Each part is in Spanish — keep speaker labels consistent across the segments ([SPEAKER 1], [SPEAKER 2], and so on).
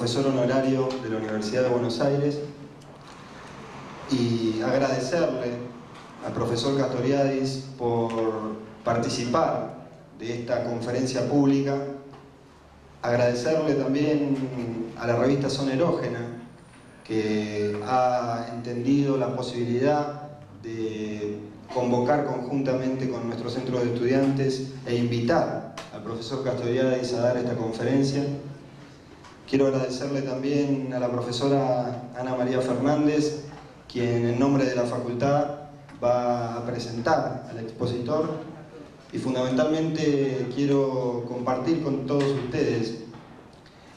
[SPEAKER 1] profesor honorario de la Universidad de Buenos Aires, y agradecerle al profesor Castoriadis por participar de esta conferencia pública, agradecerle también a la revista Son Erógena, que ha entendido la posibilidad de convocar conjuntamente con nuestro centro de estudiantes e invitar al profesor Castoriadis a dar esta conferencia. Quiero agradecerle también a la profesora Ana María Fernández, quien en nombre de la facultad va a presentar al expositor. Y fundamentalmente quiero compartir con todos ustedes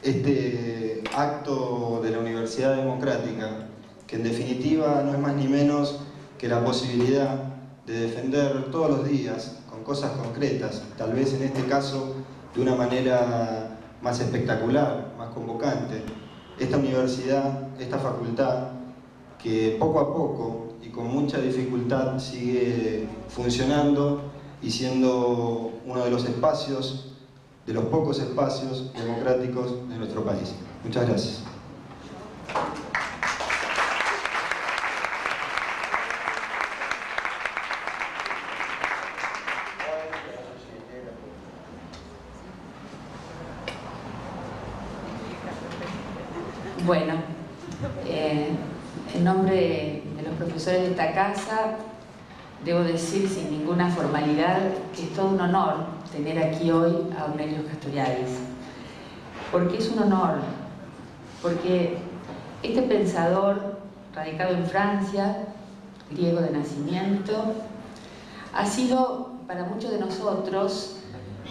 [SPEAKER 1] este acto de la Universidad Democrática, que en definitiva no es más ni menos que la posibilidad de defender todos los días, con cosas concretas, tal vez en este caso de una manera más espectacular, convocante, esta universidad, esta facultad, que poco a poco y con mucha dificultad sigue funcionando y siendo uno de los espacios de los pocos espacios democráticos de nuestro país. Muchas gracias.
[SPEAKER 2] Bueno, eh, en nombre de los profesores de esta casa, debo decir sin ninguna formalidad que es todo un honor tener aquí hoy a Aurelio Castoriadis. Porque es un honor, porque este pensador radicado en Francia, griego de nacimiento, ha sido para muchos de nosotros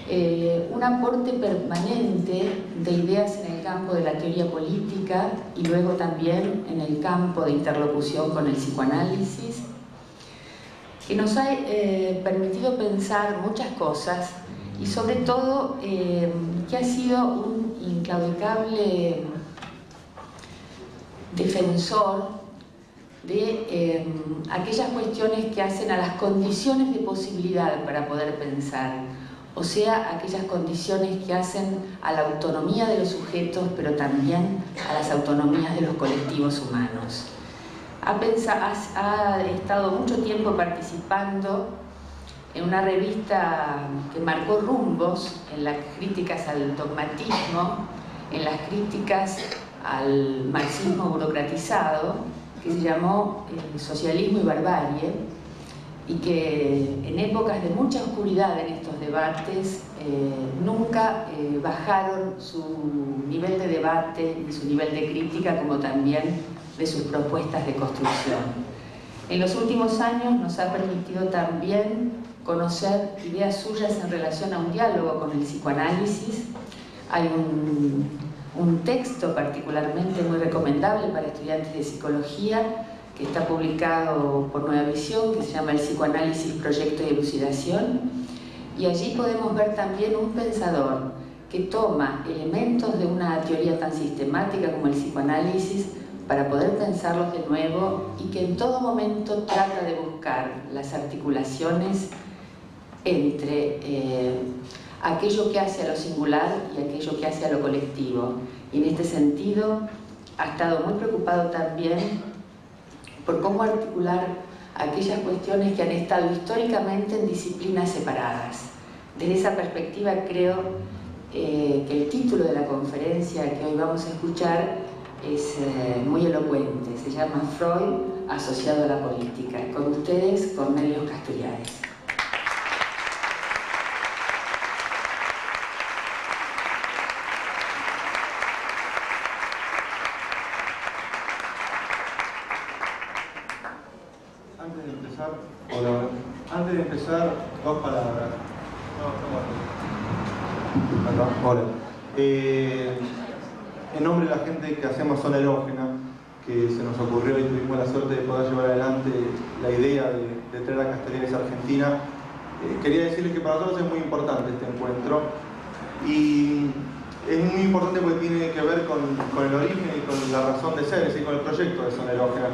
[SPEAKER 2] eh, un aporte permanente de ideas en el campo de la teoría política y luego también en el campo de interlocución con el psicoanálisis, que nos ha eh, permitido pensar muchas cosas y sobre todo eh, que ha sido un inclaudicable defensor de aquellas cuestiones que hacen a las condiciones de posibilidad para poder pensar, o sea, aquellas condiciones que hacen a la autonomía de los sujetos, pero también a las autonomías de los colectivos humanos. Ha, ha estado mucho tiempo participando en una revista que marcó rumbos en las críticas al dogmatismo, en las críticas al marxismo burocratizado, que se llamó eh, Socialismo y Barbarie, y que en épocas de mucha oscuridad en estos debates eh, nunca eh, bajaron su nivel de debate y su nivel de crítica, como también de sus propuestas de construcción. En los últimos años nos ha permitido también conocer ideas suyas en relación a un diálogo con el psicoanálisis. Hay un, un texto particularmente muy recomendable para estudiantes de psicología que está publicado por Nueva Visión, que se llama El psicoanálisis, proyecto y elucidación. Y allí podemos ver también un pensador que toma elementos de una teoría tan sistemática como el psicoanálisis para poder pensarlos de nuevo y que en todo momento trata de buscar las articulaciones entre eh, aquello que hace a lo singular y aquello que hace a lo colectivo. Y en este sentido ha estado muy preocupado también por cómo articular aquellas cuestiones que han estado históricamente en disciplinas separadas. Desde esa perspectiva creo eh, que el título de la conferencia que hoy vamos a escuchar es eh, muy elocuente, se llama Freud asociado a la política. Con ustedes, Cornelio Casturiades.
[SPEAKER 3] Antes de empezar, dos palabras. No, Hola. Eh, en nombre de la que hacemos zona erógena, que se nos ocurrió y tuvimos la suerte de poder llevar adelante la idea de, traer a Castellanes Argentina, eh, quería decirles que para nosotros es muy importante este encuentro y es muy importante porque tiene que ver con, el origen y con la razón de ser, es decir, con el proyecto de zona erógena.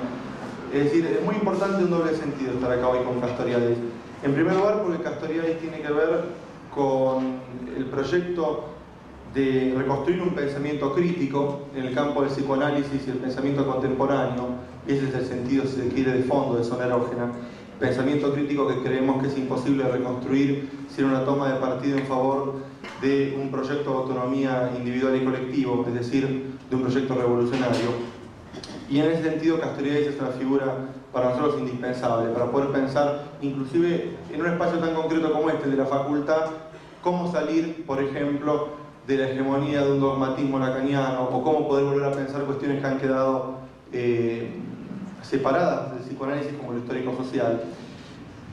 [SPEAKER 3] Es decir, es muy importante un doble sentido estar acá hoy con Castoriadis. En primer lugar, porque Castoriadis tiene que ver con el proyecto de reconstruir un pensamiento crítico en el campo del psicoanálisis y el pensamiento contemporáneo, ese es el sentido, si se quiere, de fondo de zona erógena, pensamiento crítico que creemos que es imposible reconstruir sin una toma de partido en favor de un proyecto de autonomía individual y colectivo, es decir, de un proyecto revolucionario. Y en ese sentido Castoriadis es una figura para nosotros indispensable, para poder pensar, inclusive en un espacio tan concreto como este de la facultad, cómo salir, por ejemplo, de la hegemonía de un dogmatismo lacaniano o cómo poder volver a pensar cuestiones que han quedado eh, separadas del psicoanálisis como lo histórico-social.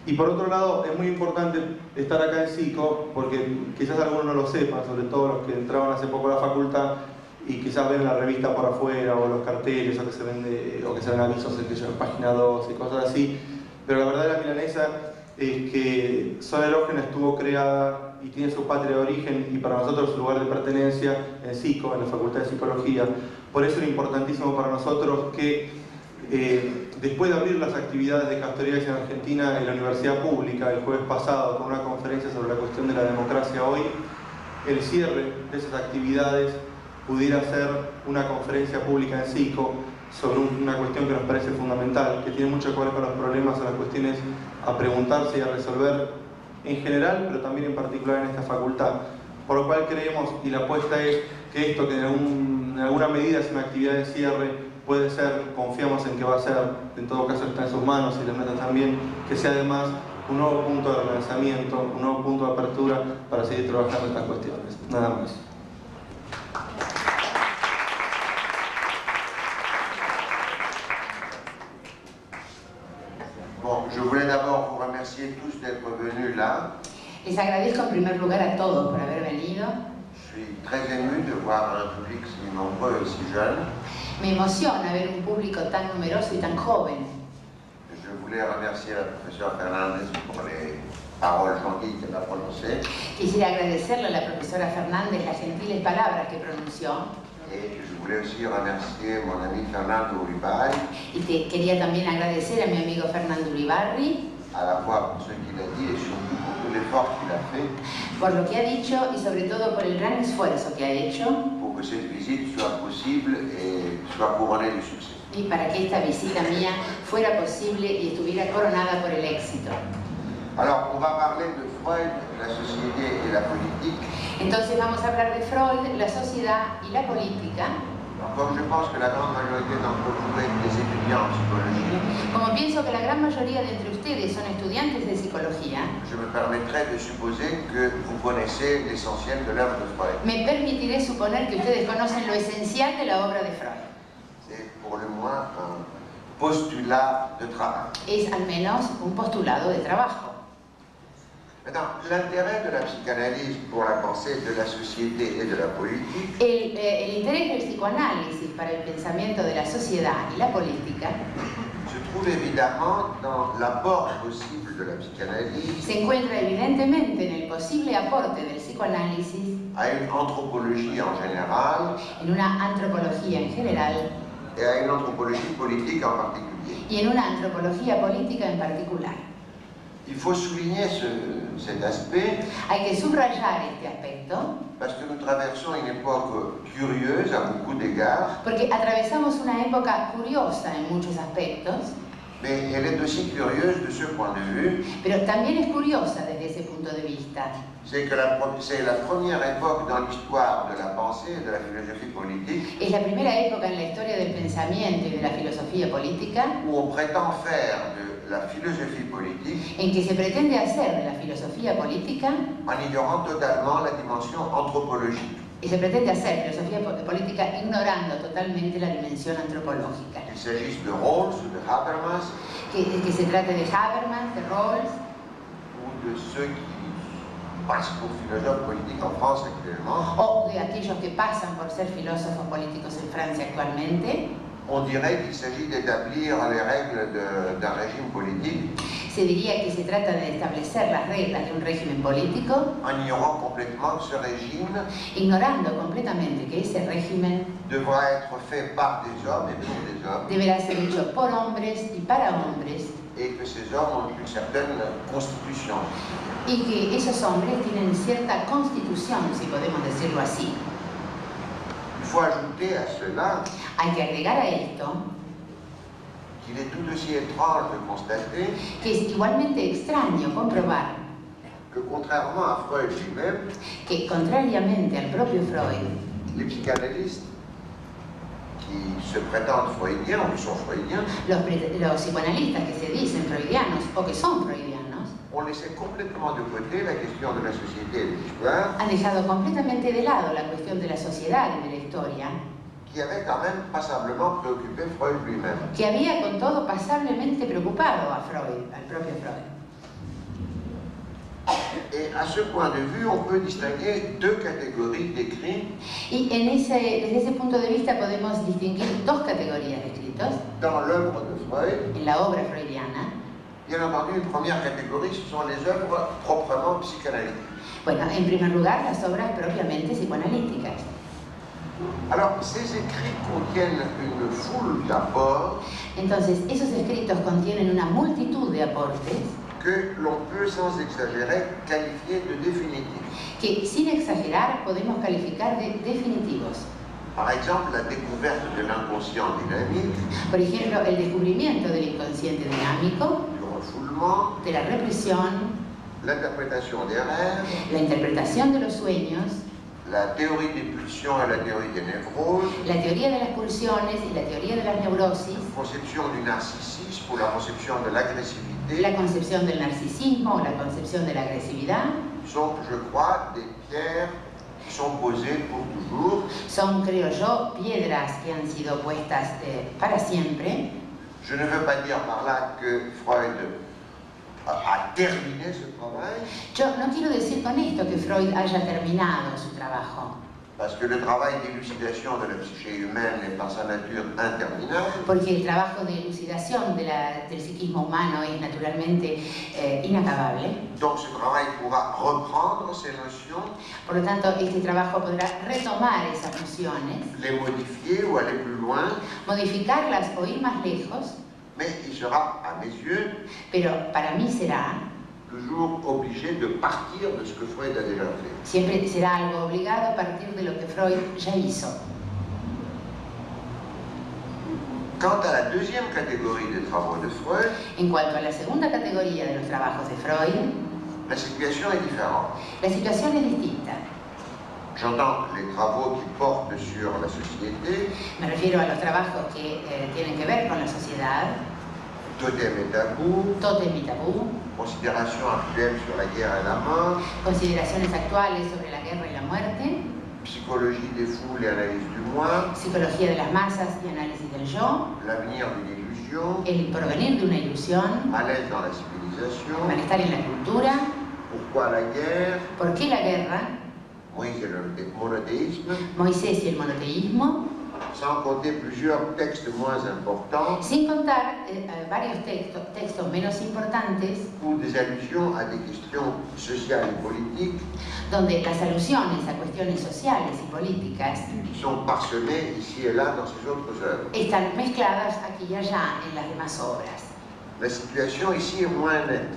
[SPEAKER 3] Y por otro lado, es muy importante estar acá en psico, porque quizás algunos no lo sepan, sobre todo los que entraban hace poco a la facultad y quizás ven la revista por afuera o los carteles o que se ven, o que se ven avisos en, página 2 y cosas así, pero la verdad de la milanesa es que Zona Erógena estuvo creada y tiene su patria de origen y para nosotros su lugar de pertenencia en PSICO, en la Facultad de Psicología. Por eso era importantísimo para nosotros que eh, después de abrir las actividades de Castorias en Argentina en la Universidad Pública el jueves pasado con una conferencia sobre la cuestión de la democracia hoy, el cierre de esas actividades pudiera ser una conferencia pública en PSICO sobre una cuestión que nos parece fundamental, que tiene mucho que ver con los problemas o las cuestiones a preguntarse y a resolver en general, pero también en particular en esta facultad. Por lo cual creemos, y la apuesta es que esto que en, alguna medida es una actividad de cierre, puede ser, confiamos en que va a ser, en todo caso está en sus manos y las metas también, que sea además un nuevo punto de relanzamiento, un nuevo punto de apertura para seguir trabajando estas cuestiones. Nada más.
[SPEAKER 4] je voulais d'abord vous remercier tous là.
[SPEAKER 5] Les agradezco en primer lugar a todos por haber venido.
[SPEAKER 4] Je suis très ému de voir un public si nombreux et si jeune.
[SPEAKER 5] Me emociona ver un público tan numeroso y tan joven.
[SPEAKER 4] Je voulais remercier la professeure Fernandez pour les paroles gentilles qu'elle a prononcées.
[SPEAKER 5] Quisiera agradecerle a la profesora Fernández las gentiles palabras que pronunció.
[SPEAKER 4] Et je voulais aussi remercier mon ami Fernando Uribarri.
[SPEAKER 5] Y te quería también agradecer a mi amigo Fernando Uribarri.
[SPEAKER 4] À la fois pour ce qu'il a dit et surtout pour tout l'effort qu'il a fait.
[SPEAKER 5] Por lo que ha dicho y sobre todo por el gran esfuerzo que ha hecho.
[SPEAKER 4] Pour que cette visite soit possible et soit couronnée de succès.
[SPEAKER 5] Y para que esta visita mía fuera posible y estuviera coronada por el éxito.
[SPEAKER 4] Alors, on va parler de Freud, la société et la politique.
[SPEAKER 5] Entonces vamos a hablar de Freud, la sociedad y la política.
[SPEAKER 4] Comme je pense que la grande majorité d'entre vous êtes des étudiants en psychologie,
[SPEAKER 5] Como pienso que la gran mayoría de entre ustedes son estudiantes de psicología,
[SPEAKER 4] je me permettrai de supposer que vous connaissez l'essentiel de l'œuvre de Freud.
[SPEAKER 5] me permitiré suponer que ustedes conocen lo esencial de la obra de Freud.
[SPEAKER 4] C'est pour le moins un postulat de travail.
[SPEAKER 5] Es al menos un postulado de trabajo.
[SPEAKER 4] L'intérêt de la psychanalyse pour la pensée de la société et de la politique
[SPEAKER 5] El, eh, el interés del psicoanálisis para el pensamiento de la sociedad y la política
[SPEAKER 4] se trouve évidemment dans l'apport possible de la psychanalyse
[SPEAKER 5] se encuentra evidentemente en el posible aporte del psicoanálisis
[SPEAKER 4] à une anthropologie en général
[SPEAKER 5] en una antropología en general
[SPEAKER 4] et à une anthropologie politique en particulier.
[SPEAKER 5] y en una antropología política en particular.
[SPEAKER 4] Il faut souligner ce- cet aspect.
[SPEAKER 5] Hay que subrayar este aspecto.
[SPEAKER 4] Parce que nous traversons une époque curieuse à beaucoup d'égards,
[SPEAKER 5] porque atravesamos una época curiosa en muchos aspectos,
[SPEAKER 4] mais elle est aussi curieuse de ce point de vue,
[SPEAKER 5] pero también es curiosa desde ese punto de vista.
[SPEAKER 4] c'est que c'est la première époque dans l'histoire de la pensée et de la philosophie politique.
[SPEAKER 5] Es la primera época en la historia del pensamiento y de la filosofía política
[SPEAKER 4] où on prétend faire de la philosophie politique
[SPEAKER 5] en que se pretende hacer de la filosofía política
[SPEAKER 4] en ignorant totalement la dimension anthropologique.
[SPEAKER 5] y se pretende hacer filosofía po- política ignorando totalmente la dimensión antropológica.
[SPEAKER 4] Qu'il s'agisse de Rawls ou de Habermas
[SPEAKER 5] Que, que se trate de Habermas, de Rawls
[SPEAKER 4] ou de ceux qui passent pour philosophes politiques en France actuellement,
[SPEAKER 5] o de aquellos que pasan por ser filósofos políticos en Francia actualmente,
[SPEAKER 4] on dirait qu'il s'agit d'établir les règles d'un régime politique
[SPEAKER 5] Se diría que se trata de establecer las reglas de un régimen político,
[SPEAKER 4] en ignorant complètement que ce régime
[SPEAKER 5] ignorando completamente que ese régimen
[SPEAKER 4] devra être fait par des hommes et pour des hommes,
[SPEAKER 5] deberá ser hecho por hombres y para hombres,
[SPEAKER 4] et que ces hommes ont une certaine constitution.
[SPEAKER 5] y que esos hombres tienen cierta constitución, si podemos decirlo así.
[SPEAKER 4] Ajouter à cela
[SPEAKER 5] Hay que agregar a esto
[SPEAKER 4] qu'il est tout aussi étrange de constater
[SPEAKER 5] que es igualmente extraño comprobar
[SPEAKER 4] que contrairement à Freud lui-même,
[SPEAKER 5] que, contrariamente al propio Freud,
[SPEAKER 4] les psychanalystes qui se prétendent freudiens ou qui sont freudiens
[SPEAKER 5] los, los psicoanalistas que se dicen freudianos o que son freudianos
[SPEAKER 4] ont laissé complètement de côté la question de la société et de l'histoire,
[SPEAKER 5] han dejado completamente de lado la cuestión de la sociedad y de la historia,
[SPEAKER 4] qui avait quand même passablement préoccupé Freud lui-même.
[SPEAKER 5] que había con todo pasablemente preocupado a Freud, al propio Freud.
[SPEAKER 4] Et à ce point de vue, on peut distinguer deux catégories d'écrits
[SPEAKER 5] Y en ese, desde ese punto de vista podemos distinguir dos categorías de escritos
[SPEAKER 4] dans l'œuvre de Freud.
[SPEAKER 5] en la obra freudiana.
[SPEAKER 4] Bien entendu, une première catégorie, ce sont les œuvres proprement psychanalytiques.
[SPEAKER 5] Bueno, en primer lugar, las obras propiamente psicoanalíticas.
[SPEAKER 4] Alors, ces écrits contiennent une foule d'apports
[SPEAKER 5] Entonces, esos escritos contienen una multitud de aportes
[SPEAKER 4] que l'on peut sans exagérer qualifier de définitifs.
[SPEAKER 5] que, sin exagerar, podemos calificar de definitivos.
[SPEAKER 4] Par exemple, la découverte de l'inconscient dynamique,
[SPEAKER 5] Por ejemplo, el descubrimiento del inconsciente dinámico,
[SPEAKER 4] refoulement,
[SPEAKER 5] de la represión,
[SPEAKER 4] l'interprétation des rêves,
[SPEAKER 5] la interpretación de los sueños,
[SPEAKER 4] la théorie des pulsions et la théorie des névroses,
[SPEAKER 5] la teoría de las pulsiones y la teoría de las neurosis,
[SPEAKER 4] conception du narcissisme ou la conception de l'agressivité,
[SPEAKER 5] la concepción del narcisismo o la concepción de la agresividad,
[SPEAKER 4] sont, je crois, des pierres qui sont posées pour toujours.
[SPEAKER 5] son, creo yo, piedras que han sido puestas eh, para siempre.
[SPEAKER 4] Je ne veux pas dire par là que Freud a, a terminé ce travail,
[SPEAKER 5] Yo no quiero decir con esto que Freud haya terminado su trabajo,
[SPEAKER 4] parce que le travail d'élucidation de la psyché humaine est par sa nature interminable.
[SPEAKER 5] porque el trabajo de elucidación de la- del psiquismo humano es naturalmente eh, inacabable.
[SPEAKER 4] Donc ce travail pourra reprendre ces notions,
[SPEAKER 5] Por lo tanto, este trabajo podrá retomar esas nociones,
[SPEAKER 4] les modifier ou aller plus loin,
[SPEAKER 5] modificarlas o ir más lejos,
[SPEAKER 4] mais il sera, à mes yeux,
[SPEAKER 5] pero para mí será,
[SPEAKER 4] toujours obligé de partir de ce que Freud a déjà fait.
[SPEAKER 5] siempre será algo obligado a partir de lo que Freud ya hizo.
[SPEAKER 4] Quant à la deuxième catégorie des travaux de Freud,
[SPEAKER 5] En cuanto a la segunda categoría de los trabajos de Freud,
[SPEAKER 4] la situation est différente.
[SPEAKER 5] la situación es distinta.
[SPEAKER 4] J'entends les travaux qui portent sur la société,
[SPEAKER 5] Me refiero a los trabajos que eh, tienen que ver con la sociedad,
[SPEAKER 4] totem et tabou,
[SPEAKER 5] Totem y Tabú,
[SPEAKER 4] considérations actuelles sur la guerre et la mort,
[SPEAKER 5] consideraciones actuales sobre la guerra y la muerte,
[SPEAKER 4] psychologie des foules et analyse du moi,
[SPEAKER 5] psicología de las masas y análisis del yo,
[SPEAKER 4] l'avenir d'une illusion,
[SPEAKER 5] el de una ilusión,
[SPEAKER 4] à l'aise dans la civilisation,
[SPEAKER 5] malestar en la cultura,
[SPEAKER 4] pourquoi la guerre,
[SPEAKER 5] por qué la guerra,
[SPEAKER 4] Moïse et le monothéisme,
[SPEAKER 5] Moisés y el monoteísmo,
[SPEAKER 4] sans compter plusieurs textes moins importants
[SPEAKER 5] sin contar eh, varios textos, textos menos importantes
[SPEAKER 4] ou des allusions à des questions sociales et politiques
[SPEAKER 5] donde las alusiones a cuestiones sociales y políticas
[SPEAKER 4] sont parsemées ici et là dans ces autres œuvres.
[SPEAKER 5] están mezcladas aquí y allá en las demás obras.
[SPEAKER 4] La situation ici est moins nette.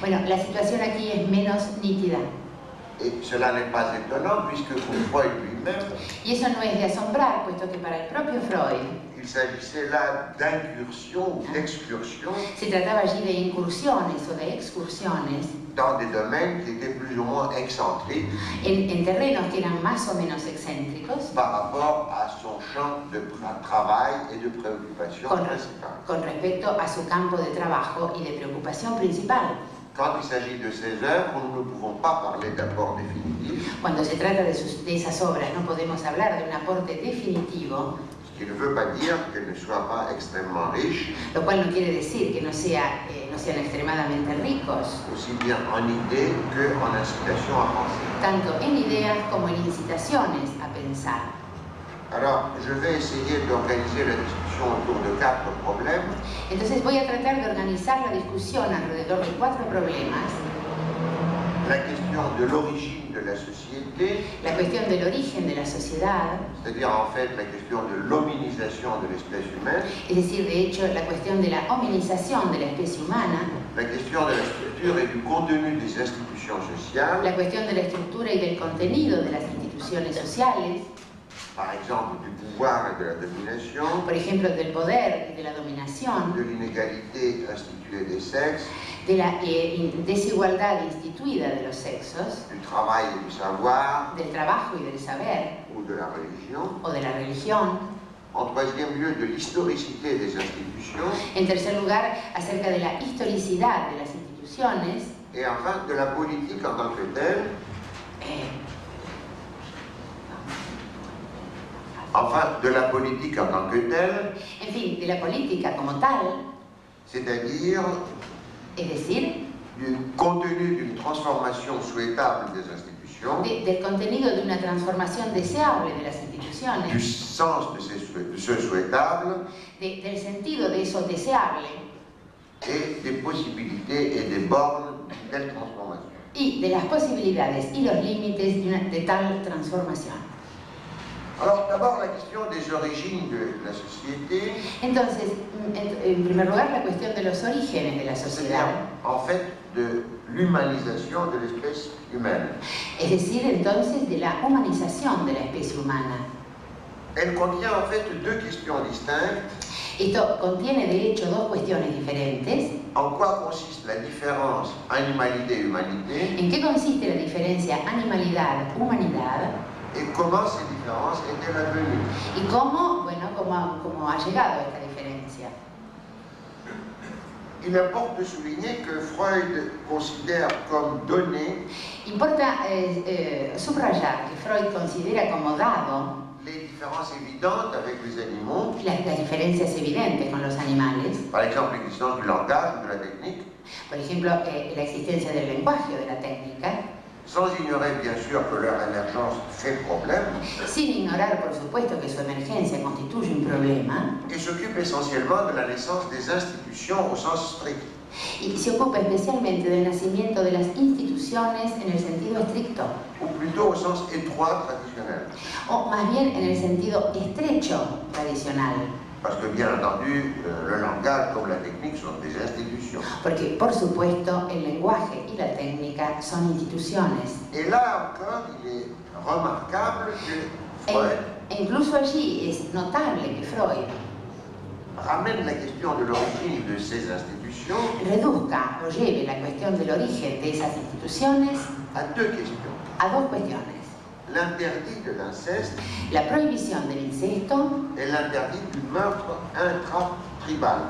[SPEAKER 5] Bueno, la situación aquí es menos nítida
[SPEAKER 4] Et cela n'est pas étonnant puisque pour Freud lui-même,
[SPEAKER 5] y eso no es de asombrar, puesto que para el propio Freud
[SPEAKER 4] il s'agissait là d'incursions ou d'excursions
[SPEAKER 5] se trataba allí de incursiones o de excursiones
[SPEAKER 4] dans des domaines qui étaient plus ou moins excentriques
[SPEAKER 5] en, en terrenos que eran más o menos excéntricos
[SPEAKER 4] par rapport à son champ de tra- travail et de préoccupation
[SPEAKER 5] con,
[SPEAKER 4] principale.
[SPEAKER 5] con respecto a su campo de trabajo y de preocupación principal.
[SPEAKER 4] Quand il s'agit de ces œuvres, nous ne pouvons pas parler d'apport définitif,
[SPEAKER 5] Cuando se trata de, sus- de esas obras no podemos hablar de un aporte definitivo,
[SPEAKER 4] ce qui ne veut pas dire qu'elles ne soient pas extrêmement riches,
[SPEAKER 5] lo cual no quiere decir que no, sea, eh, no sean extremadamente ricos,
[SPEAKER 4] aussi bien en idées qu'en incitation à penser.
[SPEAKER 5] tanto en ideas como en incitaciones a pensar.
[SPEAKER 4] Alors, je vais essayer d'organiser la discussion
[SPEAKER 5] Entonces voy a tratar de organizar la discusión alrededor de cuatro problemas.
[SPEAKER 4] La question de l'origine de la société,
[SPEAKER 5] La cuestión del origen de la sociedad,
[SPEAKER 4] c'est-à-dire en fait la question de l'hominisation de l'espèce humaine,
[SPEAKER 5] es decir, de hecho, la cuestión de la hominización de la especie humana,
[SPEAKER 4] de sociales,
[SPEAKER 5] la cuestión de la estructura y del contenido de las instituciones sociales,
[SPEAKER 4] par exemple du pouvoir et de la domination,
[SPEAKER 5] por ejemplo, del poder y de la dominación,
[SPEAKER 4] de l'inégalité instituée des sexes,
[SPEAKER 5] de la eh, in- desigualdad instituida de los sexos,
[SPEAKER 4] du travail et du savoir
[SPEAKER 5] del trabajo y del saber,
[SPEAKER 4] ou de la religion.
[SPEAKER 5] o de la religión.
[SPEAKER 4] En troisième lieu, de l'historicité des institutions.
[SPEAKER 5] En tercer lugar, acerca de la historicidad de las instituciones.
[SPEAKER 4] Et enfin, de la politique en tant que telle,
[SPEAKER 5] eh,
[SPEAKER 4] enfin, de la politique en tant que telle,
[SPEAKER 5] en fin, de la política como tal,
[SPEAKER 4] c'est-à-dire du contenu d'une transformation souhaitable des institutions,
[SPEAKER 5] de- del contenido de una transformación deseable de las
[SPEAKER 4] du
[SPEAKER 5] instituciones,
[SPEAKER 4] sens de, ces de ce souhaitable.
[SPEAKER 5] De- del sentido de eso deseable.
[SPEAKER 4] Et des possibilités et des bornes d'une telle transformation.
[SPEAKER 5] y de las posibilidades y los límites de, una- de tal transformación.
[SPEAKER 4] Alors d'abord la question des origines de la société,
[SPEAKER 5] Entonces, en, primer lugar, la cuestión de los orígenes de la sociedad,
[SPEAKER 4] en fait de l'humanisation de l'espèce humaine.
[SPEAKER 5] es decir, entonces de la humanización de la especie humana.
[SPEAKER 4] Elle contient en fait deux questions distinctes.
[SPEAKER 5] Esto contiene de hecho dos cuestiones diferentes.
[SPEAKER 4] En quoi consiste la différence animalité-humanité?
[SPEAKER 5] ¿En qué consiste la diferencia animalidad-humanidad?
[SPEAKER 4] Et comment ces différences étaient advenues
[SPEAKER 5] ¿Y cómo, bueno, cómo, cómo ha llegado esta diferencia?
[SPEAKER 4] Il importe de souligner que Freud considère comme donné.
[SPEAKER 5] Importa eh, eh, subrayar que Freud considera como dado
[SPEAKER 4] les différences évidentes avec les animaux,
[SPEAKER 5] las, las diferencias evidentes con los animales,
[SPEAKER 4] par exemple l'existence du langage de la technique,
[SPEAKER 5] por ejemplo, eh, la existencia del lenguaje o de la técnica,
[SPEAKER 4] sans ignorer bien sûr que leur émergence fait problème
[SPEAKER 5] sin ignorar, por supuesto, que su emergencia constituye un problema
[SPEAKER 4] et s'occupe essentiellement de la naissance des institutions au sens strict.
[SPEAKER 5] y se ocupa especialmente del nacimiento de las instituciones en el sentido estricto,
[SPEAKER 4] ou plutôt au sens étroit traditionnel.
[SPEAKER 5] o más bien en el sentido estrecho tradicional.
[SPEAKER 4] Parce que bien entendu, le langage comme la technique sont des institutions.
[SPEAKER 5] Porque, por supuesto, el lenguaje y la técnica son instituciones.
[SPEAKER 4] Et là encore, il est remarquable que Freud
[SPEAKER 5] E, incluso allí es notable que Freud
[SPEAKER 4] ramène la question de l'origine de ces institutions
[SPEAKER 5] reduzca o lleve la cuestión del origen de esas instituciones
[SPEAKER 4] à deux questions.
[SPEAKER 5] a dos cuestiones.
[SPEAKER 4] L'interdit de l'inceste
[SPEAKER 5] La prohibición del incesto
[SPEAKER 4] et l'interdit du meurtre intratribal.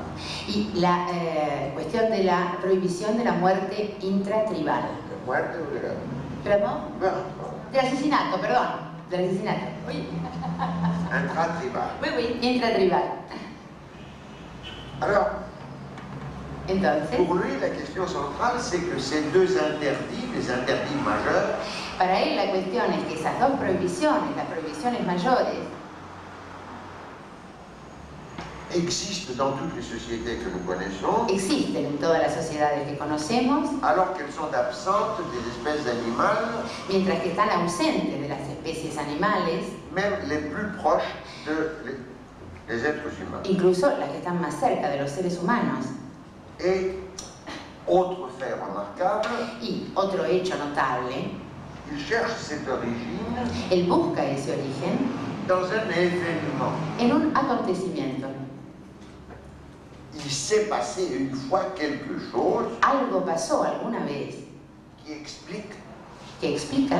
[SPEAKER 5] y la eh, cuestión de la prohibición de la muerte intratribal.
[SPEAKER 4] De muerte ou de la...
[SPEAKER 5] ¿Perdón? Del asesinato, perdón. Del asesinato. Oui.
[SPEAKER 4] intratribal.
[SPEAKER 5] Oui, oui, intratribal.
[SPEAKER 4] Alors,
[SPEAKER 5] Entonces,
[SPEAKER 4] pour lui, la question centrale, c'est que ces deux interdits, les interdits majeurs,
[SPEAKER 5] para él la cuestión es que esas dos prohibiciones, las prohibiciones mayores,
[SPEAKER 4] existent dans toutes les sociétés que nous connaissons,
[SPEAKER 5] existen en todas las sociedades que conocemos,
[SPEAKER 4] alors qu'elles sont absentes des espèces animales,
[SPEAKER 5] mientras que están ausentes de las especies animales,
[SPEAKER 4] même les plus proches de les, les êtres humains.
[SPEAKER 5] incluso las que están más cerca de los seres humanos.
[SPEAKER 4] Fait remarquable,
[SPEAKER 5] Y otro hecho notable,
[SPEAKER 4] il cherche cette origine
[SPEAKER 5] él busca ese origen
[SPEAKER 4] dans un événement.
[SPEAKER 5] en un acontecimiento.
[SPEAKER 4] Il s'est passé une fois quelque chose
[SPEAKER 5] Algo pasó alguna vez
[SPEAKER 4] qui explique,
[SPEAKER 5] que explica,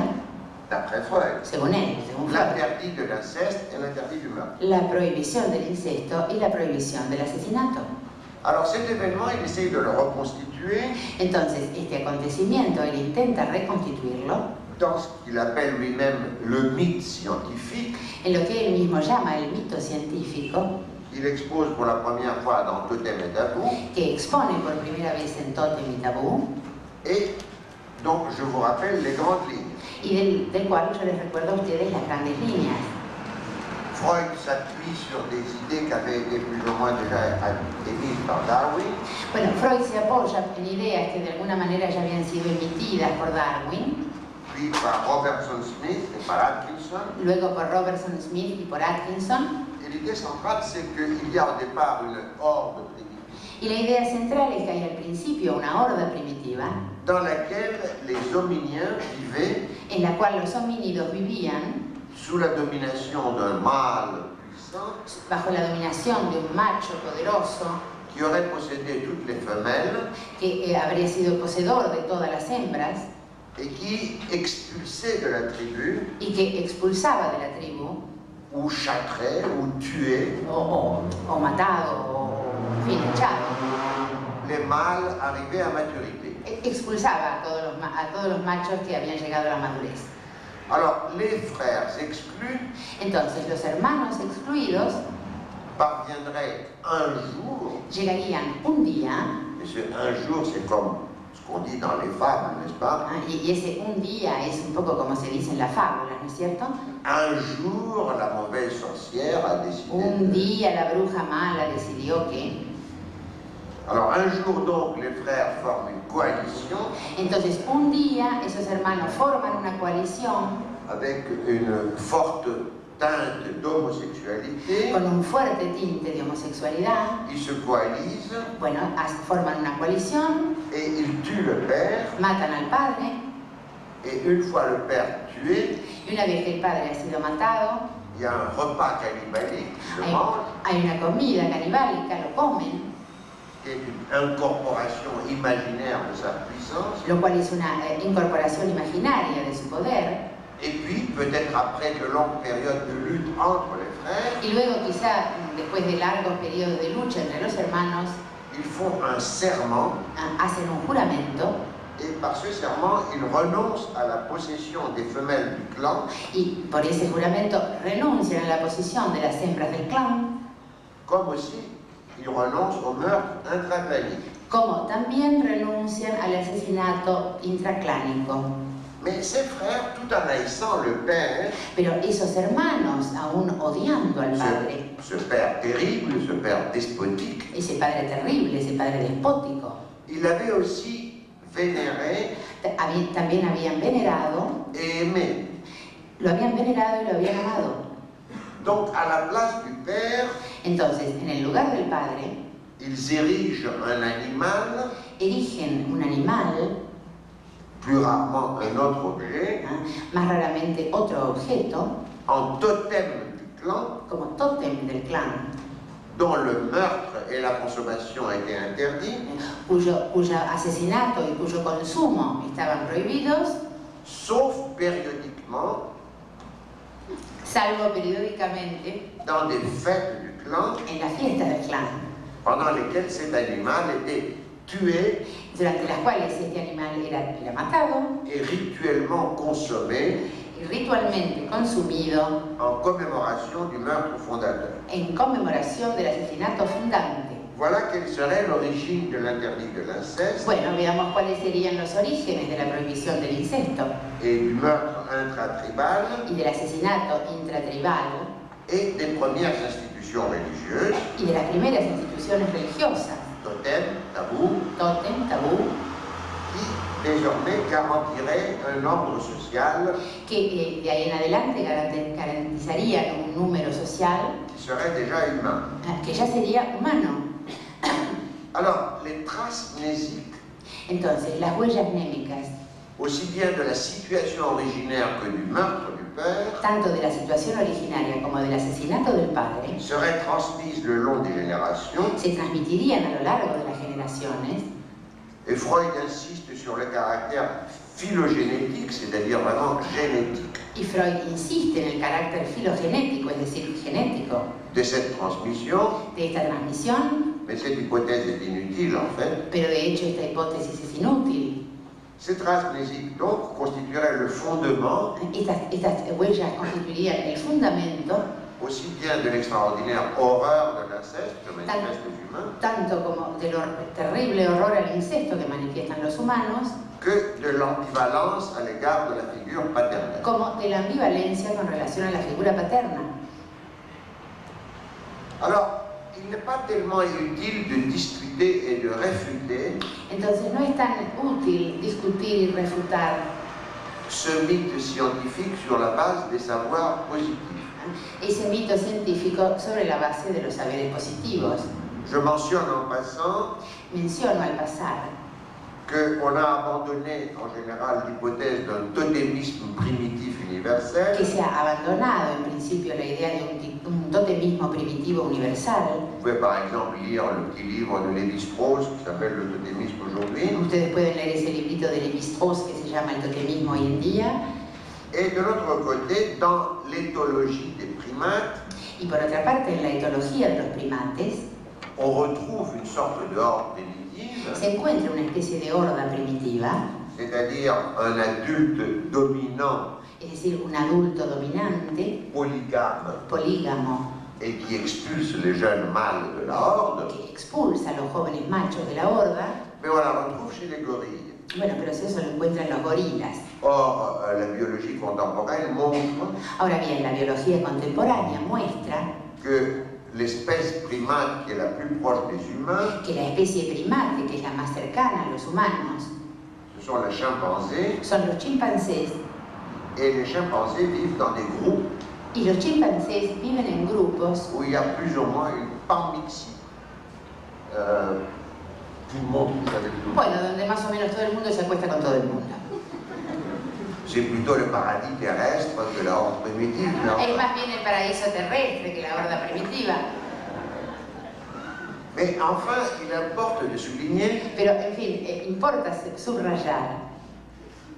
[SPEAKER 4] d'après Freud,
[SPEAKER 5] según él, según Freud,
[SPEAKER 4] l'interdit de l'inceste et l'interdit du meurtre.
[SPEAKER 5] la prohibición del incesto y la prohibición del asesinato.
[SPEAKER 4] Alors cet événement, il essaye de le reconstituer
[SPEAKER 5] Entonces, este acontecimiento, él intenta reconstituirlo
[SPEAKER 4] dans ce qu'il appelle lui-même le mythe scientifique.
[SPEAKER 5] en lo que él mismo llama el mito científico,
[SPEAKER 4] Il expose pour la première fois dans Totem et Tabou.
[SPEAKER 5] que expone por primera vez en Totem y Tabú,
[SPEAKER 4] Et donc je vous rappelle les grandes lignes.
[SPEAKER 5] y del, del cual yo les recuerdo a ustedes las grandes líneas.
[SPEAKER 4] Freud s'appuie sur des idées qui avaient été plus ou moins déjà émises par Darwin.
[SPEAKER 5] Bueno, Freud se apoya en ideas que de alguna manera ya habían sido emitidas por Darwin,
[SPEAKER 4] puis par Robertson Smith et par Atkinson.
[SPEAKER 5] luego por Robertson Smith y por Atkinson.
[SPEAKER 4] Et l'idée centrale, c'est qu'il y a au départ une horde primitive
[SPEAKER 5] Y la idea central es que hay al principio una horda primitiva
[SPEAKER 4] dans laquelle les hominiens vivaient
[SPEAKER 5] en la cual los homínidos vivían
[SPEAKER 4] sous la domination d'un mâle puissant
[SPEAKER 5] bajo la dominación de un macho poderoso
[SPEAKER 4] qui aurait possédé toutes les femelles
[SPEAKER 5] que eh, habría sido poseedor de todas las hembras
[SPEAKER 4] et qui expulsait de la tribu
[SPEAKER 5] y que expulsaba de la tribu
[SPEAKER 4] ou châtrait ou tuait
[SPEAKER 5] o, o- o matado o en fin, echado.
[SPEAKER 4] les mâles arrivés à maturité.
[SPEAKER 5] Expulsaba a todos, los, a todos los machos que habían llegado a la madurez.
[SPEAKER 4] Alors les frères exclus
[SPEAKER 5] Entonces los hermanos excluidos
[SPEAKER 4] parviendraient un jour,
[SPEAKER 5] llegarían un día,
[SPEAKER 4] et ce un jour c'est comme ce qu'on dit dans les fables, n'est-ce pas?
[SPEAKER 5] ah, y, ese un día es un poco como se dice en la fábula, ¿no es cierto?
[SPEAKER 4] Un jour la mauvaise sorcière a décidé.
[SPEAKER 5] Un día la bruja mala decidió que...
[SPEAKER 4] Alors un jour donc les frères forment une coalition
[SPEAKER 5] Entonces un día esos hermanos forman una coalición
[SPEAKER 4] avec une forte teinte d'homosexualité.
[SPEAKER 5] con un fuerte tinte de homosexualidad.
[SPEAKER 4] Ils se coalisent
[SPEAKER 5] Bueno, forman una coalición,
[SPEAKER 4] et ils tuent le père.
[SPEAKER 5] matan al padre
[SPEAKER 4] Et une fois le père tué,
[SPEAKER 5] una vez que el padre ha sido matado,
[SPEAKER 4] il y a un repas cannibalique se
[SPEAKER 5] hay,
[SPEAKER 4] mange,
[SPEAKER 5] hay una comida canibálica, lo comen,
[SPEAKER 4] est une incorporation imaginaire de sa puissance.
[SPEAKER 5] lo cual es una eh, incorporación imaginaria de su poder.
[SPEAKER 4] Et puis, peut-être après de longues périodes de lutte entre les frères,
[SPEAKER 5] Y luego quizá después de largos periodos de lucha entre los hermanos,
[SPEAKER 4] ils font un serment
[SPEAKER 5] ah, hacen un juramento
[SPEAKER 4] et par ce serment, ils renoncent à la possession des femelles du clan,
[SPEAKER 5] y por ese juramento renuncian a la posición de las hembras del clan,
[SPEAKER 4] comme aussi ils renoncent au meurtre intraclanique.
[SPEAKER 5] como también renuncian al asesinato intraclánico.
[SPEAKER 4] Mais ces frères, tout en haïssant le père,
[SPEAKER 5] Pero esos hermanos, aún odiando al padre,
[SPEAKER 4] ce, ce père terrible, ce père despotique,
[SPEAKER 5] ese padre terrible, ese padre despótico,
[SPEAKER 4] il avait aussi vénéré
[SPEAKER 5] ta- habi- también habían venerado,
[SPEAKER 4] et aimé.
[SPEAKER 5] lo habían venerado y lo habían amado.
[SPEAKER 4] Donc, à la place du père,
[SPEAKER 5] Entonces, en el lugar del padre,
[SPEAKER 4] ils érigent un animal,
[SPEAKER 5] erigen un animal,
[SPEAKER 4] plus rarement un autre objet,
[SPEAKER 5] ah, más raramente otro objeto,
[SPEAKER 4] en totem du clan,
[SPEAKER 5] como tótem del clan,
[SPEAKER 4] dont le meurtre et la consommation étaient interdits,
[SPEAKER 5] cuyo, cuyo asesinato y cuyo consumo estaban prohibidos,
[SPEAKER 4] sauf périodiquement
[SPEAKER 5] salvo periódicamente
[SPEAKER 4] dans des fêtes du clan,
[SPEAKER 5] en las fiestas del clan,
[SPEAKER 4] pendant lesquelles cet animal était tué
[SPEAKER 5] durante las cuales este animal era, era matado
[SPEAKER 4] et rituellement consommé
[SPEAKER 5] y ritualmente consumido
[SPEAKER 4] en commémoration du meurtre fondateur.
[SPEAKER 5] en conmemoración del asesinato fundante.
[SPEAKER 4] Voilà quelle serait l'origine de l'interdit de l'inceste
[SPEAKER 5] Bueno, veamos cuáles serían los orígenes de la prohibición del incesto.
[SPEAKER 4] Et du meurtre intratribal
[SPEAKER 5] y del asesinato intratribal
[SPEAKER 4] et des premières institutions religieuses,
[SPEAKER 5] y de las primeras instituciones religiosas,
[SPEAKER 4] totem, tabou,
[SPEAKER 5] tótem, tabú,
[SPEAKER 4] qui désormais garantiraient un ordre social.
[SPEAKER 5] Que eh, de ahí en adelante garantizarían un número social.
[SPEAKER 4] Qui serait déjà humain.
[SPEAKER 5] ah, que ya sería humano.
[SPEAKER 4] Alors, les traces mnésiques,
[SPEAKER 5] Entonces, las huellas némicas,
[SPEAKER 4] aussi bien de la situation originaire que du meurtre du père,
[SPEAKER 5] tanto de la situación originaria como del asesinato del padre,
[SPEAKER 4] seraient transmises le long des générations.
[SPEAKER 5] se transmitirían a lo largo de las generaciones.
[SPEAKER 4] Et Freud insiste sur le caractère phylogénétique, c'est-à-dire vraiment génétique,
[SPEAKER 5] y Freud insiste en el carácter filogenético, es decir, genético,
[SPEAKER 4] de cette transmission,
[SPEAKER 5] de esta transmisión,
[SPEAKER 4] mais cette hypothèse est inutile en fait.
[SPEAKER 5] pero de hecho esta hipótesis es inútil.
[SPEAKER 4] Ces traces mnésiques donc constitueraient le fondement
[SPEAKER 5] Estas, estas huellas constituirían el fundamento
[SPEAKER 4] aussi bien de l'extraordinaire horreur de l'inceste que manifestent les humains,
[SPEAKER 5] tanto como del terrible horror al incesto que manifiestan los humanos,
[SPEAKER 4] que de l'ambivalence à l'égard de la figure paternelle.
[SPEAKER 5] como de la ambivalencia con relación a la figura paterna.
[SPEAKER 4] Alors, il n'est pas tellement utile de discuter et de réfuter
[SPEAKER 5] Entonces no es tan útil discutir y refutar
[SPEAKER 4] ce mythe scientifique sur la base des savoirs positifs.
[SPEAKER 5] ese mito científico sobre la base de los saberes positivos.
[SPEAKER 4] Je mentionne en passant
[SPEAKER 5] Menciono al pasar
[SPEAKER 4] qu'on a abandonné en général l'hypothèse d'un totémisme primitif universel
[SPEAKER 5] que se ha abandonado en principio la idea de un, un totemismo primitivo universal.
[SPEAKER 4] Vous pouvez par exemple lire le petit livre de Lévi-Strauss qui s'appelle Le totémisme aujourd'hui.
[SPEAKER 5] Ustedes pueden leer ese librito de Lévi-Strauss que se llama El totemismo hoy en día.
[SPEAKER 4] Et de l'autre côté, dans l'éthologie des primates,
[SPEAKER 5] Y por otra parte, en la etología de los primates
[SPEAKER 4] on retrouve une sorte de horde
[SPEAKER 5] se encuentra una especie de horda primitiva,
[SPEAKER 4] c'est-à-dire un adulte dominant,
[SPEAKER 5] es decir, un adulto dominante,
[SPEAKER 4] polygame,
[SPEAKER 5] polígamo,
[SPEAKER 4] et qui expulse les jeunes mâles de la horde,
[SPEAKER 5] que expulsa a los jóvenes machos de la horda.
[SPEAKER 4] mais on la retrouve chez les gorilles.
[SPEAKER 5] Bueno, pero eso lo encuentran los gorilas.
[SPEAKER 4] Or, la biologie contemporaine montre
[SPEAKER 5] Ahora bien, la biología contemporánea muestra
[SPEAKER 4] que l'espèce primate qui est la plus proche des humains,
[SPEAKER 5] que la especie primate, que es la más cercana a los humanos,
[SPEAKER 4] ce sont les chimpanzés,
[SPEAKER 5] son los chimpancés,
[SPEAKER 4] et les chimpanzés vivent dans des groupes
[SPEAKER 5] y los chimpancés viven en grupos
[SPEAKER 4] où il y a plus ou moins une panmixie. Euh, tout le monde avec tout le monde.
[SPEAKER 5] Bueno, donde más o menos todo el mundo se acuesta con todo el mundo.
[SPEAKER 4] C'est plutôt le paradis terrestre que la horde primitive. non
[SPEAKER 5] Es más bien el paraíso terrestre que la horda primitiva.
[SPEAKER 4] Mais enfin, il importe de souligner
[SPEAKER 5] Pero, en fin, eh, importa subrayar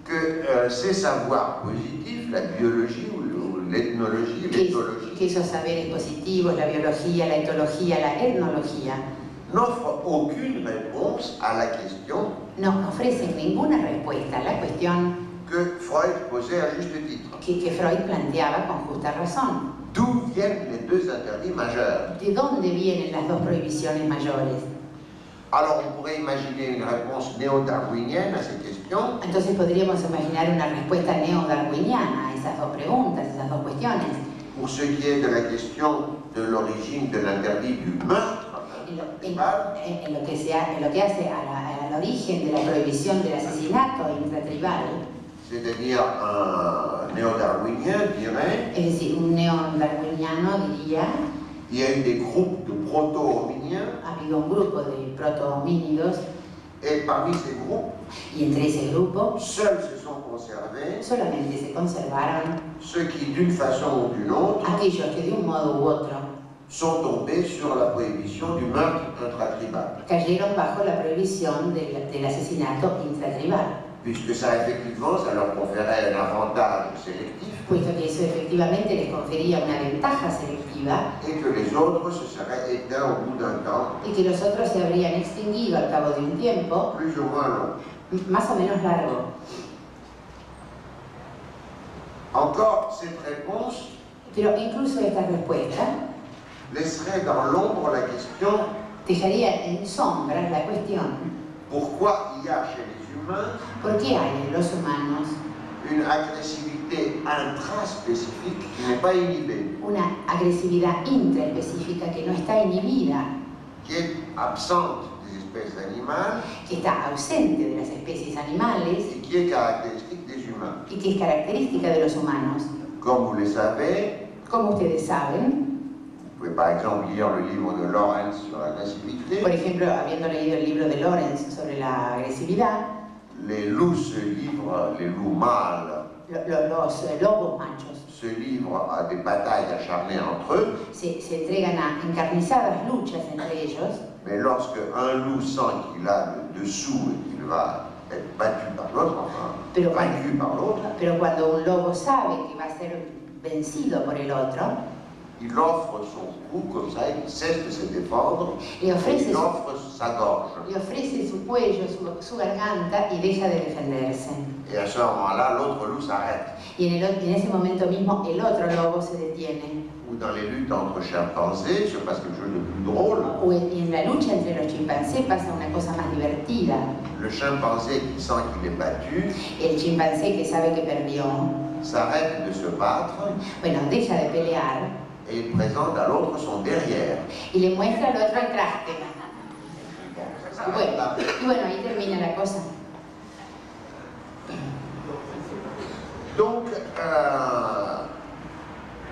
[SPEAKER 4] que euh, ces savoirs positifs, la biologie ou l'ethnologie,
[SPEAKER 5] que esos saberes positivos, la biología, la etología, la etnología,
[SPEAKER 4] n'offrent aucune réponse à la question
[SPEAKER 5] no ofrecen ninguna respuesta a la cuestión
[SPEAKER 4] que Freud posait à juste titre.
[SPEAKER 5] que, que Freud planteaba con justa razón.
[SPEAKER 4] D'où viennent les deux interdits majeurs
[SPEAKER 5] ¿De dónde vienen las dos prohibiciones mayores?
[SPEAKER 4] Alors on pourrait imaginer une réponse néo-darwinienne à ces questions
[SPEAKER 5] Entonces podríamos imaginar una respuesta neodarwiniana a esas dos preguntas, esas dos cuestiones.
[SPEAKER 4] pour ce qui est de la question de l'origine de l'interdit du meurtre
[SPEAKER 5] En en- en- lo que, se ha- en lo que hace al origen de la prohibición del asesinato intratribal,
[SPEAKER 4] c'est-à-dire un néo-darwinien dirait
[SPEAKER 5] es decir, un neodarwiniano diría,
[SPEAKER 4] il y a eu des groupes de proto-hominiens
[SPEAKER 5] ha habido un grupo de proto-homínidos.
[SPEAKER 4] Et parmi ces groupes,
[SPEAKER 5] y entre ese grupo
[SPEAKER 4] seuls se sont conservés
[SPEAKER 5] solamente se conservaron
[SPEAKER 4] ceux qui, d'une façon ou d'une autre,
[SPEAKER 5] aquellos que de un modo u otro
[SPEAKER 4] sont tombés sur la prohibition du meurtre intratribal.
[SPEAKER 5] cayeron bajo la prohibición del, del asesinato intratribal,
[SPEAKER 4] Puisque ça, effectivement, ça leur conférait un avantage sélectif
[SPEAKER 5] puesto que eso efectivamente les confería una ventaja selectiva.
[SPEAKER 4] Et que les autres se seraient éteints au bout d'un temps
[SPEAKER 5] y que los otros se habrían extinguido al cabo de un tiempo.
[SPEAKER 4] Plus ou moins long.
[SPEAKER 5] m- más o menos largo.
[SPEAKER 4] Encore, cette réponse
[SPEAKER 5] Pero incluso esta respuesta
[SPEAKER 4] laisserait dans l'ombre la question
[SPEAKER 5] dejaría en sombras la cuestión.
[SPEAKER 4] Pourquoi il y a chez les humains
[SPEAKER 5] ¿por qué hay en los humanos
[SPEAKER 4] une agressivité intraspécifique qui n'est pas inhibée,
[SPEAKER 5] una agresividad intraespecífica que no está inhibida,
[SPEAKER 4] qui est absente des espèces animales
[SPEAKER 5] que está ausente de las especies animales
[SPEAKER 4] et qui est caractéristique des humains.
[SPEAKER 5] y que es característica de los humanos?
[SPEAKER 4] Comme vous le savez,
[SPEAKER 5] Como ustedes saben,
[SPEAKER 4] vous pouvez par exemple lire le livre de Lawrence sur l'agressivité,
[SPEAKER 5] por ejemplo, habiendo leído el libro de Lawrence sobre la agresividad,
[SPEAKER 4] les loups se livrent, les loups mâles
[SPEAKER 5] lo- lo- los lobos machos
[SPEAKER 4] se livrent à des batailles acharnées entre eux,
[SPEAKER 5] se, se entregan a encarnizadas luchas entre ellos,
[SPEAKER 4] mais lorsque un loup sent qu'il a le dessous et qu'il va être battu par l'autre, enfin
[SPEAKER 5] Pero
[SPEAKER 4] vaincu par l'autre,
[SPEAKER 5] pero cuando un lobo sabe que va a ser vencido por el otro,
[SPEAKER 4] il offre son cou comme ça, il cesse de se défendre, et
[SPEAKER 5] ofrece,
[SPEAKER 4] il
[SPEAKER 5] su,
[SPEAKER 4] offre sa gorge.
[SPEAKER 5] le ofrece su cuello, su, su garganta y deja de defenderse.
[SPEAKER 4] Et à ce moment-là, l'autre loup s'arrête.
[SPEAKER 5] Y en, el, en ese momento mismo el otro lobo se detiene.
[SPEAKER 4] Ou dans les luttes entre chimpanzés, il se passe quelque chose de plus drôle.
[SPEAKER 5] O en, y en la lucha entre los chimpancés pasa una cosa más divertida.
[SPEAKER 4] Le chimpanzé qui sent qu'il est battu
[SPEAKER 5] El chimpancé que sabe que perdió,
[SPEAKER 4] s'arrête de se battre
[SPEAKER 5] bueno, deja de pelear
[SPEAKER 4] et il présente à l'autre son derrière.
[SPEAKER 5] y le muestra al otro el traste. Bueno, y bueno, ahí termina la cosa.
[SPEAKER 4] Donc, euh,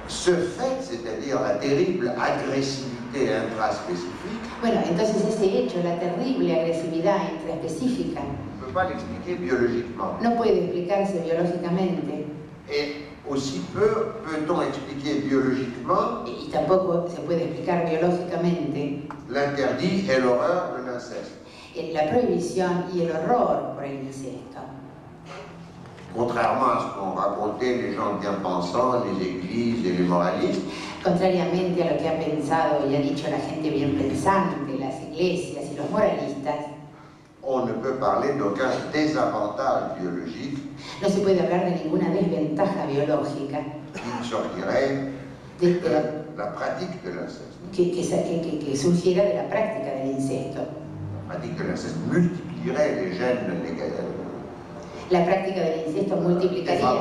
[SPEAKER 4] ce fait, c'est-à-dire la terrible agressivité intraspécifique,
[SPEAKER 5] Bueno, entonces ese hecho, la terrible agresividad intraespecífica,
[SPEAKER 4] on ne peut pas l'expliquer biologiquement.
[SPEAKER 5] no puede explicarse biológicamente
[SPEAKER 4] Et aussi peu peut-on expliquer biologiquement
[SPEAKER 5] y tampoco se puede explicar biológicamente
[SPEAKER 4] l'interdit et l'horreur de l'inceste.
[SPEAKER 5] eh, la prohibición y el horror por el incesto.
[SPEAKER 4] Contrairement à ce qu'ont raconté les gens bien pensants, les églises et les moralistes,
[SPEAKER 5] Contrariamente a lo que ha pensado y ha dicho la gente bien pensante, las iglesias y los moralistas,
[SPEAKER 4] on ne peut parler d'aucun désavantage biologique
[SPEAKER 5] no se puede hablar de ninguna desventaja biológica
[SPEAKER 4] qui sortirait
[SPEAKER 5] de-
[SPEAKER 4] de
[SPEAKER 5] de-
[SPEAKER 4] la, pratique de l'inceste.
[SPEAKER 5] que, que, que- surgiera de la práctica del incesto.
[SPEAKER 4] La pratique de l'inceste multiplierait les gènes négatifs,
[SPEAKER 5] La práctica del incesto multiplicaría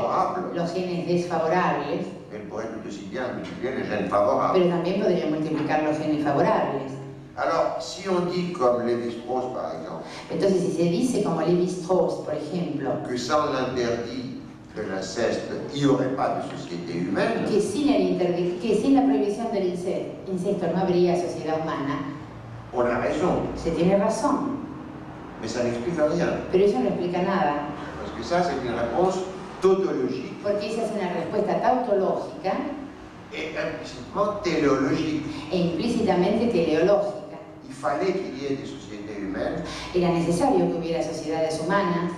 [SPEAKER 5] los genes desfavorables,
[SPEAKER 4] Elle pourrait tout aussi bien multiplier les gènes favorables.
[SPEAKER 5] pero también podría multiplicar los genes favorables.
[SPEAKER 4] Alors, si on dit comme Lévi-Strauss par exemple,
[SPEAKER 5] Entonces, si se dice como Levi Strauss, por ejemplo,
[SPEAKER 4] que sans l'interdit de l'inceste, il n'y aurait pas de société humaine,
[SPEAKER 5] que sin, el interdi- que sin la prohibición del ince- incesto no habría sociedad humana,
[SPEAKER 4] on a raison,
[SPEAKER 5] se tiene razón,
[SPEAKER 4] mais ça n'explique rien.
[SPEAKER 5] pero eso no explica nada,
[SPEAKER 4] Parce que ça, c'est une réponse tautologique
[SPEAKER 5] porque esa es una respuesta tautológica
[SPEAKER 4] et implicitement téléologique.
[SPEAKER 5] e implícitamente teleológica. Era necesario que hubiera sociedades humanas,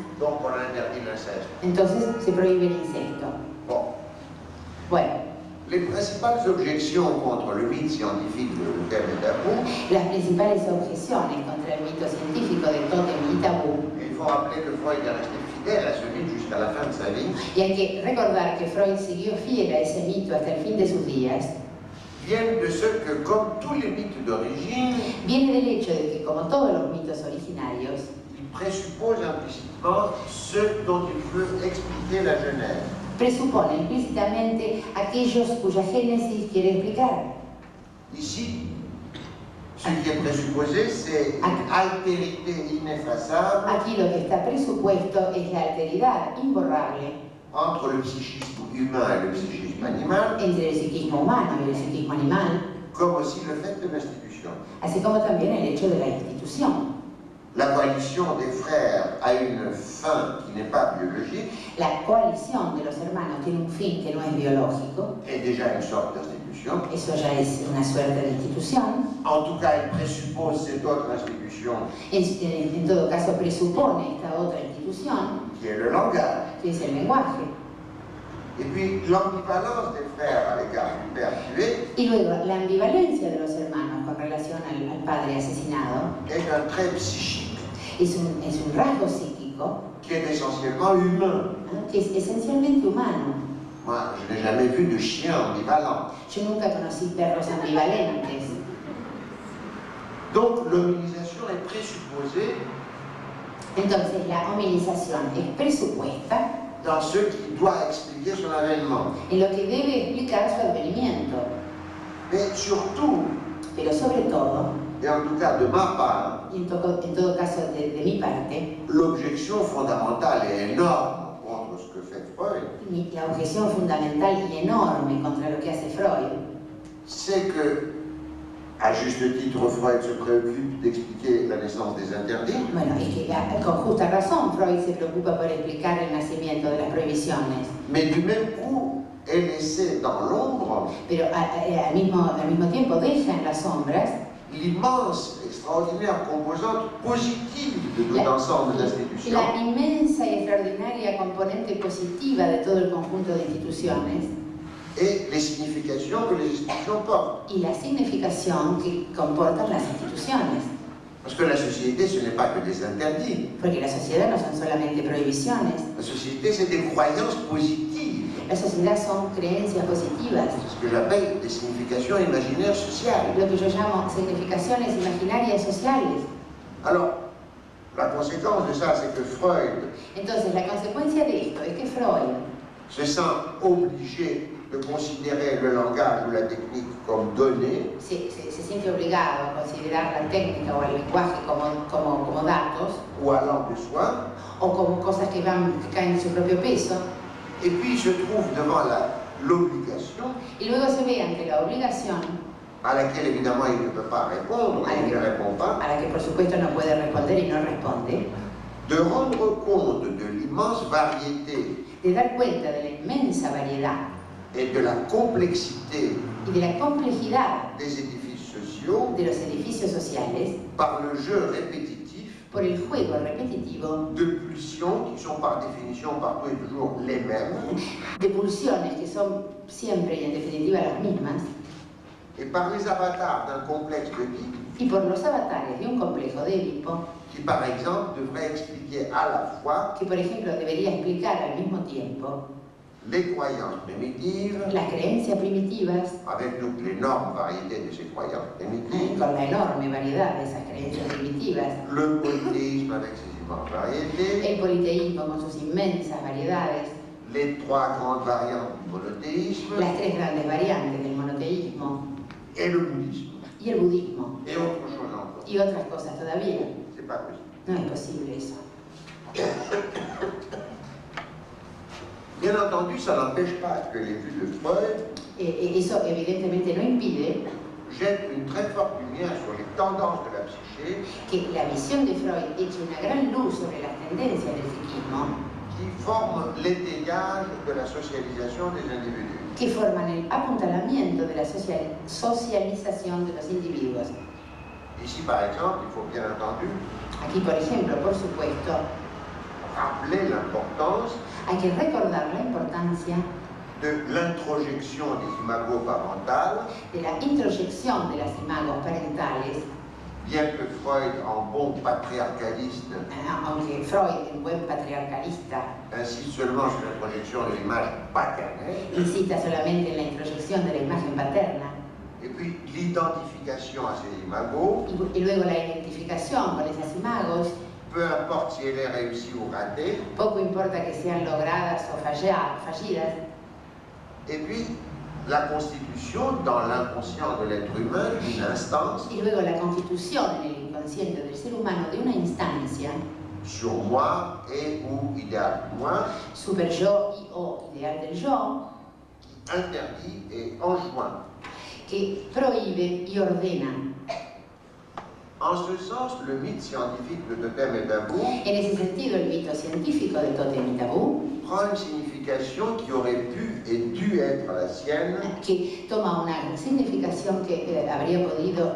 [SPEAKER 5] entonces se prohíbe el incesto.
[SPEAKER 4] Bon,
[SPEAKER 5] Bueno,
[SPEAKER 4] les principales objections contre le mythe scientifique de thème est tabou,
[SPEAKER 5] las principales objeciones contra el mito científico de Totem y Tabú,
[SPEAKER 4] et il faut rappeler que Freud est resté fidèle à ce mythe jusqu'à la fin de sa vie,
[SPEAKER 5] y hay que recordar que Freud siguió fiel a ese mito hasta el fin de sus días,
[SPEAKER 4] viennent de ce que, comme tous les mythes d'origine,
[SPEAKER 5] viene del hecho de que, como todos los mitos originarios,
[SPEAKER 4] il présuppose implicitement ce dont il veut expliquer la genèse.
[SPEAKER 5] presupone implícitamente aquellos cuya génesis quiere explicar.
[SPEAKER 4] Ici, ce qui est présupposé, c'est une altérité ineffaçable
[SPEAKER 5] Aquí lo que está presupuesto es la alteridad imborrable
[SPEAKER 4] entre le psychisme humain et le psychisme animal,
[SPEAKER 5] entre el psiquismo humano y el psiquismo animal,
[SPEAKER 4] comme aussi le fait de l'institution.
[SPEAKER 5] así como también el hecho de la institución.
[SPEAKER 4] La coalition des frères a une fin qui n'est pas biologique,
[SPEAKER 5] La coalición de los hermanos tiene un fin que no es biológico,
[SPEAKER 4] est déjà une sorte d'institution.
[SPEAKER 5] Eso ya es una suerte de institución.
[SPEAKER 4] En tout cas, elle présuppose cette autre institution
[SPEAKER 5] En, en- en todo caso, presupone esta otra institución,
[SPEAKER 4] qui est le langage.
[SPEAKER 5] que es el lenguaje.
[SPEAKER 4] Et puis, l'ambivalence des frères à l'égard du père tué
[SPEAKER 5] Y luego, la ambivalencia de los hermanos con relación al, al padre asesinado
[SPEAKER 4] est un trait psychique
[SPEAKER 5] es un, es un rasgo psíquico
[SPEAKER 4] qui est essentiellement humain.
[SPEAKER 5] ¿no? que es esencialmente humano.
[SPEAKER 4] Moi, je n'ai jamais vu de chien ambivalent.
[SPEAKER 5] Yo nunca conocí perros ambivalentes.
[SPEAKER 4] Donc, l'hominisation est présupposée
[SPEAKER 5] Entonces, la hominización es presupuesta
[SPEAKER 4] dans ce qui doit expliquer son avènement.
[SPEAKER 5] en lo que debe explicar su advenimiento,
[SPEAKER 4] Mais surtout,
[SPEAKER 5] pero sobre todo,
[SPEAKER 4] et en tout cas de ma part,
[SPEAKER 5] en, to- en todo caso de, de mi parte,
[SPEAKER 4] l'objection fondamentale et énorme
[SPEAKER 5] la objeción fundamental y enorme contra lo que hace Freud.
[SPEAKER 4] C'est que, à juste titre, Freud se préoccupe d'expliquer la naissance des interdits,
[SPEAKER 5] Bueno, es que ah, con justa razón Freud se preocupa por explicar el nacimiento de las prohibiciones,
[SPEAKER 4] mais du même coup est laissé dans l'ombre
[SPEAKER 5] pero a- a- al mismo, al mismo tiempo deja en las sombras
[SPEAKER 4] l'immense, extraordinaire composante positive de tout
[SPEAKER 5] La-
[SPEAKER 4] ensemble d'institutions.
[SPEAKER 5] la inmensa y extraordinaria componente positiva de todo el conjunto de instituciones
[SPEAKER 4] et les significations que les institutions portent.
[SPEAKER 5] y la significación que comportan las instituciones.
[SPEAKER 4] Parce que la société, ce n'est pas que des interdits.
[SPEAKER 5] Porque la sociedad no son solamente prohibiciones,
[SPEAKER 4] La société, c'est des croyances positives.
[SPEAKER 5] La sociedad son creencias positivas,
[SPEAKER 4] ce que j'appelle des significations imaginaires sociales.
[SPEAKER 5] lo que yo llamo significaciones imaginarias sociales.
[SPEAKER 4] Alors, la conséquence de ça, c'est que Freud
[SPEAKER 5] Entonces, la consecuencia de esto es que Freud
[SPEAKER 4] se sent obligé de considérer le langage ou la technique comme données,
[SPEAKER 5] se, se- se siente obligado a considerar la técnica o el lenguaje como, como, como datos.
[SPEAKER 4] Ou allant de soi,
[SPEAKER 5] o como cosas que, van, que caen en su propio peso,
[SPEAKER 4] et puis il se trouve devant l'obligation
[SPEAKER 5] y luego se ve ante la obligación,
[SPEAKER 4] à laquelle évidemment il ne peut pas répondre, et il ne répond pas,
[SPEAKER 5] a la que por supuesto no puede responder y no responde,
[SPEAKER 4] de rendre compte de l'immense variété
[SPEAKER 5] de dar cuenta de la inmensa variedad
[SPEAKER 4] et de la complexité
[SPEAKER 5] y de la complejidad
[SPEAKER 4] des édifices sociaux
[SPEAKER 5] de los edificios sociales
[SPEAKER 4] par le jeu répétitif
[SPEAKER 5] por el juego repetitivo.
[SPEAKER 4] De pulsions qui sont par définition partout et toujours les mêmes,
[SPEAKER 5] de pulsiones que son siempre y en definitiva las mismas,
[SPEAKER 4] et par les avatars d'un complexe de type
[SPEAKER 5] y por los avatares de un complejo de Edipo,
[SPEAKER 4] qui, par exemple, devrait expliquer à la fois
[SPEAKER 5] que por ejemplo debería explicar al mismo tiempo
[SPEAKER 4] les croyances primitives,
[SPEAKER 5] las creencias primitivas,
[SPEAKER 4] avec toute l'énorme variété de ces croyances primitives,
[SPEAKER 5] con la enorme variedad de esas creencias primitivas,
[SPEAKER 4] le polythéisme avec ses immenses variétés,
[SPEAKER 5] el politeísmo con sus inmensas variedades,
[SPEAKER 4] les trois grandes variantes du monothéisme.
[SPEAKER 5] Las tres grandes variantes del monoteísmo
[SPEAKER 4] et le bouddhisme,
[SPEAKER 5] y el budismo,
[SPEAKER 4] et autre chose encore.
[SPEAKER 5] y otras cosas todavía.
[SPEAKER 4] C'est pas possible.
[SPEAKER 5] No es posible eso.
[SPEAKER 4] Bien entendu, ça n'empêche pas que les vues de Freud
[SPEAKER 5] Eh, eh, eso evidentemente no impide
[SPEAKER 4] jettent une très forte lumière sur les tendances de la psyché
[SPEAKER 5] que la visión de Freud eche una gran luz sobre las tendencias del psiquismo
[SPEAKER 4] qui forment l'étayage de la socialisation des individus.
[SPEAKER 5] que forman el apuntalamiento de la social- socialización de los individuos.
[SPEAKER 4] Ici, par exemple, il faut bien entendu
[SPEAKER 5] Aquí, por ejemplo, por supuesto,
[SPEAKER 4] rappeler l'importance
[SPEAKER 5] hay que recordar la importancia
[SPEAKER 4] de l'introjection des imagos parentales,
[SPEAKER 5] de la introyección de las imagos parentales,
[SPEAKER 4] bien que Freud, en bon patriarcaliste,
[SPEAKER 5] eh, aunque Freud, en buen patriarcalista,
[SPEAKER 4] insiste seulement sur l'introjection de l'image paternelle,
[SPEAKER 5] incita solamente en la introyección de la imagen paterna.
[SPEAKER 4] Et puis l'identification à ces imagos,
[SPEAKER 5] y, y luego la identificación con esas imagos,
[SPEAKER 4] peu importe si elle est réussie ou ratée,
[SPEAKER 5] poco importa que sean logradas o fallidas,
[SPEAKER 4] et puis la constitution dans l'inconscient de l'être humain d'une instance.
[SPEAKER 5] Y luego la constitución en el inconsciente del ser humano de una instancia,
[SPEAKER 4] sur moi et ou idéal. Moi,
[SPEAKER 5] super yo y o ideal del yo,
[SPEAKER 4] qui interdit et enjoint.
[SPEAKER 5] que prohíbe y ordena.
[SPEAKER 4] En ce sens, le mythe scientifique de Totem et Tabou
[SPEAKER 5] En ese sentido, el mito científico de Totem y Tabú,
[SPEAKER 4] prend une signification qui aurait pu et dû être la sienne
[SPEAKER 5] que toma una significación que eh, habría podido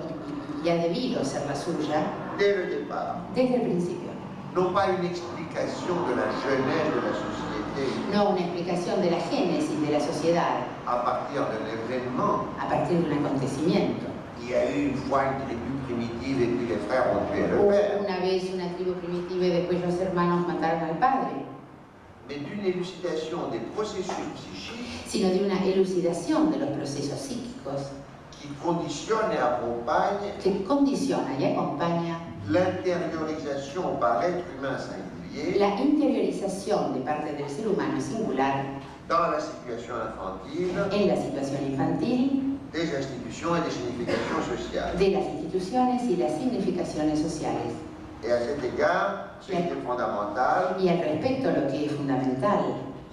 [SPEAKER 5] y ha debido ser la suya
[SPEAKER 4] dès le départ.
[SPEAKER 5] desde el principio.
[SPEAKER 4] Non pas une explication de la genèse de la société
[SPEAKER 5] No una explicación de la génesis de la sociedad
[SPEAKER 4] à partir d'un événement.
[SPEAKER 5] a partir de un acontecimiento.
[SPEAKER 4] Il y a eu une fois une tribu primitive et puis les frères ont tué le
[SPEAKER 5] Hubo
[SPEAKER 4] père.
[SPEAKER 5] una vez una tribu primitiva y después los hermanos mataron al padre,
[SPEAKER 4] Mais d'une élucidation des processus psychiques
[SPEAKER 5] sino de una elucidación de los procesos psíquicos
[SPEAKER 4] qui et
[SPEAKER 5] que condiciona y acompaña
[SPEAKER 4] l'intériorisation par l'être humain singulier
[SPEAKER 5] la interiorización de parte del ser humano singular
[SPEAKER 4] dans la situation infantile
[SPEAKER 5] en la situación infantil
[SPEAKER 4] des institutions et des significations sociales.
[SPEAKER 5] de las instituciones y las significaciones sociales.
[SPEAKER 4] Et à cet égard, ce qui est fondamental,
[SPEAKER 5] Y al respecto, lo que es fundamental,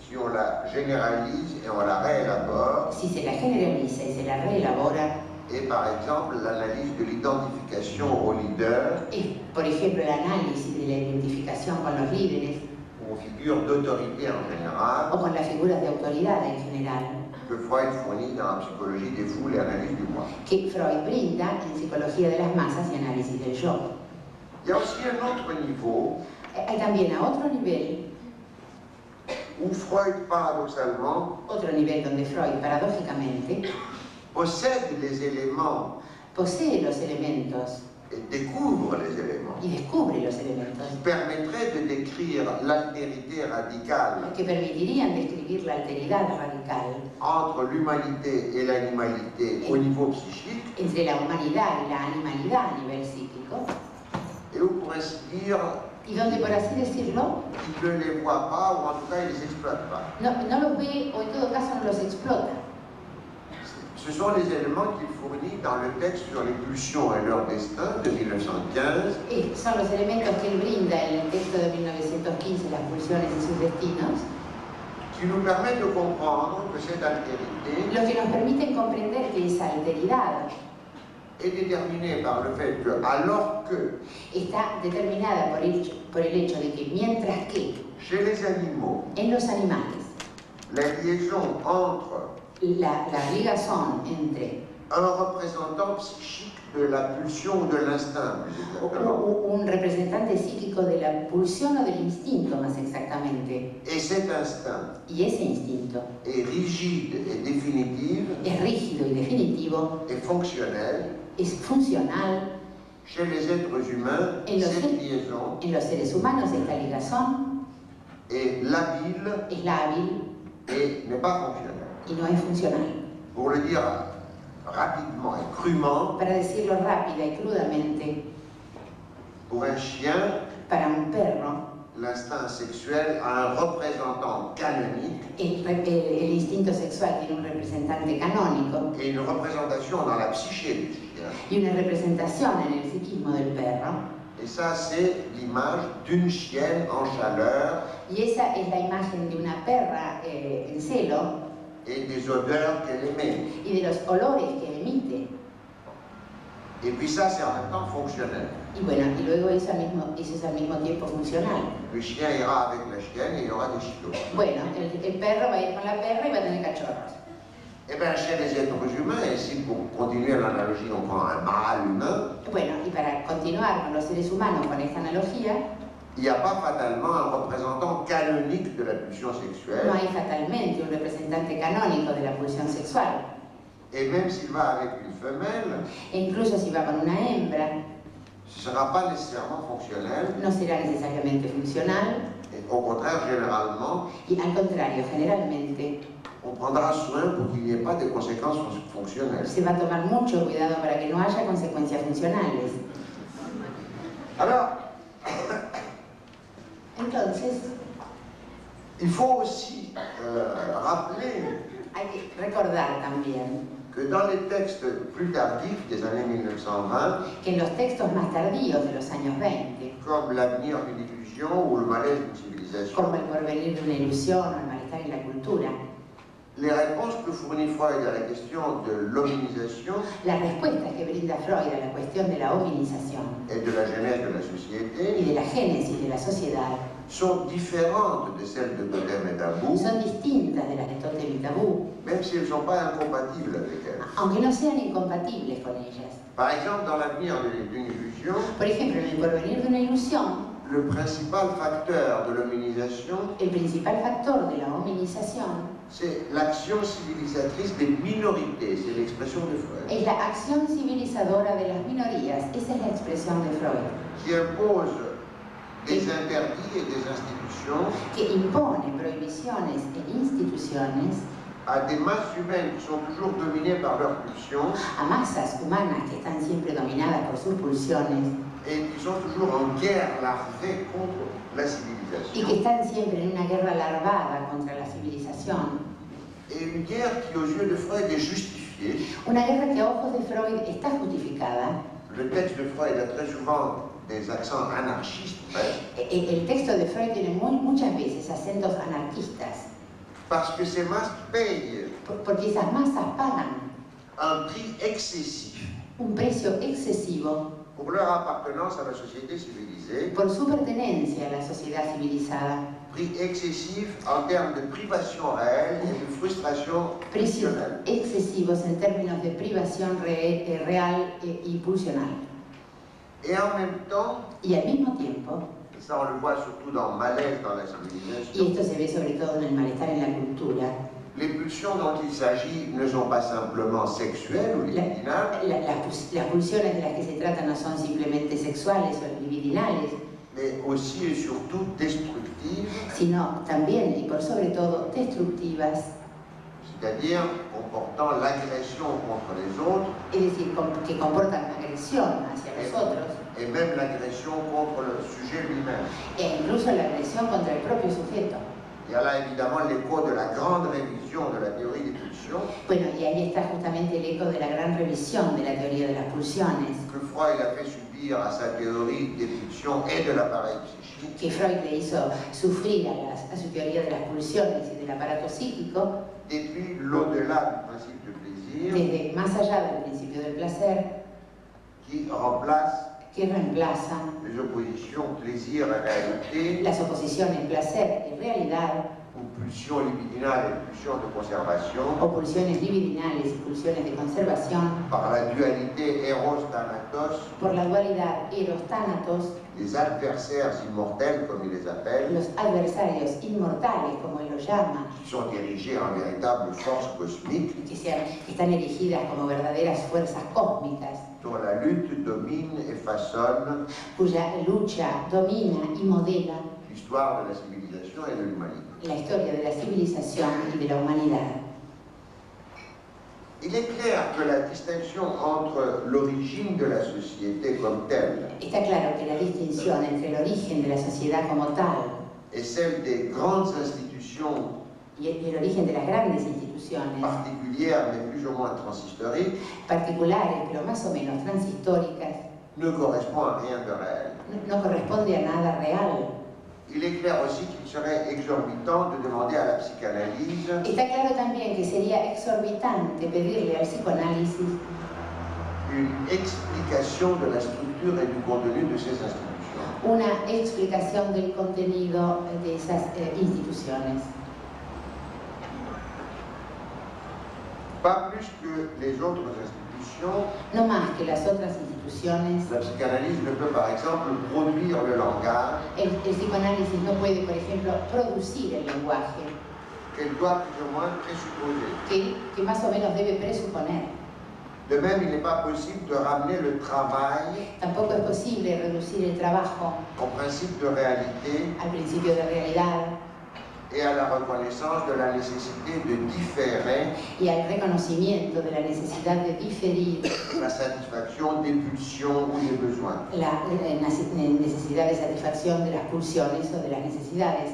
[SPEAKER 4] si on la généralise et on la réélabore,
[SPEAKER 5] si se la generaliza y se la reelabora,
[SPEAKER 4] est par exemple l'analyse de l'identification au leader.
[SPEAKER 5] Es, por ejemplo, el análisis de la identificación con los líderes.
[SPEAKER 4] Ou aux figures d'autorité en
[SPEAKER 5] o con las figuras de autoridad en general,
[SPEAKER 4] que Freud fournit dans la psychologie des foules et analyse du moi.
[SPEAKER 5] que Freud brinda en Psicología de las Masas y Análisis del Yo.
[SPEAKER 4] Il y a aussi un autre niveau
[SPEAKER 5] Eh, Hay también a otro nivel,
[SPEAKER 4] où Freud, paradoxalement,
[SPEAKER 5] otro nivel donde Freud, paradójicamente,
[SPEAKER 4] possède les éléments
[SPEAKER 5] posee los elementos
[SPEAKER 4] découvre les éléments.
[SPEAKER 5] Y descubre los elementos.
[SPEAKER 4] Qui permettraient de décrire l'altérité radicale.
[SPEAKER 5] Que permitirían describir la alteridad radical
[SPEAKER 4] entre l'humanité et l'animalité au niveau psychique,
[SPEAKER 5] entre la humanidad y la animalidad a nivel psíquico,
[SPEAKER 4] et où, pour ainsi dire,
[SPEAKER 5] y donde, por así decirlo,
[SPEAKER 4] ne les voit pas ou en tout cas il ne les exploite pas.
[SPEAKER 5] no, no los ve o en todo caso no los explota.
[SPEAKER 4] Ce sont les éléments qu'il fournit dans le texte sur les pulsions et leur destin de 1915
[SPEAKER 5] Eh, son los elementos que él brinda en el texto de 1915, Las pulsiones y sus destinos,
[SPEAKER 4] qui nous permettent de comprendre que cette altérité
[SPEAKER 5] lo que nos permiten comprender que esa alteridad
[SPEAKER 4] est déterminée par le fait que, alors que
[SPEAKER 5] está determinada por el, por el hecho de que mientras que
[SPEAKER 4] chez les animaux,
[SPEAKER 5] en los animales
[SPEAKER 4] la liaison entre
[SPEAKER 5] la, la entre
[SPEAKER 4] un représentant psychique de la pulsion ou de l'instinct,
[SPEAKER 5] un representante psíquico de la pulsión o del instinto más exactamente,
[SPEAKER 4] et cet instinct
[SPEAKER 5] y ese instinto
[SPEAKER 4] est rigide et définitive
[SPEAKER 5] es rígido y definitivo,
[SPEAKER 4] et fonctionnel,
[SPEAKER 5] es funcional,
[SPEAKER 4] chez les êtres humains,
[SPEAKER 5] Et le
[SPEAKER 4] cette liaison
[SPEAKER 5] en los seres humanos esta ligazón
[SPEAKER 4] est labile
[SPEAKER 5] es lábil
[SPEAKER 4] et n'est pas fonctionnelle.
[SPEAKER 5] Y no es funcional.
[SPEAKER 4] Pour le dire rapidement et crûment,
[SPEAKER 5] Para decirlo rápida y crudamente,
[SPEAKER 4] pour un chien,
[SPEAKER 5] para un perro,
[SPEAKER 4] l'instinct sexuel a un représentant canonique
[SPEAKER 5] el, re- el- el instinto sexual tiene un representante canónico
[SPEAKER 4] et une représentation dans la psyché du chien.
[SPEAKER 5] y una representación en el psiquismo del perro,
[SPEAKER 4] Et ça, c'est l'image d'une chienne en chaleur
[SPEAKER 5] y esa es la imagen de una perra eh, en celo
[SPEAKER 4] et des odeurs qu'elle émet.
[SPEAKER 5] y de los olores que emite.
[SPEAKER 4] Et puis ça, c'est en même temps fonctionnel.
[SPEAKER 5] Y bueno, y luego eso, al mismo, eso es al mismo tiempo funcional.
[SPEAKER 4] Le chien ira avec la chienne et il y aura des chiots.
[SPEAKER 5] Bueno, el, el perro va a ir con la perra y va a tener cachorros.
[SPEAKER 4] Eh bien, chez les êtres humains, et si pour continuer l'analogie, on prend un mâle humain,
[SPEAKER 5] Bueno, y para continuar con los seres humanos con esta analogía,
[SPEAKER 4] il n'y a pas fatalement un représentant canonique de la pulsion
[SPEAKER 5] no
[SPEAKER 4] sexuelle.
[SPEAKER 5] hay fatalmente un representante canónico de la pulsión sexual.
[SPEAKER 4] Et même s'il va avec une femelle,
[SPEAKER 5] E incluso si va con una hembra,
[SPEAKER 4] ce ne sera pas nécessairement fonctionnel.
[SPEAKER 5] no será necesariamente funcional
[SPEAKER 4] Et au contraire, généralement,
[SPEAKER 5] y al contrario, generalmente
[SPEAKER 4] on prendra soin pour qu'il n'y ait pas de conséquences fon- fonctionnelles.
[SPEAKER 5] se va a tomar mucho cuidado para que no haya consecuencias funcionales.
[SPEAKER 4] Alors,
[SPEAKER 5] Entonces,
[SPEAKER 4] il faut aussi euh, rappeler
[SPEAKER 5] hay que recordar también
[SPEAKER 4] que dans les textes plus tardifs des années 1920,
[SPEAKER 5] que en los textos más tardíos de los años 20,
[SPEAKER 4] comme L'avenir d'une illusion ou Le malaise d'une civilisation,
[SPEAKER 5] como el porvenir de una ilusión o el malestar en la cultura,
[SPEAKER 4] les réponses que fournit Freud à la question de l'hominisation
[SPEAKER 5] las respuestas que brinda Freud a la cuestión de la hominización
[SPEAKER 4] et de la genèse de la
[SPEAKER 5] y
[SPEAKER 4] société
[SPEAKER 5] de la génesis de la sociedad
[SPEAKER 4] sont différentes de celles de Totem et Tabou,
[SPEAKER 5] son distintas de las de Totem y Tabú,
[SPEAKER 4] même si elles ne sont pas incompatibles avec elles.
[SPEAKER 5] aunque no sean incompatibles con ellas.
[SPEAKER 4] Par exemple, dans L'avenir d'une illusion,
[SPEAKER 5] Por ejemplo, en el porvenir de una ilusión,
[SPEAKER 4] le principal facteur de l'hominisation,
[SPEAKER 5] el principal factor de la hominización
[SPEAKER 4] c'est l'action civilisatrice des minorités, c'est l'expression de Freud,
[SPEAKER 5] es la acción civilizadora de las minorías, esa es la expresión de Freud,
[SPEAKER 4] qui impose des interdits et des institutions
[SPEAKER 5] que impone prohibiciones e instituciones
[SPEAKER 4] à des masses humaines qui sont toujours dominées par leurs pulsions
[SPEAKER 5] a masas humanas que están siempre dominadas por sus pulsiones
[SPEAKER 4] et qui sont toujours en guerre larvée contre la
[SPEAKER 5] y que están siempre en una guerra larvada contra la civilización.
[SPEAKER 4] Une guerre qui, aux yeux de Freud, est justifiée.
[SPEAKER 5] Una guerra que a ojos de Freud está justificada.
[SPEAKER 4] Le texte de Freud a très souvent des accents anarchistes, presque,
[SPEAKER 5] E- e- El texto de Freud tiene muy- muchas veces acentos anarquistas,
[SPEAKER 4] parce que ces masses payent.
[SPEAKER 5] Por- porque esas masas pagan.
[SPEAKER 4] Un prix excessif.
[SPEAKER 5] Un precio excesivo
[SPEAKER 4] pour leur appartenance à la société civilisée,
[SPEAKER 5] por su pertenencia a la sociedad civilizada,
[SPEAKER 4] prix excessif en termes de privation réelle et de frustration
[SPEAKER 5] precios
[SPEAKER 4] pulsionnelle.
[SPEAKER 5] excesivos en términos de privación re- eh, real e- y pulsional.
[SPEAKER 4] Et en même temps,
[SPEAKER 5] Y al mismo tiempo,
[SPEAKER 4] et ça on le voit surtout dans Malaise dans la
[SPEAKER 5] y esto se ve sobre todo en el malestar en la cultura,
[SPEAKER 4] les pulsions dont il s'agit ne sont pas simplement sexuelles ou
[SPEAKER 5] la-
[SPEAKER 4] libidinales,
[SPEAKER 5] la- las pus- las pulsiones de las que se trata no son simplemente sexuales o libidinales,
[SPEAKER 4] mais aussi et surtout destructives,
[SPEAKER 5] sino también y por sobre todo destructivas,
[SPEAKER 4] c'est-à-dire comportant l'agression contre les autres.
[SPEAKER 5] Es decir, que comportan agresión hacia los otros.
[SPEAKER 4] et même l'agression contre le sujet lui-même.
[SPEAKER 5] e incluso la agresión contra el propio sujeto.
[SPEAKER 4] Y a là évidemment l'écho de la grande révision de la théorie des pulsions.
[SPEAKER 5] Bueno, y ahí está justamente el eco de la gran revisión de la teoría de las pulsiones.
[SPEAKER 4] Que Freud a fait subir à sa théorie des pulsions et de l'appareil psychique.
[SPEAKER 5] Que Freud le hizo sufrir a, las- a su teoría de las pulsiones y del aparato psíquico,
[SPEAKER 4] et puis l'au-delà du principe de plaisir
[SPEAKER 5] desde más allá del principio del placer,
[SPEAKER 4] qui remplace
[SPEAKER 5] que reemplaza
[SPEAKER 4] les oppositions plaisir et réalité
[SPEAKER 5] las oposiciones placer y realidad, o pulsiones libidinales y pulsiones de conservación, por la dualidad eros-tánatos, los adversarios inmortales, como él los llama,
[SPEAKER 4] qui
[SPEAKER 5] que están erigidas como verdaderas fuerzas cósmicas,
[SPEAKER 4] dont la lutte domine et façonne
[SPEAKER 5] cuya lucha domina y modela
[SPEAKER 4] l'histoire de la civilisation et de l'humanité.
[SPEAKER 5] la historia de la civilización y de la humanidad.
[SPEAKER 4] Il est clair que la distinction entre l'origine de la société comme telle
[SPEAKER 5] Está claro que la distinción entre el origen de la sociedad como tal
[SPEAKER 4] et celle des grandes institutions
[SPEAKER 5] y el, origen de las grandes instituciones,
[SPEAKER 4] particulières mais plus ou moins transhistoriques
[SPEAKER 5] particulares pero más o menos transhistóricas,
[SPEAKER 4] ne correspond à rien de réel.
[SPEAKER 5] no, no corresponde a nada real.
[SPEAKER 4] Il est clair aussi qu'il serait exorbitant de demander à la psychanalyse
[SPEAKER 5] Está claro también que sería exorbitante pedirle al psicoanálisis
[SPEAKER 4] une explication de la structure et du contenu de ces institutions.
[SPEAKER 5] una explicación del contenido de esas eh, instituciones.
[SPEAKER 4] Pas plus que les autres institutions,
[SPEAKER 5] No más que las otras instituciones,
[SPEAKER 4] la psychanalyse ne peut par exemple produire le langage
[SPEAKER 5] el, el psicoanálisis no puede, por ejemplo, producir el lenguaje,
[SPEAKER 4] qu'elle doit plus ou moins présupposer.
[SPEAKER 5] que, que más o menos debe presuponer.
[SPEAKER 4] De même, il n'est pas possible de ramener le travail
[SPEAKER 5] Tampoco es posible reducir el trabajo
[SPEAKER 4] au principe de réalité
[SPEAKER 5] al principio de realidad
[SPEAKER 4] et à la reconnaissance de la nécessité de différer
[SPEAKER 5] y al reconocimiento de la necesidad de diferir
[SPEAKER 4] la satisfaction des pulsions ou des besoins.
[SPEAKER 5] la eh, nece- necesidad de satisfacción de las pulsiones o de las necesidades.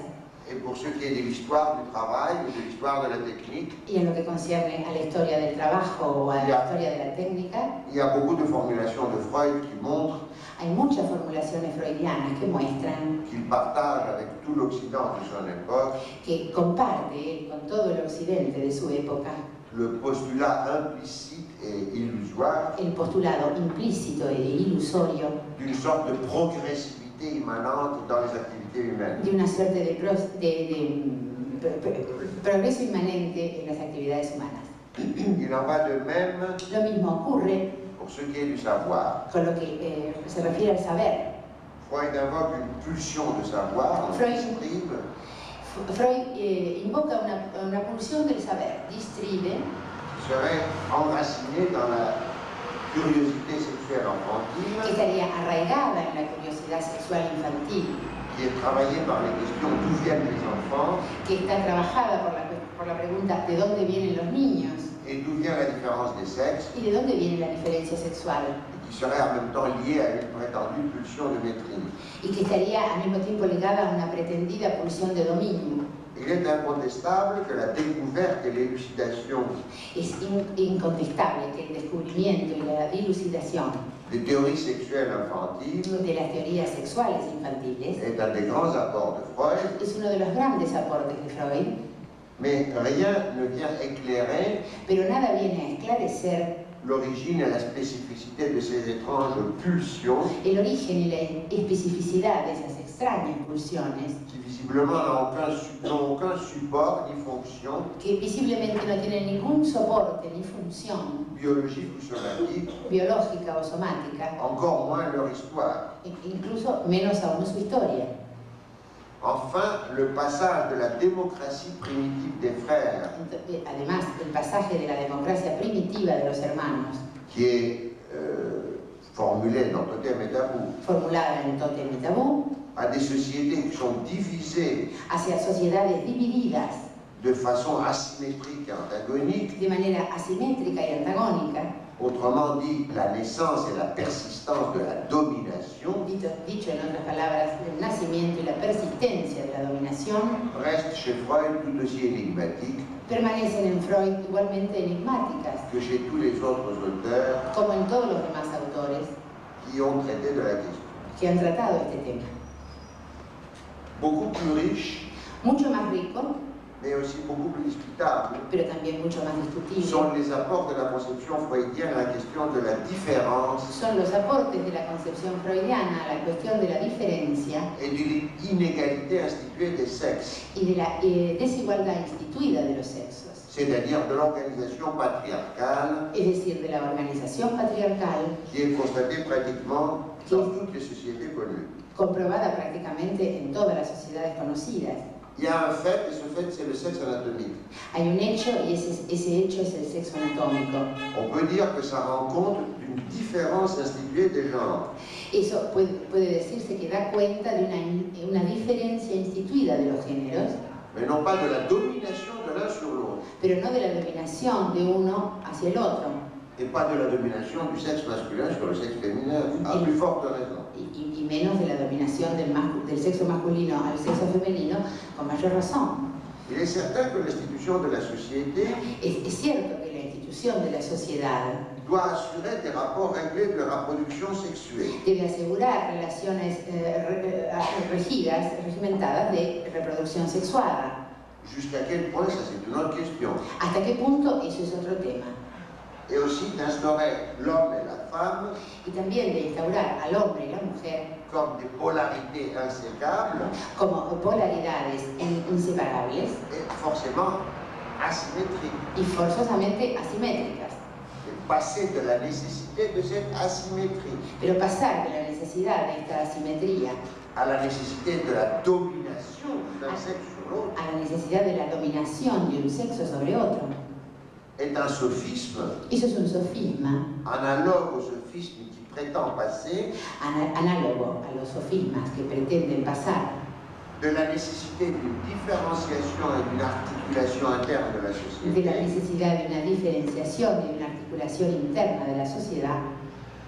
[SPEAKER 4] Et pour ce qui est de l'histoire du travail et de l'histoire de la technique,
[SPEAKER 5] Y en lo que concierne a la historia del trabajo o a la historia de la técnica,
[SPEAKER 4] il y a beaucoup de formulations de Freud qui montrent
[SPEAKER 5] hay muchas formulaciones freudianas que muestran
[SPEAKER 4] qu'il partage avec tout l'Occident de son époque
[SPEAKER 5] que comparte con todo el occidente de su época
[SPEAKER 4] le postulat implicite et illusoire
[SPEAKER 5] el postulado implícito e ilusorio
[SPEAKER 4] d'une sorte de progressivité
[SPEAKER 5] de una suerte de, pros- de- de, mm, pro- pro- progreso inmanente en las actividades humanas.
[SPEAKER 4] Même
[SPEAKER 5] Lo mismo ocurre
[SPEAKER 4] pour ce qui est du savoir.
[SPEAKER 5] con lo que eh, se refiere al saber.
[SPEAKER 4] Freud invoque une pulsion de savoir, on
[SPEAKER 5] Freud. Freud eh, invoca una, una pulsión del saber, distribe,
[SPEAKER 4] qui serait enracinée dans la curiosité sexuelle
[SPEAKER 5] que
[SPEAKER 4] enfantine,
[SPEAKER 5] estaría arraigada en la curiosidad sexual infantil,
[SPEAKER 4] qui est travaillée par les questions d'où viennent les enfants
[SPEAKER 5] que está trabajada por la, por la pregunta de dónde vienen los niños.
[SPEAKER 4] Et d'où vient la différence des sexes,
[SPEAKER 5] y de dónde viene la diferencia sexual,
[SPEAKER 4] et qui serait en même temps liée à une prétendue pulsion de maîtrise.
[SPEAKER 5] y que estaría al mismo tiempo ligada a una pretendida pulsión de dominio.
[SPEAKER 4] Il est incontestable que la découverte et l'élucidation
[SPEAKER 5] Es in- incontestable que el descubrimiento y la dilucidación
[SPEAKER 4] des théories sexuelles infantiles
[SPEAKER 5] de las teorías sexuales infantiles
[SPEAKER 4] est un des grands apports de Freud,
[SPEAKER 5] es uno de los grandes aportes de Freud,
[SPEAKER 4] mais rien ne vient éclairer
[SPEAKER 5] pero nada viene a esclarecer
[SPEAKER 4] l'origine et la spécificité de ces étranges pulsions
[SPEAKER 5] el origen y la especificidad de esas extrañas pulsiones
[SPEAKER 4] qui visiblement n'ont aucun, aucun support ni fonction.
[SPEAKER 5] Que visiblemente no tienen ningún soporte ni función
[SPEAKER 4] biologique ou somatique,
[SPEAKER 5] biológica o somática,
[SPEAKER 4] encore moins leur histoire.
[SPEAKER 5] e- incluso menos aún su historia.
[SPEAKER 4] Enfin, le passage de la démocratie primitive des frères,
[SPEAKER 5] Ent- eh, Además, el pasaje de la democracia primitiva de los hermanos,
[SPEAKER 4] qui est euh, formulé dans Totem et Tabou,
[SPEAKER 5] formulada en Totem y Tabú,
[SPEAKER 4] à des sociétés qui sont divisées
[SPEAKER 5] hacia sociedades divididas
[SPEAKER 4] de façon asymétrique et antagonique,
[SPEAKER 5] de
[SPEAKER 4] autrement dit la naissance et la persistance de la domination,
[SPEAKER 5] Dicho, dicho en otras palabras, el nacimiento y la persistencia de la dominación
[SPEAKER 4] reste chez Freud tout aussi énigmatique
[SPEAKER 5] permanecen en Freud igualmente enigmáticas,
[SPEAKER 4] que chez tous les autres auteurs
[SPEAKER 5] como en todos los demás autores
[SPEAKER 4] qui ont traité de la question.
[SPEAKER 5] que han tratado este tema.
[SPEAKER 4] Beaucoup plus riche,
[SPEAKER 5] Mucho más rico,
[SPEAKER 4] mais aussi beaucoup plus discutable,
[SPEAKER 5] pero también mucho más discutible,
[SPEAKER 4] sont les apports de la conception freudienne à la question de la différence
[SPEAKER 5] son los aportes de la concepción freudiana a la cuestión de la diferencia
[SPEAKER 4] et de l'inégalité instituée des sexes,
[SPEAKER 5] y de la eh, desigualdad instituida de los sexos,
[SPEAKER 4] c'est-à-dire de l'organisation patriarcale
[SPEAKER 5] es decir, de la organización patriarcal
[SPEAKER 4] qui est constatée pratiquement dans toutes les sociétés connues.
[SPEAKER 5] Comprobada prácticamente en todas las sociedades conocidas.
[SPEAKER 4] Il y a un fait, et ce fait c'est le sexe anatomique.
[SPEAKER 5] Hay un hecho y ese, ese hecho es el sexo anatómico.
[SPEAKER 4] On peut dire que ça rend compte d'une différence instituée des genres.
[SPEAKER 5] Eso puede, puede decirse que da cuenta de una, una diferencia instituida de los géneros,
[SPEAKER 4] mais non pas de la domination de l'un sur l'autre,
[SPEAKER 5] pero no de la dominación de uno hacia el otro,
[SPEAKER 4] et pas de la domination du sexe masculin sur le sexe féminin, à plus forte raison.
[SPEAKER 5] y, y- menos de la dominación del, del sexo masculino al sexo femenino, con mayor razón.
[SPEAKER 4] Il est certain que l'institution de la société
[SPEAKER 5] Es, es cierto que la institución de la sociedad
[SPEAKER 4] doit assurer des rapports réglés de reproduction sexuelle.
[SPEAKER 5] debe asegurar relaciones eh, eh, regidas, regimentadas de reproducción sexuada.
[SPEAKER 4] Jusqu'à quel point, ça c'est une autre question.
[SPEAKER 5] ¿Hasta qué punto? Eso es otro tema.
[SPEAKER 4] Et aussi d'instaurer l'homme et la femme
[SPEAKER 5] Y también de instaurar al hombre y la mujer
[SPEAKER 4] comme des polarités insécables
[SPEAKER 5] como polaridades in- inseparables
[SPEAKER 4] et forcément asymétriques.
[SPEAKER 5] y forzosamente asimétricas.
[SPEAKER 4] Et passer de la nécessité de cette asymétrie
[SPEAKER 5] Pero pasar de la necesidad de esta asimetría
[SPEAKER 4] à la nécessité de la domination d'un sexe sur l'autre
[SPEAKER 5] a la necesidad de la dominación de un sexo sobre otro,
[SPEAKER 4] est un sophisme.
[SPEAKER 5] Eso es un sofisma
[SPEAKER 4] analogue au sophisme qui prétend passer
[SPEAKER 5] ana- análogo a los sofismas que pretenden pasar
[SPEAKER 4] de la nécessité d'une différenciation et d'une articulation interne de la
[SPEAKER 5] de la
[SPEAKER 4] société
[SPEAKER 5] de una diferenciación y de una articulación interna de la sociedad.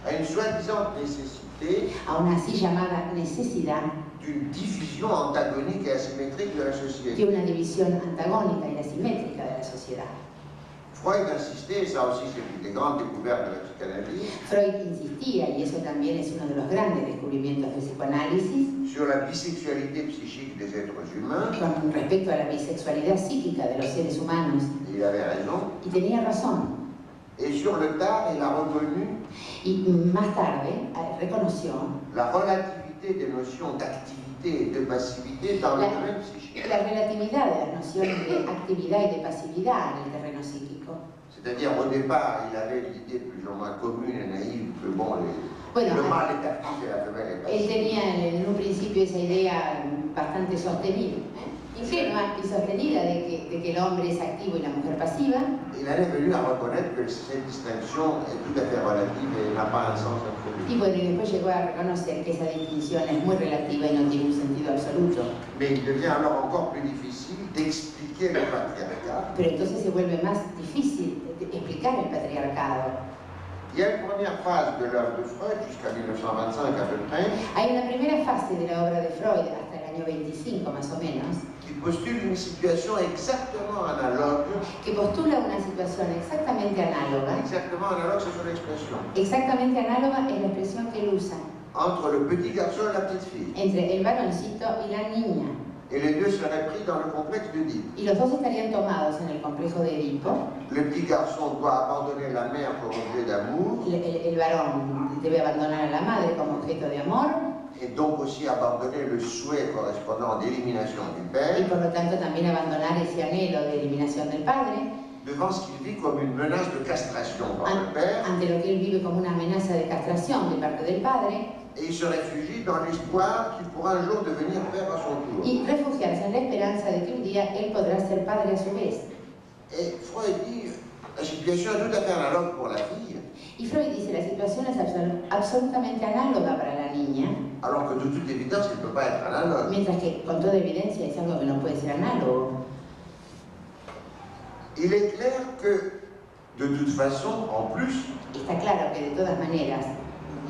[SPEAKER 4] À une soi-disant nécessité
[SPEAKER 5] a una así llamada necesidad
[SPEAKER 4] d'une division antagonique et asymétrique de la
[SPEAKER 5] de
[SPEAKER 4] société.
[SPEAKER 5] una división antagónica y asimétrica de la sociedad.
[SPEAKER 4] Freud ça aussi une des grandes découvertes de la psychanalyse,
[SPEAKER 5] Freud insistía, y eso también es uno de los grandes descubrimientos del psicoanálisis,
[SPEAKER 4] sur la bisexualité psychique des êtres humains,
[SPEAKER 5] con respecto a la bisexualidad psíquica de los seres humanos,
[SPEAKER 4] il avait raison,
[SPEAKER 5] y tenía razón.
[SPEAKER 4] et sur le tard il a reconnu
[SPEAKER 5] Y más tarde eh, reconoció
[SPEAKER 4] la relativité des notions d'activité et de passivité dans le
[SPEAKER 5] La-
[SPEAKER 4] domaine psychique.
[SPEAKER 5] la relatividad de las nociones de actividad y de pasividad en el.
[SPEAKER 4] C'est-à-dire au départ il avait l'idée plus ou moins commune et naïve que bon, les-
[SPEAKER 5] Bueno,
[SPEAKER 4] le mâle est actif et la femelle est
[SPEAKER 5] Él
[SPEAKER 4] passive.
[SPEAKER 5] tenía en, un principio esa idea bastante sostenida, ¿eh? Ingenua y sostenida de que, de que el hombre es activo y la mujer pasiva, y bueno, y después llegó a reconocer que esa distinción es muy relativa y no tiene un sentido absoluto. Pero entonces se vuelve más difícil explicar el patriarcado.
[SPEAKER 4] Il y a une première phase de l'œuvre de Freud jusqu'à 1925 à peu près
[SPEAKER 5] Hay una primera fase de la obra de Freud, hasta año 25 más o menos,
[SPEAKER 4] qui postule une situation exactement analogue,
[SPEAKER 5] que postula una situación exactamente análoga,
[SPEAKER 4] exactement analogue, c'est son expression,
[SPEAKER 5] exactamente análoga es la expresión que él usa,
[SPEAKER 4] entre le petit garçon et la petite fille.
[SPEAKER 5] entre el varoncito y la niña.
[SPEAKER 4] Et les deux seraient pris dans le complexe d'Oedipe.
[SPEAKER 5] Y los dos estarían tomados en el complejo de Edipo.
[SPEAKER 4] Le petit garçon doit abandonner la mère pour objet d'amour
[SPEAKER 5] El, el- el varón debe abandonar a la madre como objeto de amor
[SPEAKER 4] et donc aussi abandonner le souhait correspondant d'élimination du
[SPEAKER 5] y
[SPEAKER 4] père
[SPEAKER 5] por lo tanto también abandonar ese anhelo de eliminación del padre
[SPEAKER 4] devant ce qu'il vit comme une menace de castration par
[SPEAKER 5] an-
[SPEAKER 4] le père
[SPEAKER 5] ante lo que él vive como una amenaza de castración de parte del padre
[SPEAKER 4] et il se réfugie dans l'espoir qu'il pourra un jour devenir père à son tour.
[SPEAKER 5] y refugiarse en la esperanza de que un día él podrá ser padre a su vez.
[SPEAKER 4] Et Freud dit la pour fille,
[SPEAKER 5] Y Freud dice situación es absol- absolutamente análoga para la niña,
[SPEAKER 4] alors que de toute évidence, il ne peut pas être analogue.
[SPEAKER 5] mientras que con toda evidencia es algo que no puede ser análogo.
[SPEAKER 4] Il est clair que, de toute façon, en plus,
[SPEAKER 5] Está claro que de todas maneras,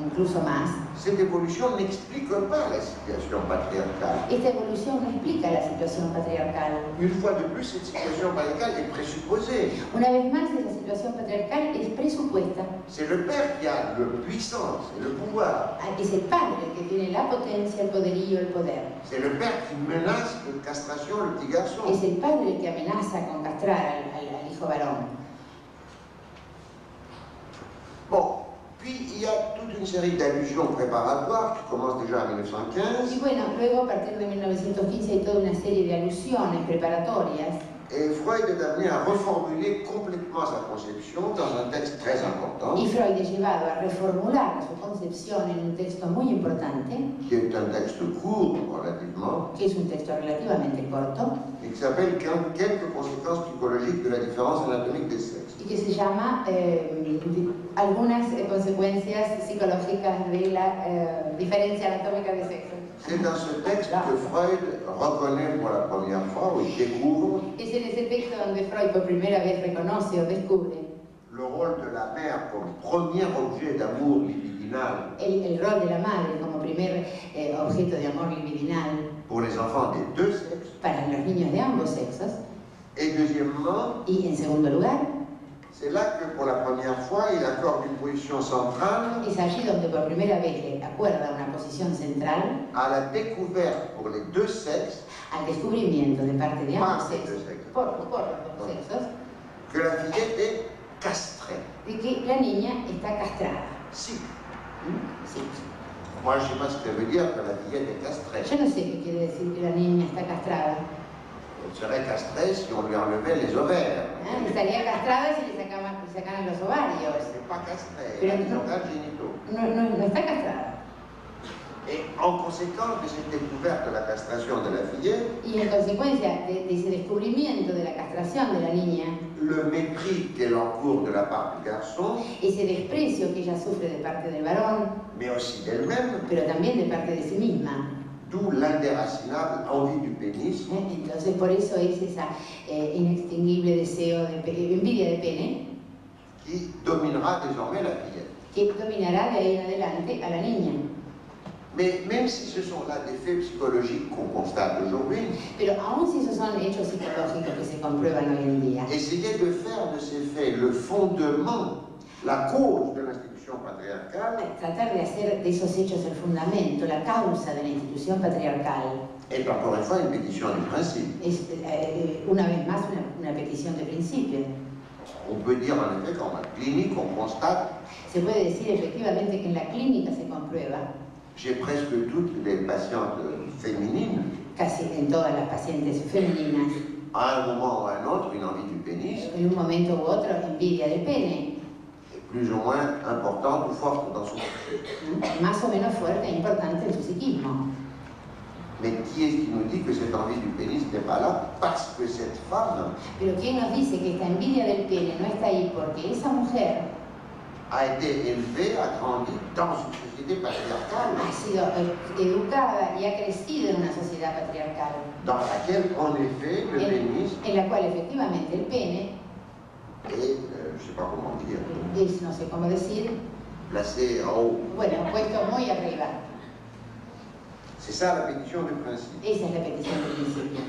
[SPEAKER 5] incluso más,
[SPEAKER 4] cette évolution n'explique pas la situation patriarcale.
[SPEAKER 5] esta evolución no explica la situación patriarcal.
[SPEAKER 4] Une fois de plus, cette situation patriarcale est présupposée.
[SPEAKER 5] Una vez más, esa situación patriarcal es presupuesta.
[SPEAKER 4] C'est le père qui a la puissance et le pouvoir.
[SPEAKER 5] Es el padre el que tiene la potencia, el poderío, el poder.
[SPEAKER 4] C'est le père qui menace de castration le petit garçon.
[SPEAKER 5] Es el padre el que amenaza con castrar al, al- al hijo varón.
[SPEAKER 4] Bon, puis il y a toute une série d'allusions préparatoires qui commencent déjà en 1915.
[SPEAKER 5] Y bueno, luego a partir de 1915 hay toda una serie de alusiones preparatorias
[SPEAKER 4] Et Freud est amené à reformuler complètement sa conception dans un texte très important,
[SPEAKER 5] y Freud es llevado a reformular su concepción en un texto muy importante,
[SPEAKER 4] qui est un texte court relativement,
[SPEAKER 5] que es un texto relativamente corto
[SPEAKER 4] et qui s'appelle Quel- Quelques conséquences psychologiques de la différence anatomique des sexes.
[SPEAKER 5] Que se llama eh, algunas eh, consecuencias psicológicas de la eh, diferencia anatómica de sexo.
[SPEAKER 4] C'est dans ce texte que Freud reconnaît pour la première fois, ou il découvre,
[SPEAKER 5] Es en ese texto donde Freud por primera vez reconoce o descubre
[SPEAKER 4] le rôle de la mère comme premier objet d'amour libidinal
[SPEAKER 5] el, el rol de la madre como primer eh, objeto de amor libidinal
[SPEAKER 4] pour les enfants des deux sexes.
[SPEAKER 5] para los niños de ambos sexos.
[SPEAKER 4] Et deuxièmement,
[SPEAKER 5] Y en segundo lugar,
[SPEAKER 4] c'est là que pour la première fois, il accorde une position centrale
[SPEAKER 5] es allí donde por primera vez le acuerda una posición central
[SPEAKER 4] à la découverte pour les deux sexes
[SPEAKER 5] al descubrimiento de parte de ambos sexos, por, por los dos sexos,
[SPEAKER 4] que la fillette est castrée.
[SPEAKER 5] de que la niña está castrada.
[SPEAKER 4] Si.
[SPEAKER 5] ¿Mm? Sí.
[SPEAKER 4] Moi, je ne sais pas ce que ça veut dire que la fillette est castrée.
[SPEAKER 5] Yo no sé qué quiere decir que la niña está castrada.
[SPEAKER 4] Elle serait castrée si on lui enlevait les ovaires.
[SPEAKER 5] ¿eh? Estaría castrada si le sacaban, le los ovarios. Pero
[SPEAKER 4] a des
[SPEAKER 5] no-
[SPEAKER 4] organes génitaux.
[SPEAKER 5] No, no, no está castrada.
[SPEAKER 4] Et en conséquence de cette découverte de la castration de la fillette,
[SPEAKER 5] Y en consecuencia de, de ese descubrimiento de la castración de la niña,
[SPEAKER 4] le mépris qu'elle encourt de la part du garçon,
[SPEAKER 5] ese desprecio que ella sufre de parte del varón,
[SPEAKER 4] mais aussi d'elle-même,
[SPEAKER 5] pero también de parte de sí misma.
[SPEAKER 4] D'où l'indéracinable envie du pénis,
[SPEAKER 5] ¿eh? Entonces por eso es esa eh, inextinguible deseo de pe- envidia de pene
[SPEAKER 4] qui dominera désormais la fillette.
[SPEAKER 5] dominará de ahí en adelante a la niña.
[SPEAKER 4] Mais même si ce sont là des faits psychologiques qu'on constate aujourd'hui,
[SPEAKER 5] Pero aun si esos son hechos psicológicos que se comprueban hoy en día,
[SPEAKER 4] essayer de faire de ces faits le fondement, la cause de l'institution patriarcale
[SPEAKER 5] tratar de hacer de esos hechos el fundamento, la causa de la institución patriarcal,
[SPEAKER 4] encore une fois une pétition du principe.
[SPEAKER 5] es eh, una vez más una, una petición de principio.
[SPEAKER 4] On peut dire en effet qu'en clinique, on constate,
[SPEAKER 5] Se puede decir efectivamente que en la clínica se comprueba,
[SPEAKER 4] j'ai presque toutes les patientes féminines,
[SPEAKER 5] casi en todas las pacientes femeninas,
[SPEAKER 4] à un moment ou à un autre, une envie du pénis,
[SPEAKER 5] en un momento u otro, envidia del pene,
[SPEAKER 4] plus ou moins importante ou forte dans son psyché.
[SPEAKER 5] ¿no? más o menos fuerte e importante en su psiquismo.
[SPEAKER 4] Mais qui est-ce qui nous dit que cette envie du pénis n'est pas là Parce que cette femme
[SPEAKER 5] Pero ¿quién nos dice que esta envidia del pene no está ahí porque esa mujer
[SPEAKER 4] a été élevée, a grandi dans une société patriarcale,
[SPEAKER 5] ha sido educada y ha crecido en una sociedad patriarcal,
[SPEAKER 4] dans laquelle, en effet, le
[SPEAKER 5] en,
[SPEAKER 4] pénis
[SPEAKER 5] en la cual efectivamente el pene
[SPEAKER 4] est, euh, je ne sais pas comment dire,
[SPEAKER 5] es, no sé cómo decir,
[SPEAKER 4] placé en haut.
[SPEAKER 5] bueno, puesto muy arriba.
[SPEAKER 4] C'est ça la pétition du principe.
[SPEAKER 5] Esa es la petición del principio.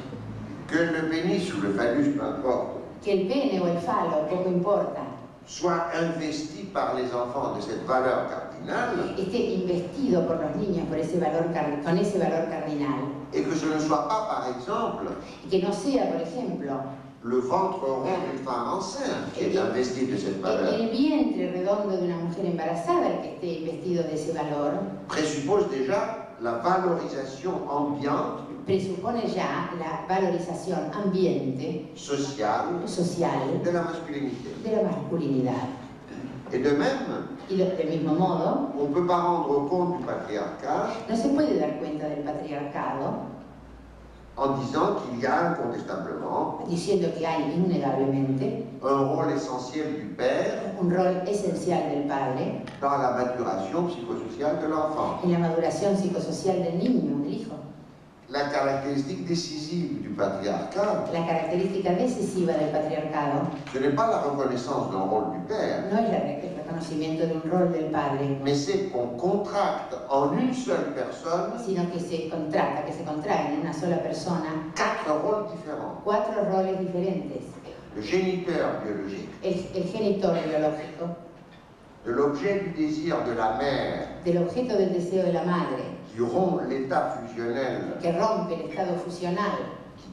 [SPEAKER 4] Que le pénis ou le phallus, peu importe,
[SPEAKER 5] Que el pene o el falo, poco importa,
[SPEAKER 4] soit investi par les enfants de cette valeur cardinale
[SPEAKER 5] esté investido por los niños por ese valor, car- con ese valor cardinal
[SPEAKER 4] et que ce ne soit pas, par exemple,
[SPEAKER 5] y que no sea, por ejemplo,
[SPEAKER 4] le ventre rond d'une femme enceinte qui est investi de cette valeur,
[SPEAKER 5] el vientre redondo de una mujer embarazada que esté investido de ese valor,
[SPEAKER 4] présuppose déjà la valorisation ambiante,
[SPEAKER 5] presupone ya la valorización ambiente,
[SPEAKER 4] sociale
[SPEAKER 5] social,
[SPEAKER 4] de la masculinité.
[SPEAKER 5] de la masculinidad.
[SPEAKER 4] Et de même,
[SPEAKER 5] Y lo- del mismo modo,
[SPEAKER 4] on ne peut pas rendre compte du patriarcat
[SPEAKER 5] no se puede dar cuenta del patriarcado
[SPEAKER 4] en disant qu'il y a incontestablement
[SPEAKER 5] diciendo que hay innegablemente
[SPEAKER 4] un rôle essentiel du père
[SPEAKER 5] un rol esencial del padre
[SPEAKER 4] dans la maturation psychosociale de l'enfant.
[SPEAKER 5] en la maduración psicosocial del niño, del hijo.
[SPEAKER 4] la caractéristique décisive du patriarcat,
[SPEAKER 5] La característica decisiva del patriarcado
[SPEAKER 4] ce n'est pas la reconnaissance d'un rôle du père,
[SPEAKER 5] no es la- reconocimiento de un rol del padre,
[SPEAKER 4] mais c'est qu'on contracte en une seule personne
[SPEAKER 5] sino que se contrata, que se contraen en una sola persona
[SPEAKER 4] quatre rôles différents.
[SPEAKER 5] cuatro roles diferentes.
[SPEAKER 4] Le géniteur biologique,
[SPEAKER 5] El, el genitor biológico,
[SPEAKER 4] de l'objet du désir de la mère.
[SPEAKER 5] Del objeto del deseo de la madre,
[SPEAKER 4] qui rompt l'état fusionnel.
[SPEAKER 5] Que rompe el estado fusional,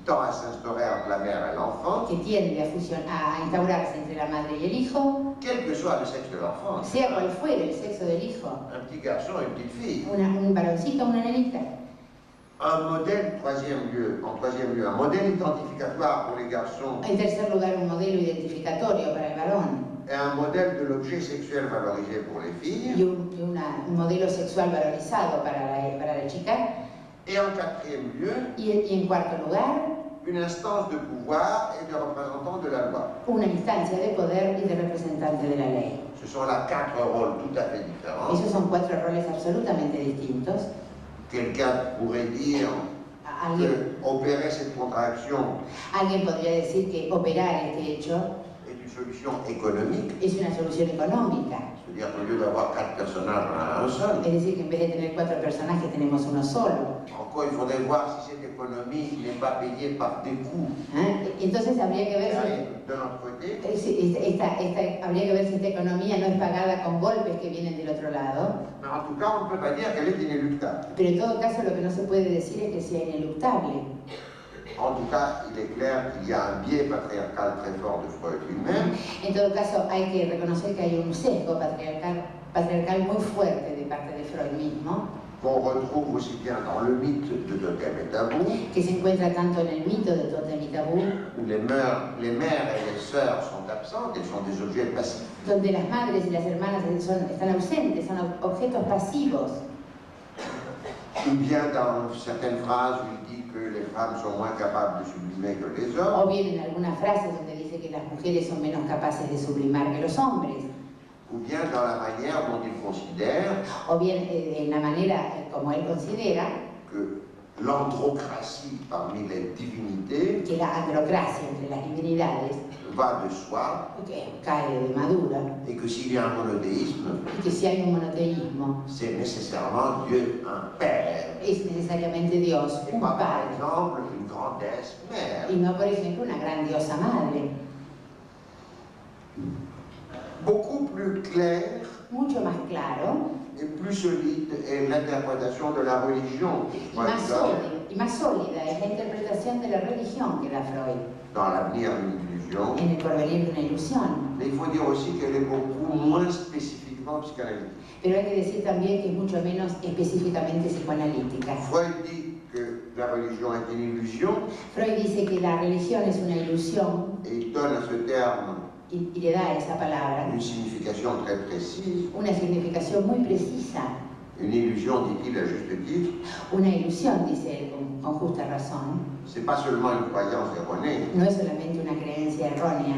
[SPEAKER 4] tend à s'instaurer entre la mère et l'enfant,
[SPEAKER 5] que tiende a, fusion- a instaurarse entre la madre y el hijo,
[SPEAKER 4] quel que soit le sexe de l'enfant.
[SPEAKER 5] sea cual fuere el sexo del hijo,
[SPEAKER 4] Un petit garçon une petite fille.
[SPEAKER 5] una- un varoncito una nenita.
[SPEAKER 4] Un modèle, troisième lieu, en troisième lieu, un modèle identificatoire pour les garçons
[SPEAKER 5] En tercer lugar, un modelo identificatorio para el varón
[SPEAKER 4] et un modèle de l'objet sexuel valorisé pour les
[SPEAKER 5] y un, y una- un modelo sexual valorizado para la, para la chica.
[SPEAKER 4] Et en quatrième lieu,
[SPEAKER 5] Y, y en cuarto lugar,
[SPEAKER 4] une instance de pouvoir et de représentant de la loi.
[SPEAKER 5] una instancia de poder y de representante de la ley.
[SPEAKER 4] Ce sont là quatre rôles tout à fait différents.
[SPEAKER 5] Esos son cuatro roles absolutamente distintos.
[SPEAKER 4] Quelqu'un pourrait dire
[SPEAKER 5] Alguien,
[SPEAKER 4] que opérer cette contraction
[SPEAKER 5] alguien podría decir que operar este hecho es una solución económica. Es decir, que en vez de tener cuatro personajes tenemos uno solo. ¿eh? Entonces habría que ver si, eh, esta, esta- habría que ver si esta economía no es pagada con golpes que vienen del otro lado. Pero en todo caso lo que no se puede decir es que sea ineluctable.
[SPEAKER 4] En tout cas, il est clair qu'il y a un biais patriarcal très fort de Freud lui-même,
[SPEAKER 5] En todo caso hay que reconocer que hay un sesgo patriarcal, patriarcal muy fuerte de parte de Freud mismo,
[SPEAKER 4] qu'on retrouve aussi bien dans le mythe de Totem et Tabou,
[SPEAKER 5] que se encuentra tanto en el mito de Totem y Tabú,
[SPEAKER 4] où les mères, les mères et les sœurs sont absentes, elles sont des objets passifs.
[SPEAKER 5] donde las madres y las hermanas son- están ausentes, son ob- objetos pasivos,
[SPEAKER 4] Ou bien dans certaines phrases où il dit que les femmes sont moins capables de sublimer que les
[SPEAKER 5] o
[SPEAKER 4] hommes,
[SPEAKER 5] bien en algunas frases donde dice que las mujeres son menos capaces de sublimar que los hombres,
[SPEAKER 4] ou bien dans la manière dont il considère
[SPEAKER 5] o bien eh, en la manera eh, como él considera
[SPEAKER 4] que l'androcratie parmi les divinités
[SPEAKER 5] que la androcracia entre las divinidades
[SPEAKER 4] va de soi
[SPEAKER 5] cae de madura.
[SPEAKER 4] Et que s'il y a un monothéisme,
[SPEAKER 5] y que si hay un monoteísmo.
[SPEAKER 4] C'est nécessairement Dieu un père,
[SPEAKER 5] es necesariamente Dios,
[SPEAKER 4] et
[SPEAKER 5] un
[SPEAKER 4] pas par
[SPEAKER 5] padre,
[SPEAKER 4] exemple une grandesse mère.
[SPEAKER 5] y no por ejemplo una grandiosa madre.
[SPEAKER 4] Beaucoup plus clair
[SPEAKER 5] Mucho más claro.
[SPEAKER 4] et plus solide est l'interprétation de la religion
[SPEAKER 5] y más, sólida, y más sólida es la interpretación de la religión que da Freud.
[SPEAKER 4] Dans l'avenir d'une illusion.
[SPEAKER 5] en el porvenir de una ilusión.
[SPEAKER 4] Mais il faut dire aussi qu'elle est beaucoup moins spécifiquement psychanalytique.
[SPEAKER 5] Pero hay que decir también que es mucho menos específicamente psicoanalítica.
[SPEAKER 4] Freud dit que la religion est une illusion
[SPEAKER 5] Freud dice que la religión es una ilusión
[SPEAKER 4] et il donne à ce terme
[SPEAKER 5] y, y le da a esa palabra
[SPEAKER 4] une signification très précise.
[SPEAKER 5] una significación muy precisa.
[SPEAKER 4] Une illusion, dit-il à juste titre,
[SPEAKER 5] Una ilusión, dice él con, justa razón,
[SPEAKER 4] c'est pas seulement une croyance erronée,
[SPEAKER 5] no es solamente una creencia errónea,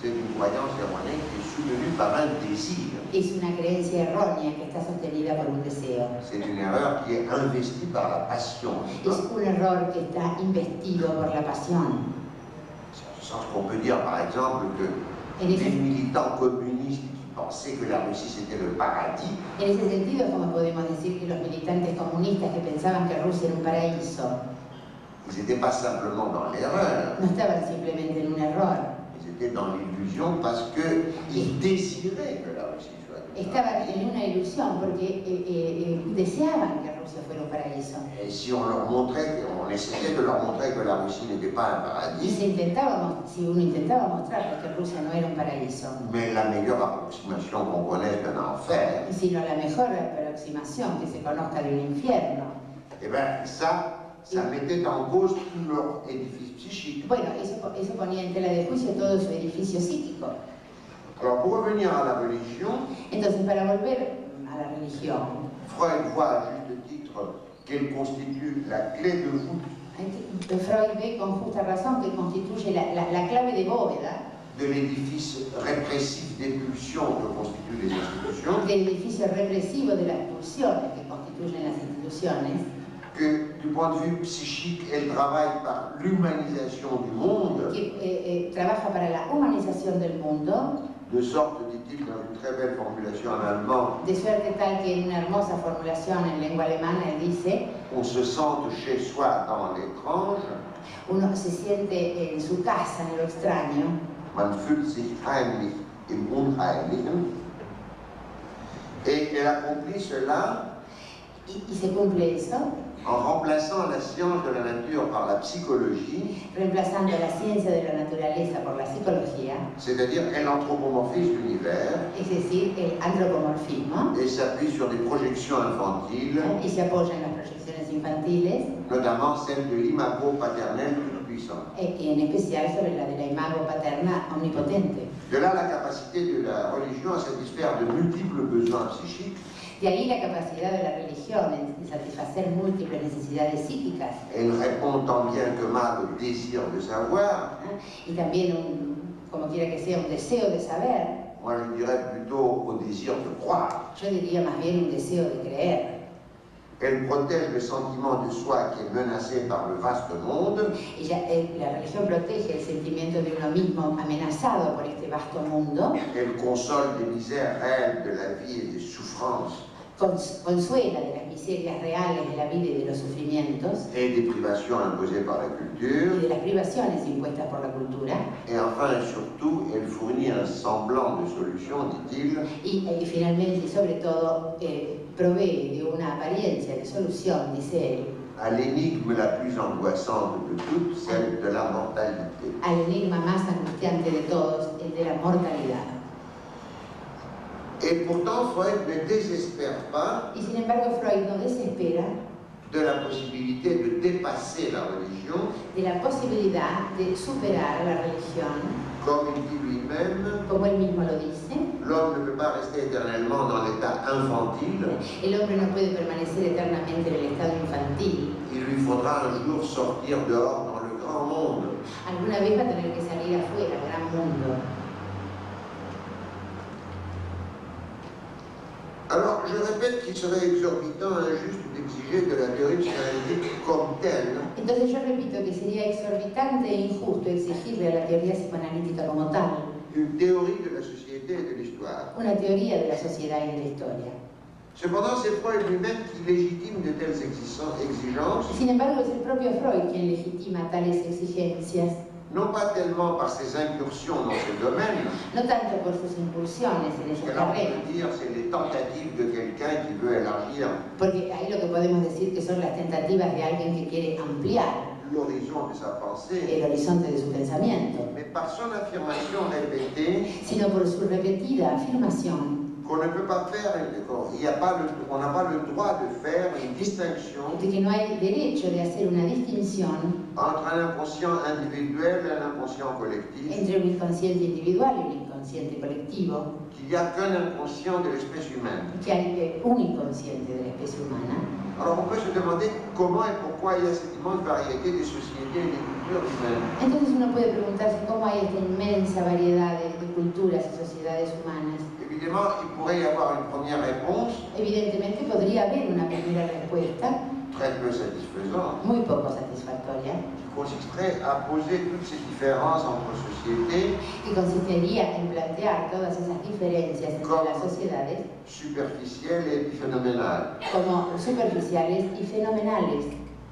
[SPEAKER 4] c'est une croyance erronée qui est soutenue par un désir.
[SPEAKER 5] es una creencia errónea que está sostenida por un deseo.
[SPEAKER 4] C'est une erreur qui est investie par la passion.
[SPEAKER 5] Es un error que está investido por la pasión.
[SPEAKER 4] C'est ce sens qu'on peut dire, par exemple, que les militants communistes pensaient que la Russie c'était le paradis,
[SPEAKER 5] en ese sentido, como podemos decir que los militantes comunistas que pensaban que Rusia era un paraíso,
[SPEAKER 4] ils n'étaient pas simplement dans l'erreur,
[SPEAKER 5] no estaban simplemente en un error,
[SPEAKER 4] ils étaient dans l'illusion parce qu'ils désiraient que la Russie paradis.
[SPEAKER 5] en una ilusión porque eh, eh, eh, deseaban que Rusia fuera un paraíso.
[SPEAKER 4] Et si on leur montrait, on essayait de leur montrer que la Russie n'était pas un
[SPEAKER 5] Y
[SPEAKER 4] paradis,
[SPEAKER 5] si, intentábamos, si uno intentaba mostrarles que Rusia no era un paraíso,
[SPEAKER 4] mais la meilleure approximation qu'on connaisse d'un enfer,
[SPEAKER 5] sino la mejor aproximación que se conozca de un infierno,
[SPEAKER 4] eh bien ça, ça mettait en cause tout leur édifice psychique.
[SPEAKER 5] bueno, eso, eso ponía en tela de juicio todo su edificio psíquico.
[SPEAKER 4] Alors pour revenir à la religion,
[SPEAKER 5] Entonces, para volver a la religión,
[SPEAKER 4] Freud voit à juste titre qu'elle constitue la clé de voûte
[SPEAKER 5] Freud ve con justa razón que constituye la, la- la clave de bóveda
[SPEAKER 4] de l'édifice répressif des pulsions que constituent les institutions,
[SPEAKER 5] del edificio represivo de las pulsiones que constituyen las instituciones,
[SPEAKER 4] que du point de vue psychique, elle travaille par l'humanisation du monde,
[SPEAKER 5] que eh, eh, trabaja para la humanización del mundo,
[SPEAKER 4] de sorte, dit-il dans une très belle formulation en allemand,
[SPEAKER 5] de suerte tal que en una hermosa formulación en lengua alemana dice,
[SPEAKER 4] qu'on se sente chez soi dans l'étrange,
[SPEAKER 5] uno se siente en su casa, en lo extraño,
[SPEAKER 4] man fühlt sich heimlich im Unheimlichen. Et elle accomplit cela.
[SPEAKER 5] Y, y se cumple eso,
[SPEAKER 4] en remplaçant la science de la nature par la psychologie,
[SPEAKER 5] reemplazando la ciencia de la naturaleza por la psicología,
[SPEAKER 4] c'est-à-dire elle anthropomorphise l'univers
[SPEAKER 5] es decir, el antropomorfismo,
[SPEAKER 4] et s'appuie sur des projections infantiles,
[SPEAKER 5] ¿eh? y se apoya en las proyecciones infantiles,
[SPEAKER 4] notamment celle de l'imago paternel tout-puissant.
[SPEAKER 5] eh, y en especial sobre la de la imago paterna omnipotente.
[SPEAKER 4] De là la capacité de la religion à satisfaire de multiples besoins psychiques.
[SPEAKER 5] De ahí la capacidad de la religión en satisfacer múltiples necesidades psíquicas
[SPEAKER 4] Elle répond tant bien que mal au désir de savoir.
[SPEAKER 5] y también, un, como quiera que sea, un deseo de saber,
[SPEAKER 4] Moi, je dirais plutôt au désir de croire.
[SPEAKER 5] yo diría más bien un deseo de creer.
[SPEAKER 4] Elle protège le sentiment de soi qui est menacé par le vaste monde.
[SPEAKER 5] Ella, eh, la religión protege el sentimiento de uno mismo amenazado por este vasto mundo,
[SPEAKER 4] Elle console des misères réelles de la vie et des souffrances
[SPEAKER 5] consuela de las miserias reales de la vida y de los sufrimientos
[SPEAKER 4] et des privations imposées par la
[SPEAKER 5] y de las privaciones impuestas por la cultura.
[SPEAKER 4] Et enfin et surtout, elle fournit un semblant de solution, dit-il,
[SPEAKER 5] Y, y finalmente y sobre todo eh, provee de una apariencia de solución, dice él,
[SPEAKER 4] à l'énigme la plus angoissante de toutes, celle de la mortalité.
[SPEAKER 5] al enigma más angustiante de todos, el de la mortalidad.
[SPEAKER 4] Et pourtant, Freud ne désespère pas
[SPEAKER 5] Y sin embargo Freud no desespera
[SPEAKER 4] de la possibilité de dépasser la religion,
[SPEAKER 5] de la posibilidad de superar la religión,
[SPEAKER 4] comme il dit lui-même,
[SPEAKER 5] como él mismo lo dice.
[SPEAKER 4] l'homme ne peut pas rester éternellement dans l'état infantile,
[SPEAKER 5] El hombre no puede permanecer eternamente en el estado infantil.
[SPEAKER 4] il lui faudra un jour sortir dehors dans le grand monde.
[SPEAKER 5] Alguna vez va a tener que salir afuera, al gran mundo.
[SPEAKER 4] Alors, je répète qu'il serait exorbitant, injuste d'exiger de la théorie psychanalytique comme telle
[SPEAKER 5] Entonces yo repito que sería exorbitante e injusto exigirle a la teoría psicoanalítica como tal
[SPEAKER 4] une théorie de la société et de l'histoire.
[SPEAKER 5] una teoría de la sociedad y de la historia.
[SPEAKER 4] Cependant, c'est Freud lui-même qui légitime de telles exi- exigences,
[SPEAKER 5] Sin embargo, es el propio Freud quien legitima tales exigencias,
[SPEAKER 4] non pas tellement par ses incursions dans ce domaine,
[SPEAKER 5] no tanto por sus en esos
[SPEAKER 4] que là on
[SPEAKER 5] terrenos,
[SPEAKER 4] peut dire c'est les tentatives de quelqu'un qui veut élargir.
[SPEAKER 5] Porque ahí lo que podemos decir que son las tentativas de alguien que quiere ampliar
[SPEAKER 4] l'horizon de sa pensée,
[SPEAKER 5] el horizonte de su pensamiento,
[SPEAKER 4] mais par son affirmation répétée
[SPEAKER 5] sino por su repetida afirmación
[SPEAKER 4] qu'on ne peut pas faire, il a pas le- on n'a pas le droit de faire une distinction
[SPEAKER 5] no
[SPEAKER 4] entre un inconscient individuel et un inconscient collectif,
[SPEAKER 5] entre un inconsciente individual y un inconsciente colectivo,
[SPEAKER 4] qu'il n'y a qu'un inconscient de l'espèce humaine.
[SPEAKER 5] que hay eh, un inconsciente de humana.
[SPEAKER 4] Alors on peut se demander comment et pourquoi il y a cette immense variété des sociétés et des cultures humaines.
[SPEAKER 5] Entonces uno puede preguntarse cómo hay esta inmensa variedad de, de culturas y sociedades humanas.
[SPEAKER 4] Évidemment, il pourrait y avoir une première réponse.
[SPEAKER 5] Evidentemente podría haber una primera respuesta.
[SPEAKER 4] Très peu satisfaisante.
[SPEAKER 5] Muy poco satisfactoria.
[SPEAKER 4] Qui consisterait à poser toutes ces différences entre sociétés
[SPEAKER 5] que consistiría en plantear todas esas diferencias entre las sociedades.
[SPEAKER 4] superficielles et épiphénoménales.
[SPEAKER 5] como superficiales y fenomenales.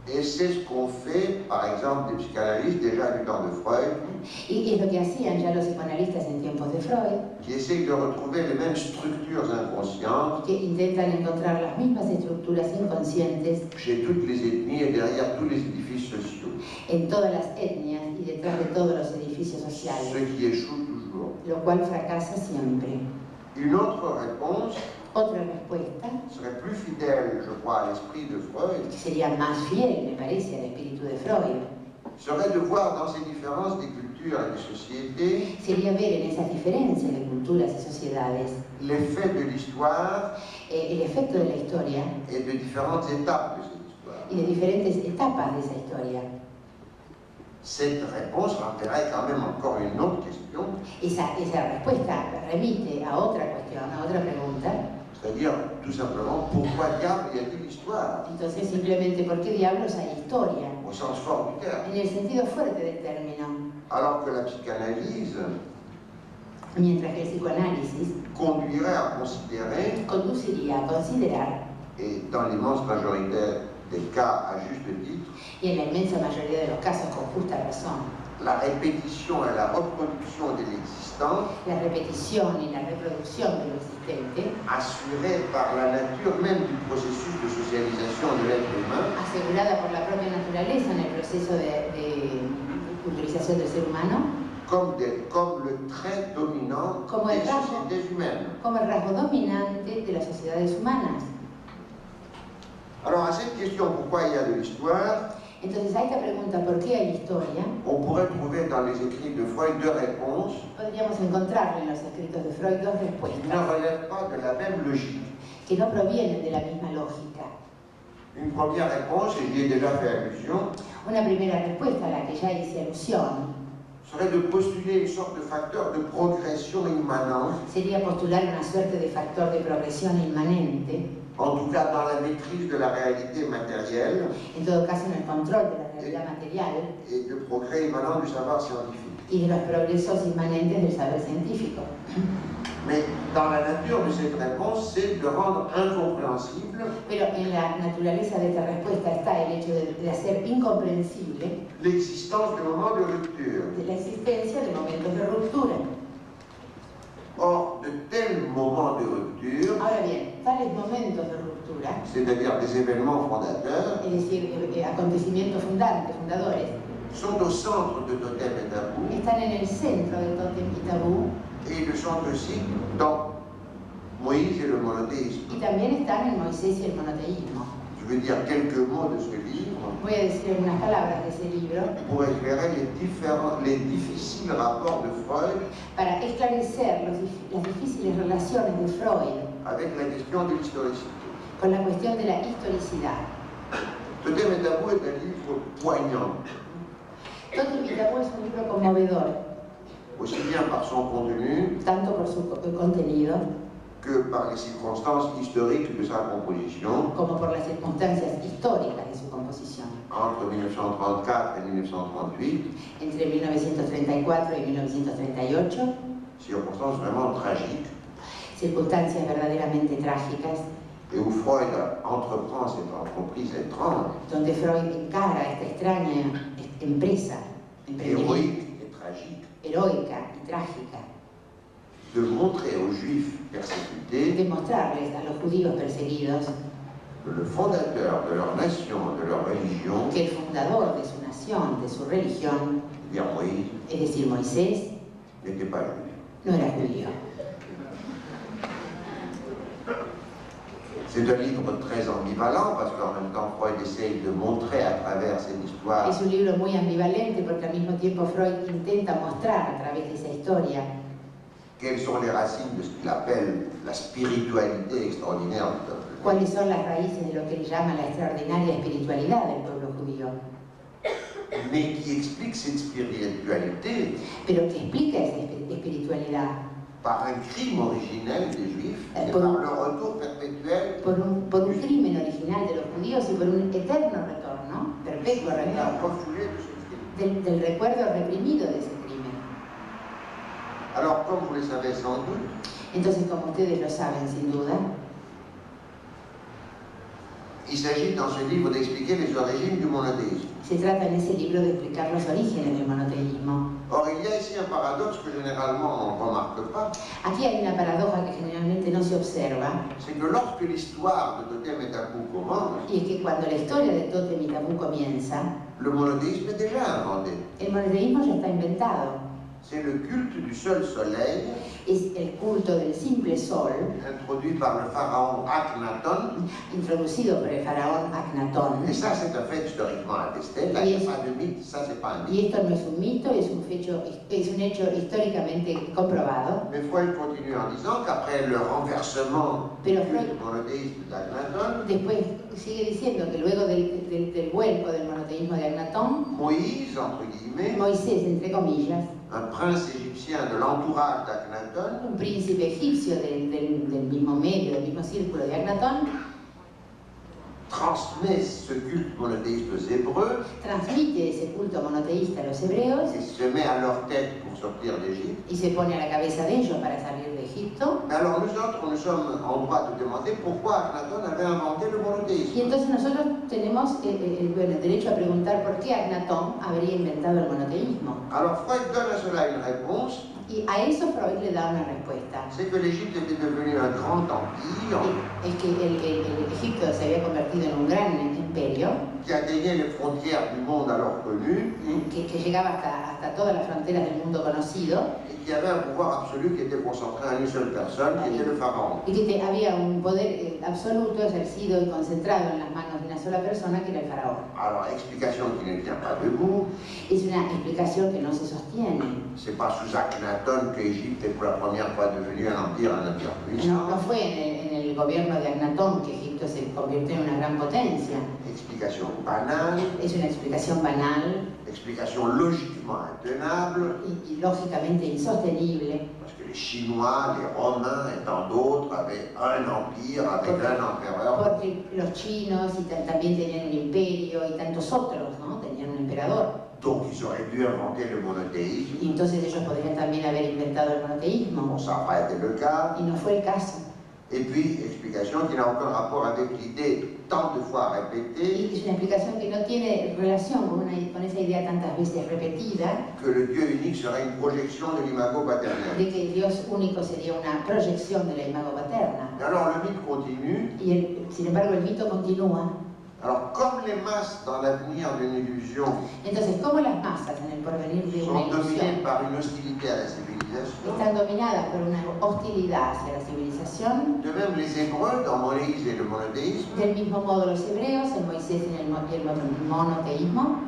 [SPEAKER 4] Et c'est ce qu'ont fait, par exemple, des psychanalystes déjà du temps de Freud,
[SPEAKER 5] Y lo que hacían ya los psicoanalistas en tiempos de Freud,
[SPEAKER 4] qui essayent de retrouver les mêmes structures inconscientes
[SPEAKER 5] que intentan encontrar las mismas estructuras inconscientes
[SPEAKER 4] chez toutes les ethnies et derrière tous les édifices sociaux,
[SPEAKER 5] en todas las etnias y detrás de todos los edificios
[SPEAKER 4] ce
[SPEAKER 5] sociales,
[SPEAKER 4] qui échoue toujours.
[SPEAKER 5] lo cual fracasa siempre.
[SPEAKER 4] Une autre réponse
[SPEAKER 5] Otra respuesta,
[SPEAKER 4] serait plus fidèle, je crois, à l'esprit de Freud,
[SPEAKER 5] que sería más fiel, me parece, al espíritu de Freud,
[SPEAKER 4] serait de voir dans ces différences des cultures et des sociétés
[SPEAKER 5] sería ver en esas diferencias de culturas y sociedades
[SPEAKER 4] l'effet de l'histoire
[SPEAKER 5] eh, el efecto de la historia
[SPEAKER 4] et de différentes étapes de cette histoire.
[SPEAKER 5] y de diferentes etapas de esa historia.
[SPEAKER 4] cette réponse rappellerait quand même encore une autre question,
[SPEAKER 5] Esa, esa respuesta remite a otra cuestión, a otra pregunta.
[SPEAKER 4] C'est-à-dire tout simplement pourquoi diable y a-t-il histoire
[SPEAKER 5] Entonces, simplemente, ¿por qué diablos hay historia?
[SPEAKER 4] au sens fort du terme
[SPEAKER 5] En el sentido fuerte del término.
[SPEAKER 4] Alors que la psychanalyse
[SPEAKER 5] Mientras que el psicoanálisis
[SPEAKER 4] conduirait à considérer,
[SPEAKER 5] conduciría a considerar,
[SPEAKER 4] et dans l'immense majorité des cas à juste titre,
[SPEAKER 5] y en la inmensa mayoría de los casos con justa razón,
[SPEAKER 4] la répétition et la reproduction de l'existant
[SPEAKER 5] la repetición y la reproducción de lo existente,
[SPEAKER 4] assurée par la nature même du processus de socialisation de l'être humain,
[SPEAKER 5] asegurada por la propia naturaleza en el proceso de, de culturización del ser humano,
[SPEAKER 4] comme, des- comme le trait dominant
[SPEAKER 5] Comme
[SPEAKER 4] des
[SPEAKER 5] rasgo.
[SPEAKER 4] sociétés humaines.
[SPEAKER 5] como el rasgo dominante de las sociedades humanas.
[SPEAKER 4] Alors à cette question pourquoi il y a de l'histoire,
[SPEAKER 5] Entonces a esta pregunta, ¿por qué hay historia?
[SPEAKER 4] on pourrait trouver dans les écrits de Freud deux réponses
[SPEAKER 5] Podríamos encontrarlo en los escritos de Freud dos
[SPEAKER 4] qui ne
[SPEAKER 5] respuestas
[SPEAKER 4] relèvent pas de la même logique.
[SPEAKER 5] que no provienen de la misma lógica.
[SPEAKER 4] Une première réponse, et j'y ai déjà fait allusion,
[SPEAKER 5] Una primera respuesta a la que ya hice alusión
[SPEAKER 4] serait de postuler une sorte de facteur de progression immanent,
[SPEAKER 5] sería postular una suerte de factor de progresión inmanente,
[SPEAKER 4] en tout cas dans la maîtrise de la réalité matérielle
[SPEAKER 5] en todo caso en el control de la realidad material
[SPEAKER 4] et de progrès immanent du savoir scientifique.
[SPEAKER 5] y de los progresos inmanentes del saber científico.
[SPEAKER 4] Mais dans la nature de cette réponse, c'est de rendre incompréhensible
[SPEAKER 5] Pero en la naturaleza de esta respuesta está el hecho de, de hacer incomprensible
[SPEAKER 4] l'existence de moments de rupture.
[SPEAKER 5] de la existencia de momentos de ruptura.
[SPEAKER 4] Or, de tels moments de rupture,
[SPEAKER 5] Ahora bien, tales momentos de ruptura,
[SPEAKER 4] c'est-à-dire des événements fondateurs,
[SPEAKER 5] es decir, eh, acontecimientos fundantes, fundadores,
[SPEAKER 4] sont au centre de Totem et Tabou
[SPEAKER 5] están en el centro del tótem y tabú
[SPEAKER 4] et ils le sont aussi dans Moïse et le monothéisme.
[SPEAKER 5] y también están en Moisés y el monoteísmo.
[SPEAKER 4] Je veux dire quelques mots de ce livre
[SPEAKER 5] Voy a decir algunas palabras de ese libro.
[SPEAKER 4] Pour éclairer les, différents, les difficiles rapports de Freud.
[SPEAKER 5] Para esclarecer los las difíciles relaciones de Freud.
[SPEAKER 4] Avec la question de l'historicité.
[SPEAKER 5] con la cuestión de la historicidad.
[SPEAKER 4] Totem et Tabou est un livre poignant,
[SPEAKER 5] Tótem y tabú es un libro conmovedor,
[SPEAKER 4] aussi bien par son contenu
[SPEAKER 5] tanto por su co- contenido
[SPEAKER 4] que par les circonstances historiques de sa composition
[SPEAKER 5] como por las circunstancias históricas de su composición.
[SPEAKER 4] entre 1934 et 1938,
[SPEAKER 5] Entre 1934 y 1938,
[SPEAKER 4] circonstances vraiment tragiques,
[SPEAKER 5] circunstancias verdaderamente trágicas,
[SPEAKER 4] et où Freud entreprend cette entreprise étrange,
[SPEAKER 5] donde Freud encara esta extraña es- empresa,
[SPEAKER 4] héroïque et tragique,
[SPEAKER 5] heroica y trágica,
[SPEAKER 4] de montrer aux Juifs persécutés
[SPEAKER 5] de mostrarles a los judíos perseguidos.
[SPEAKER 4] que le fondateur de leur nation, de leur religion,
[SPEAKER 5] que el fundador de su nación, de su religión,
[SPEAKER 4] c'est-à-dire Moïse,
[SPEAKER 5] es decir, Moisés,
[SPEAKER 4] n'était pas juif.
[SPEAKER 5] no era judío.
[SPEAKER 4] C'est un livre très ambivalent parce qu'en même temps Freud essaye de montrer à travers cette histoire
[SPEAKER 5] Es un libro muy ambivalente porque al mismo tiempo Freud intenta mostrar a través de esa historia
[SPEAKER 4] quelles sont les racines de ce qu'il appelle la spiritualité extraordinaire du peuple.
[SPEAKER 5] cuáles son las raíces de lo que él llama la extraordinaria espiritualidad del pueblo judío,
[SPEAKER 4] mais qui explique cette spiritualité
[SPEAKER 5] pero que explica esa espi- espiritualidad
[SPEAKER 4] par un crime originel des Juifs et
[SPEAKER 5] Pour-
[SPEAKER 4] par le retour perpétuel
[SPEAKER 5] por un, por un crimen original de los judíos y por un eterno retorno, perpetuo retorno, del, del recuerdo reprimido de ese.
[SPEAKER 4] Alors, comme vous le savez sans doute,
[SPEAKER 5] Entonces, como ustedes lo saben sin duda,
[SPEAKER 4] il s'agit dans ce livre d'expliquer les origines du monothéisme.
[SPEAKER 5] se trata en ese libro de explicar los orígenes del monoteísmo.
[SPEAKER 4] Or, il y a ici un paradoxe que généralement on ne remarque pas,
[SPEAKER 5] Aquí hay una paradoja que generalmente no se observa,
[SPEAKER 4] c'est que lorsque l'histoire de Totem et Tabou commence,
[SPEAKER 5] y es que cuando la historia de Totem y Tabú comienza,
[SPEAKER 4] le monothéisme est déjà inventé.
[SPEAKER 5] el monoteísmo ya está inventado.
[SPEAKER 4] C'est le culte du seul soleil
[SPEAKER 5] es el culto del simple sol,
[SPEAKER 4] introduit par le pharaon Akhenaton.
[SPEAKER 5] introducido por el faraón Aknatón.
[SPEAKER 4] Et ça, c'est un fait historiquement attesté. Là, il n'y a pas de mythe, ça, c'est pas un mythe.
[SPEAKER 5] Y esto no es un mito, es un hecho, es un hecho históricamente comprobado.
[SPEAKER 4] Mais Freud continue en disant qu'après le renversement du
[SPEAKER 5] Pero
[SPEAKER 4] culte
[SPEAKER 5] Freud-
[SPEAKER 4] monothéiste d'Akhenaton,
[SPEAKER 5] Después sigue diciendo que luego del, del, del vuelco del monoteísmo de Agnatón,
[SPEAKER 4] Moïse, entre guillemets,
[SPEAKER 5] Moisés, entre comillas,
[SPEAKER 4] un prince égyptien de l'entourage d'Akhenaton,
[SPEAKER 5] un príncipe egipcio del, del- del mismo medio, del mismo círculo de Agnatón,
[SPEAKER 4] transmet ce culte monothéiste aux Hébreux
[SPEAKER 5] transmite ese culto monoteísta a los hebreos
[SPEAKER 4] et se met à leur tête pour sortir d'Égypte.
[SPEAKER 5] y se pone a la cabeza de ellos para salir de Egipto.
[SPEAKER 4] Mais alors nous autres, nous sommes en droit de demander pourquoi Akhenaton avait inventé le
[SPEAKER 5] Y
[SPEAKER 4] monothéisme.
[SPEAKER 5] entonces nosotros tenemos eh, eh, bueno, el derecho a preguntar por qué Agnatón habría inventado el monoteísmo.
[SPEAKER 4] Alors Freud donne à cela une réponse,
[SPEAKER 5] Y a eso Freud le da una respuesta.
[SPEAKER 4] c'est que l'Égypte était devenue un grand empire
[SPEAKER 5] Es que el, el- el Egipto se había convertido en un gran imperio
[SPEAKER 4] qui atteignait les frontières du monde alors connu
[SPEAKER 5] que, que llegaba hasta, hasta todas las fronteras del mundo conocido
[SPEAKER 4] et qui avait un pouvoir absolu qui était concentré en une seule personne, qui était le pharaon.
[SPEAKER 5] y que había un poder eh, absoluto ejercido y concentrado en las manos sola persona que era el faraón.
[SPEAKER 4] Alors explication qui ne tient pas debout,
[SPEAKER 5] Es una explicación que no se sostiene.
[SPEAKER 4] c'est pas sous Akhenaton que l'Égypte est pour la première fois devenue un empire, un empire
[SPEAKER 5] No, no fue en el, en el gobierno de Agnatón que Egipto se convirtió en una gran potencia.
[SPEAKER 4] Banale,
[SPEAKER 5] Es una explicación banal
[SPEAKER 4] explication logiquement intenable,
[SPEAKER 5] y, y lógicamente insostenible,
[SPEAKER 4] Chinois, avaient un empire avec un
[SPEAKER 5] porque los chinos y ta- también tenían un imperio y tantos otros, ¿no? Tenían un emperador.
[SPEAKER 4] Donc ils auraient dû inventer le monothéisme.
[SPEAKER 5] Y entonces ellos podrían también haber inventado el
[SPEAKER 4] Bon,
[SPEAKER 5] monoteísmo.
[SPEAKER 4] ça n'a pas été le cas.
[SPEAKER 5] Y no fue el caso.
[SPEAKER 4] Et puis, explication qui n'a aucun rapport avec l'idée tant de fois répétée
[SPEAKER 5] Y es una explicación que no tiene relación con, una- con esa idea tantas veces repetida
[SPEAKER 4] que le Dieu unique serait une projection de l'imago paternel.
[SPEAKER 5] de que Dios único sería una proyección de la imago paterna.
[SPEAKER 4] Et alors le mythe continue.
[SPEAKER 5] Y el- sin embargo el mito continúa.
[SPEAKER 4] Alors comme les masses dans l'avenir d'une illusion
[SPEAKER 5] Entonces, ¿cómo las masas en el porvenir de
[SPEAKER 4] sont dominées par une hostilité à la civilisation,
[SPEAKER 5] están dominadas por una hostilidad hacia la civilización? Del mismo modo los hebreos, en Moisés y en el, monoteísmo,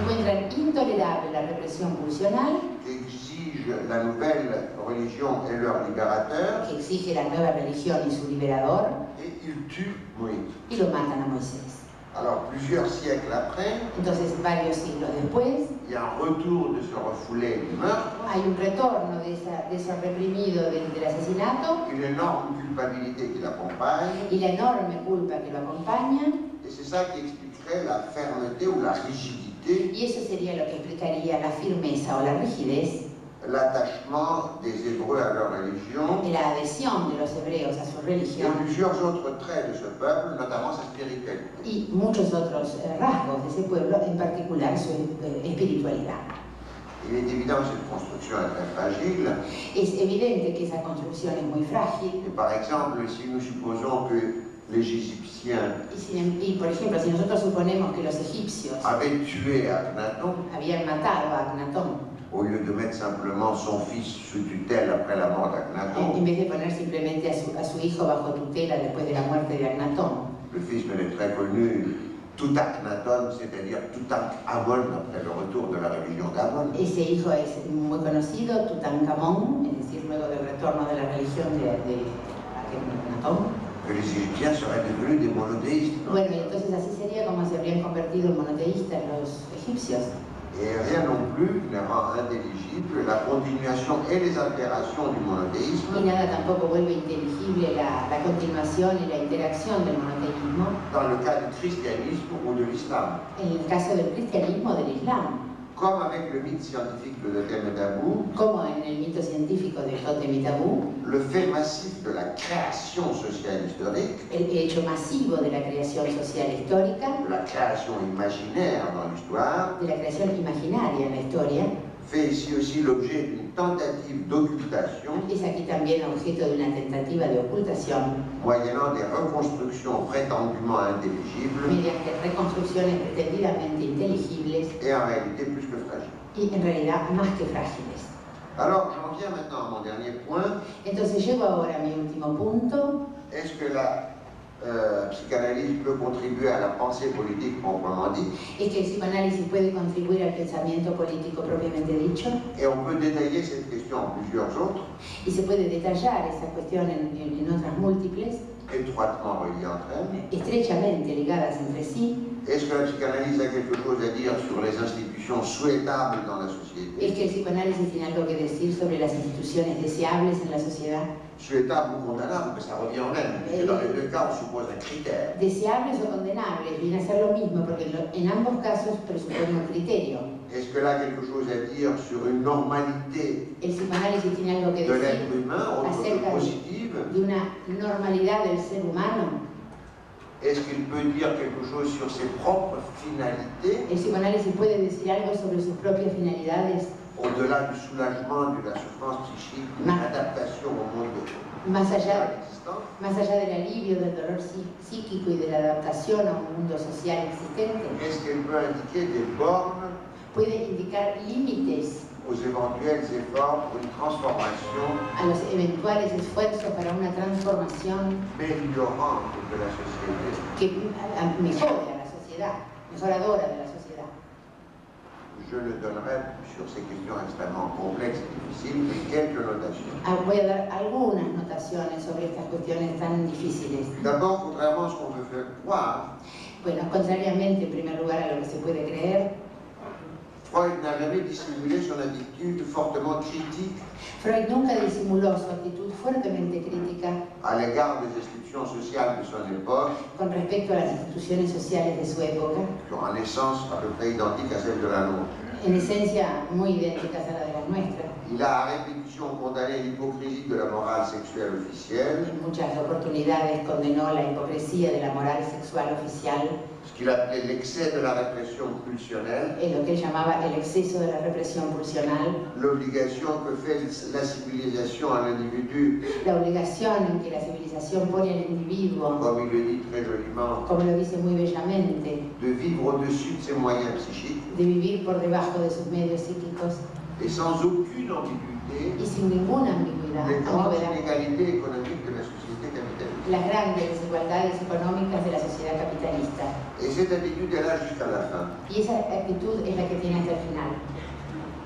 [SPEAKER 5] encuentran intolerable la represión pulsional
[SPEAKER 4] la nouvelle religion et leur libérateur
[SPEAKER 5] que exige la nueva religión y su liberador
[SPEAKER 4] et ils tuent Moïse.
[SPEAKER 5] y lo matan a Moisés.
[SPEAKER 4] Alors plusieurs siècles après,
[SPEAKER 5] Entonces, varios siglos después,
[SPEAKER 4] il y a un retour de ce refoulé du meurtre,
[SPEAKER 5] hay un retorno de, esa- de ese reprimido del, del asesinato
[SPEAKER 4] une énorme culpabilité qui l'accompagne,
[SPEAKER 5] y la enorme culpa que lo acompaña,
[SPEAKER 4] et c'est ça qui expliquerait la fermeté ou la rigidité,
[SPEAKER 5] y eso sería lo que explicaría la firmeza o la rigidez
[SPEAKER 4] l'attachement des Hébreux à leur religion
[SPEAKER 5] de la adhesión de los hebreos a su
[SPEAKER 4] et
[SPEAKER 5] religión
[SPEAKER 4] plusieurs autres traits de ce peuple, notamment sa spiritualité.
[SPEAKER 5] y muchos otros eh, rasgos de ese pueblo, en particular su eh, espiritualidad.
[SPEAKER 4] Il est évident que cette construction est très fragile,
[SPEAKER 5] Es evidente que esa construcción es muy frágil
[SPEAKER 4] et par exemple, si nous supposons que les Égyptiens
[SPEAKER 5] y, sin y, por ejemplo, si nosotros suponemos que los egipcios
[SPEAKER 4] avaient tué Akhenaton,
[SPEAKER 5] habían matado a Aknatón
[SPEAKER 4] au lieu de mettre simplement son fils sous tutelle après la mort
[SPEAKER 5] en, vez de poner simplemente a su, a su hijo bajo tutela después de la muerte de
[SPEAKER 4] le fils est très connu, tout Akhenaton, c'est-à-dire tout Amon après le retour de la religion d'Amon.
[SPEAKER 5] Ese hijo es muy conocido, Tutankamón, es decir, luego del retorno de la religión de, de Akhenaton.
[SPEAKER 4] que les Égyptiens seraient devenus des monothéistes.
[SPEAKER 5] Bueno, entonces así sería como se habrían convertido en monoteístas los egipcios.
[SPEAKER 4] Et rien non plus ne rend intelligible la continuation et les altérations du
[SPEAKER 5] Y
[SPEAKER 4] monothéisme
[SPEAKER 5] nada tampoco vuelve inteligible la, la continuación y la interacción del monoteísmo
[SPEAKER 4] dans le cas du christianisme ou de l'islam.
[SPEAKER 5] en el caso del cristianismo o del islam,
[SPEAKER 4] Comme avec le mythe scientifique de Tabou,
[SPEAKER 5] como en el mito científico de Totem y Tabú,
[SPEAKER 4] le fait massif de la création sociale historique,
[SPEAKER 5] el hecho masivo de la creación social histórica,
[SPEAKER 4] de la création imaginaire dans l'histoire,
[SPEAKER 5] de la creación imaginaria en la historia,
[SPEAKER 4] fait ici aussi l'objet d'une tentative d'occultation
[SPEAKER 5] es aquí también objeto de una tentativa de ocultación
[SPEAKER 4] moyennant des reconstructions prétendument intelligibles
[SPEAKER 5] mediante reconstrucciones pretendidamente inteligibles
[SPEAKER 4] et en réalité plus que fragiles.
[SPEAKER 5] y en realidad más que frágiles.
[SPEAKER 4] Alors j'en viens maintenant à mon dernier point.
[SPEAKER 5] Entonces llego ahora a mi último punto.
[SPEAKER 4] Est-ce que la euh, psychanalyse peut contribuer à la pensée politique proprement dit.
[SPEAKER 5] Es que el psicoanálisis puede contribuir al pensamiento político propiamente dicho.
[SPEAKER 4] Et on peut détailler cette question en plusieurs autres,
[SPEAKER 5] y se puede detallar esa cuestión en, en- en otras múltiples,
[SPEAKER 4] étroitement reliées entre elles.
[SPEAKER 5] estrechamente ligadas entre sí.
[SPEAKER 4] Est-ce que la psychanalyse a quelque chose à dire sur les institutions souhaitables dans la
[SPEAKER 5] Es que el psicoanálisis tiene algo que decir sobre las instituciones deseables en la sociedad,
[SPEAKER 4] Souhaitables ou condamnables, mais ça revient au même. puisque Dans les deux cas, on suppose un critère.
[SPEAKER 5] deseables o condenables, viene a ser lo mismo porque en ambos casos presupone un criterio.
[SPEAKER 4] Est-ce que là, quelque chose à dire sur une normalité de l'être humain, autre
[SPEAKER 5] de,
[SPEAKER 4] positive
[SPEAKER 5] de.
[SPEAKER 4] Est-ce qu'il peut dire quelque chose sur ses propres finalités,
[SPEAKER 5] El psicoanálisis puede decir algo sobre sus propias finalidades,
[SPEAKER 4] au-delà du soulagement, de la souffrance psychique, de l'adaptation au monde
[SPEAKER 5] más allá,
[SPEAKER 4] existant
[SPEAKER 5] más allá del alivio del dolor psí- psíquico y de la adaptación a un mundo social existente.
[SPEAKER 4] Est-ce qu'elle peut indiquer des bornes
[SPEAKER 5] Puede indicar límites a los eventuales esfuerzos para una transformación que mejore a la sociedad, mejoradora de la sociedad.
[SPEAKER 4] Je ne donnerai sur ces questions extrêmement complexes et difficiles que quelques notations.
[SPEAKER 5] Ah, Voy a dar algunas notaciones sobre estas cuestiones tan difíciles.
[SPEAKER 4] D'abord, contrairement à ce qu'on veut faire croire,
[SPEAKER 5] Bueno, contrariamente, en primer lugar, a lo que se puede creer,
[SPEAKER 4] Freud n'a jamais dissimulé son attitude fortement critique
[SPEAKER 5] Freud nunca disimuló su actitud fuertemente crítica
[SPEAKER 4] à l'égard des institutions sociales de son époque,
[SPEAKER 5] con respecto a las instituciones sociales de su época,
[SPEAKER 4] qui ont en essence à peu près identique à celle de la nôtre.
[SPEAKER 5] en esencia muy idénticas a la de las nuestras.
[SPEAKER 4] Il a à répétition condamné l'hypocrisie de la morale sexuelle officielle,
[SPEAKER 5] En muchas oportunidades condenó la hipocresía de la moral sexual oficial,
[SPEAKER 4] ce qu'il appelait l'excès de la répression pulsionnelle,
[SPEAKER 5] en lo que llamaba el exceso de la represión pulsional,
[SPEAKER 4] l'obligation que fait la civilisation à l'individu,
[SPEAKER 5] la obligación que la civilización pone al individuo,
[SPEAKER 4] comme il le dit très joliment,
[SPEAKER 5] como lo dice muy bellamente,
[SPEAKER 4] de vivre au-dessus de ses moyens psychiques.
[SPEAKER 5] De vivir por debajo de sus medios psíquicos
[SPEAKER 4] et sans aucune ambiguïté
[SPEAKER 5] y sin ninguna ambigüedad,
[SPEAKER 4] les grandes
[SPEAKER 5] ambigüedad,
[SPEAKER 4] inégalités économiques de la société capitaliste.
[SPEAKER 5] las grandes desigualdades económicas de la sociedad capitalista.
[SPEAKER 4] Et cette attitude est là jusqu'à la fin.
[SPEAKER 5] Y esa actitud es la que tiene hasta el final.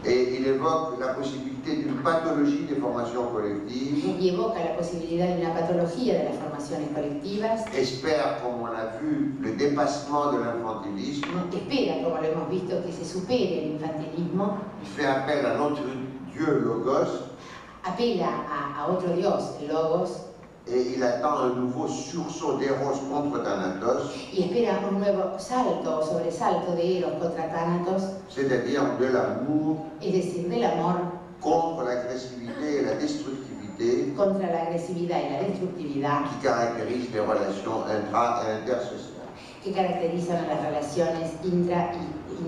[SPEAKER 4] Et il évoque la possibilité d'une pathologie des formations collectives,
[SPEAKER 5] Y evoca la posibilidad de una patología de las formaciones colectivas.
[SPEAKER 4] espère, comme on l'a vu, le dépassement de l'infantilisme,
[SPEAKER 5] Espera, como lo hemos visto, que se supere el infantilismo.
[SPEAKER 4] il fait appel à notre Dieu Logos,
[SPEAKER 5] Apela a, a otro Dios, Logos,
[SPEAKER 4] et il attend un nouveau sursaut d'Eros contre Thanatos,
[SPEAKER 5] y espera un nuevo salto sobresalto de Eros contra Thanatos,
[SPEAKER 4] c'est-à-dire de l'amour
[SPEAKER 5] es decir, del amor
[SPEAKER 4] contre l'agressivité et la destructivité
[SPEAKER 5] contra la agresividad y la destructividad
[SPEAKER 4] qui caractérisent les relations intra et intersociales.
[SPEAKER 5] que caracterizan las relaciones intra y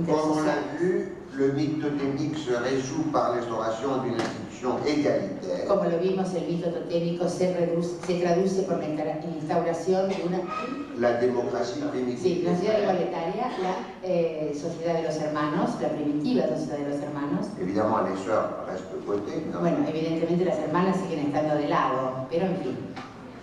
[SPEAKER 4] Comme on
[SPEAKER 5] intersociales.
[SPEAKER 4] l'a vu, le mythe totémique se résout par l'instauration d'une institution égalitaire.
[SPEAKER 5] Como lo vimos, el mito totémico se, reduce- se traduce por la instauración de una
[SPEAKER 4] La démocratie
[SPEAKER 5] sí, la sociedad
[SPEAKER 4] primitive.
[SPEAKER 5] igualitaria, la eh, sociedad de los hermanos, la primitiva sociedad de los hermanos.
[SPEAKER 4] Évidemment, les sœurs restent de côté, non
[SPEAKER 5] Bueno, evidentemente las hermanas siguen estando de lado, pero en fin.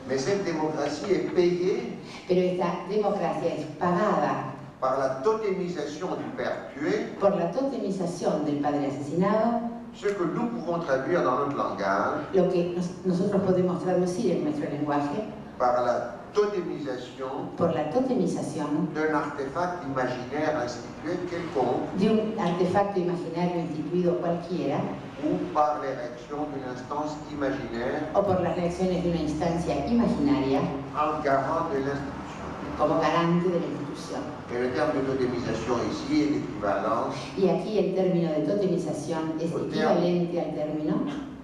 [SPEAKER 4] mais cette démocratie est payée
[SPEAKER 5] Pero esta democracia es pagada
[SPEAKER 4] par la totémisation du père tué,
[SPEAKER 5] por la totemización del padre asesinado,
[SPEAKER 4] ce que nous pouvons traduire dans notre langage
[SPEAKER 5] lo que nos- nosotros podemos traducir en nuestro lenguaje,
[SPEAKER 4] par la totémisation
[SPEAKER 5] por la totemización
[SPEAKER 4] d'un artefact imaginaire institué quelconque
[SPEAKER 5] de un artefacto imaginario instituido cualquiera
[SPEAKER 4] ou par l'érection d'une instance imaginaire
[SPEAKER 5] o por las reacciones de una instancia imaginaria
[SPEAKER 4] en garant de l'institution.
[SPEAKER 5] como garante de la institución.
[SPEAKER 4] Et le terme de totémisation ici est équivalent
[SPEAKER 5] Y aquí el término de totemización es equivalente al término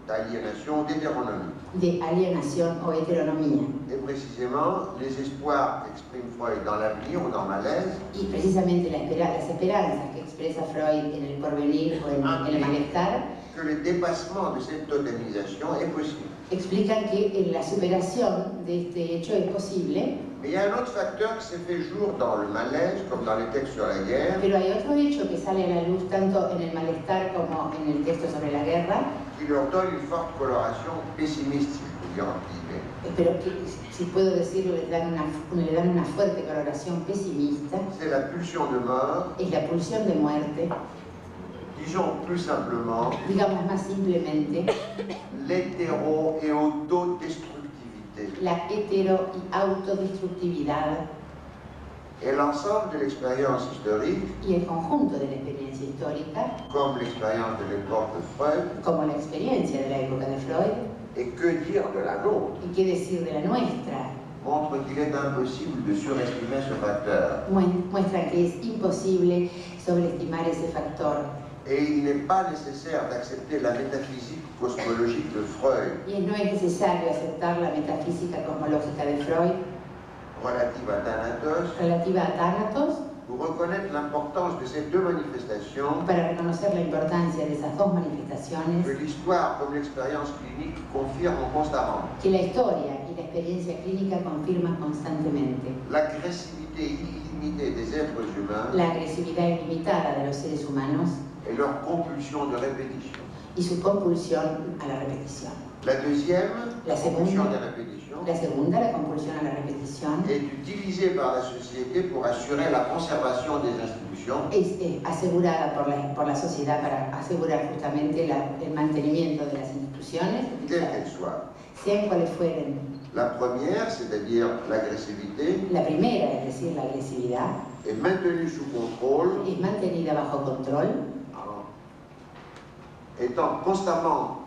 [SPEAKER 4] d'aliénation ou d'hétéronomie.
[SPEAKER 5] de alienación o heteronomía.
[SPEAKER 4] Et précisément, les espoirs qu'exprime Freud dans l'avenir ou dans Malaise
[SPEAKER 5] Y precisamente la espera- las esperanzas que expresa Freud en el porvenir o en, en el malestar
[SPEAKER 4] que le dépassement de cette totémisation est possible.
[SPEAKER 5] explican que la superación de este hecho es posible,
[SPEAKER 4] Mais il y a un autre facteur qui s'est fait jour dans le malaise, comme dans les textes sur la guerre,
[SPEAKER 5] pero hay otro hecho que sale a la luz tanto en el malestar como en el texto sobre la guerra,
[SPEAKER 4] qui leur donne une forte coloration pessimiste, si je peux dire entre guillemets.
[SPEAKER 5] eh, pero que, si puedo decirlo, le dan una, le dan una fuerte coloración pesimista,
[SPEAKER 4] C'est la pulsion de mort,
[SPEAKER 5] es la pulsión de muerte,
[SPEAKER 4] disons plus simplement,
[SPEAKER 5] digamos más simplemente,
[SPEAKER 4] l'hétéro et autodestructivité.
[SPEAKER 5] La hetero y autodestructividad.
[SPEAKER 4] Et l'ensemble de l'expérience historique,
[SPEAKER 5] y el conjunto de la experiencia histórica,
[SPEAKER 4] comme l'expérience de l'époque de Freud,
[SPEAKER 5] como la experiencia de la época de Freud,
[SPEAKER 4] et que dire de la nôtre,
[SPEAKER 5] y qué decir de la nuestra,
[SPEAKER 4] montre qu'il est impossible de surestimer ce facteur.
[SPEAKER 5] mue- muestra que es imposible sobreestimar ese factor.
[SPEAKER 4] Et il n'est pas nécessaire d'accepter la métaphysique cosmologique de Freud.
[SPEAKER 5] Y no es necesario aceptar la metafísica cosmológica de Freud.
[SPEAKER 4] Relative à Thanatos.
[SPEAKER 5] Relativa a Thanatos.
[SPEAKER 4] Pour reconnaître l'importance de ces deux manifestations.
[SPEAKER 5] Para reconocer la importancia de esas dos
[SPEAKER 4] que
[SPEAKER 5] manifestaciones
[SPEAKER 4] l'histoire comme l'expérience clinique confirment constamment.
[SPEAKER 5] que la historia y la experiencia clínica confirman constantemente.
[SPEAKER 4] L'agressivité illimitée des êtres humains.
[SPEAKER 5] La agresividad ilimitada de los seres humanos.
[SPEAKER 4] Et leur compulsion de répétition.
[SPEAKER 5] Y su compulsión a la repetición.
[SPEAKER 4] La deuxième, la
[SPEAKER 5] La
[SPEAKER 4] compulsion
[SPEAKER 5] seconde.
[SPEAKER 4] de répétition,
[SPEAKER 5] La segunda, la compulsión a la repetición,
[SPEAKER 4] est utilisée par la société pour assurer la conservation des institutions
[SPEAKER 5] es eh, asegurada por la, por la sociedad para asegurar justamente la- el mantenimiento de las instituciones,
[SPEAKER 4] quelles qu'elles soient.
[SPEAKER 5] sean cuales fueren.
[SPEAKER 4] La première, c'est-à-dire l'agressivité,
[SPEAKER 5] La primera, es decir, la agresividad,
[SPEAKER 4] est maintenue sous contrôle
[SPEAKER 5] es mantenida bajo control,
[SPEAKER 4] étant constamment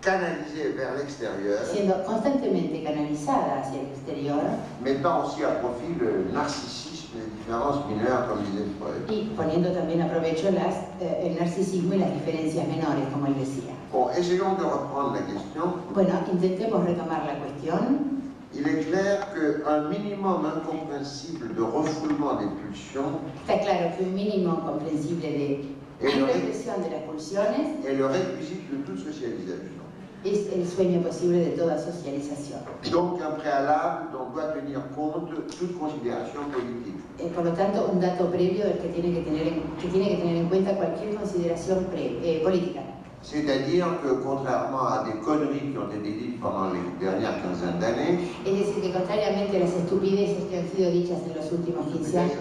[SPEAKER 4] canalisée vers l'extérieur,
[SPEAKER 5] siendo constantemente canalizada hacia el exterior
[SPEAKER 4] mettant aussi à profit le narcissisme et les différences mineures, comme disait Freud.
[SPEAKER 5] y poniendo también a provecho las, eh, el narcisismo y las diferencias menores, como él decía.
[SPEAKER 4] Bon, essayons de reprendre la question.
[SPEAKER 5] Bueno, intentemos retomar la cuestión.
[SPEAKER 4] Il est clair qu'un minimum incompréhensible de refoulement des pulsions
[SPEAKER 5] Está claro que un mínimo comprensible de
[SPEAKER 4] ré-
[SPEAKER 5] represión de las pulsiones
[SPEAKER 4] est le réquisite de toute socialisation.
[SPEAKER 5] es el sueño posible de toda socialización.
[SPEAKER 4] Donc un préalable dont doit tenir compte toute considération politique.
[SPEAKER 5] Eh, por lo tanto, un dato previo del que tiene que tener en, que tiene que tener en cuenta cualquier consideración pre- eh, política.
[SPEAKER 4] C'est-à-dire que contrairement à des conneries qui ont été dites pendant les dernières quinzaines d'années,
[SPEAKER 5] Es decir, que contrariamente a las estupideces que han sido dichas en los últimos 15 años,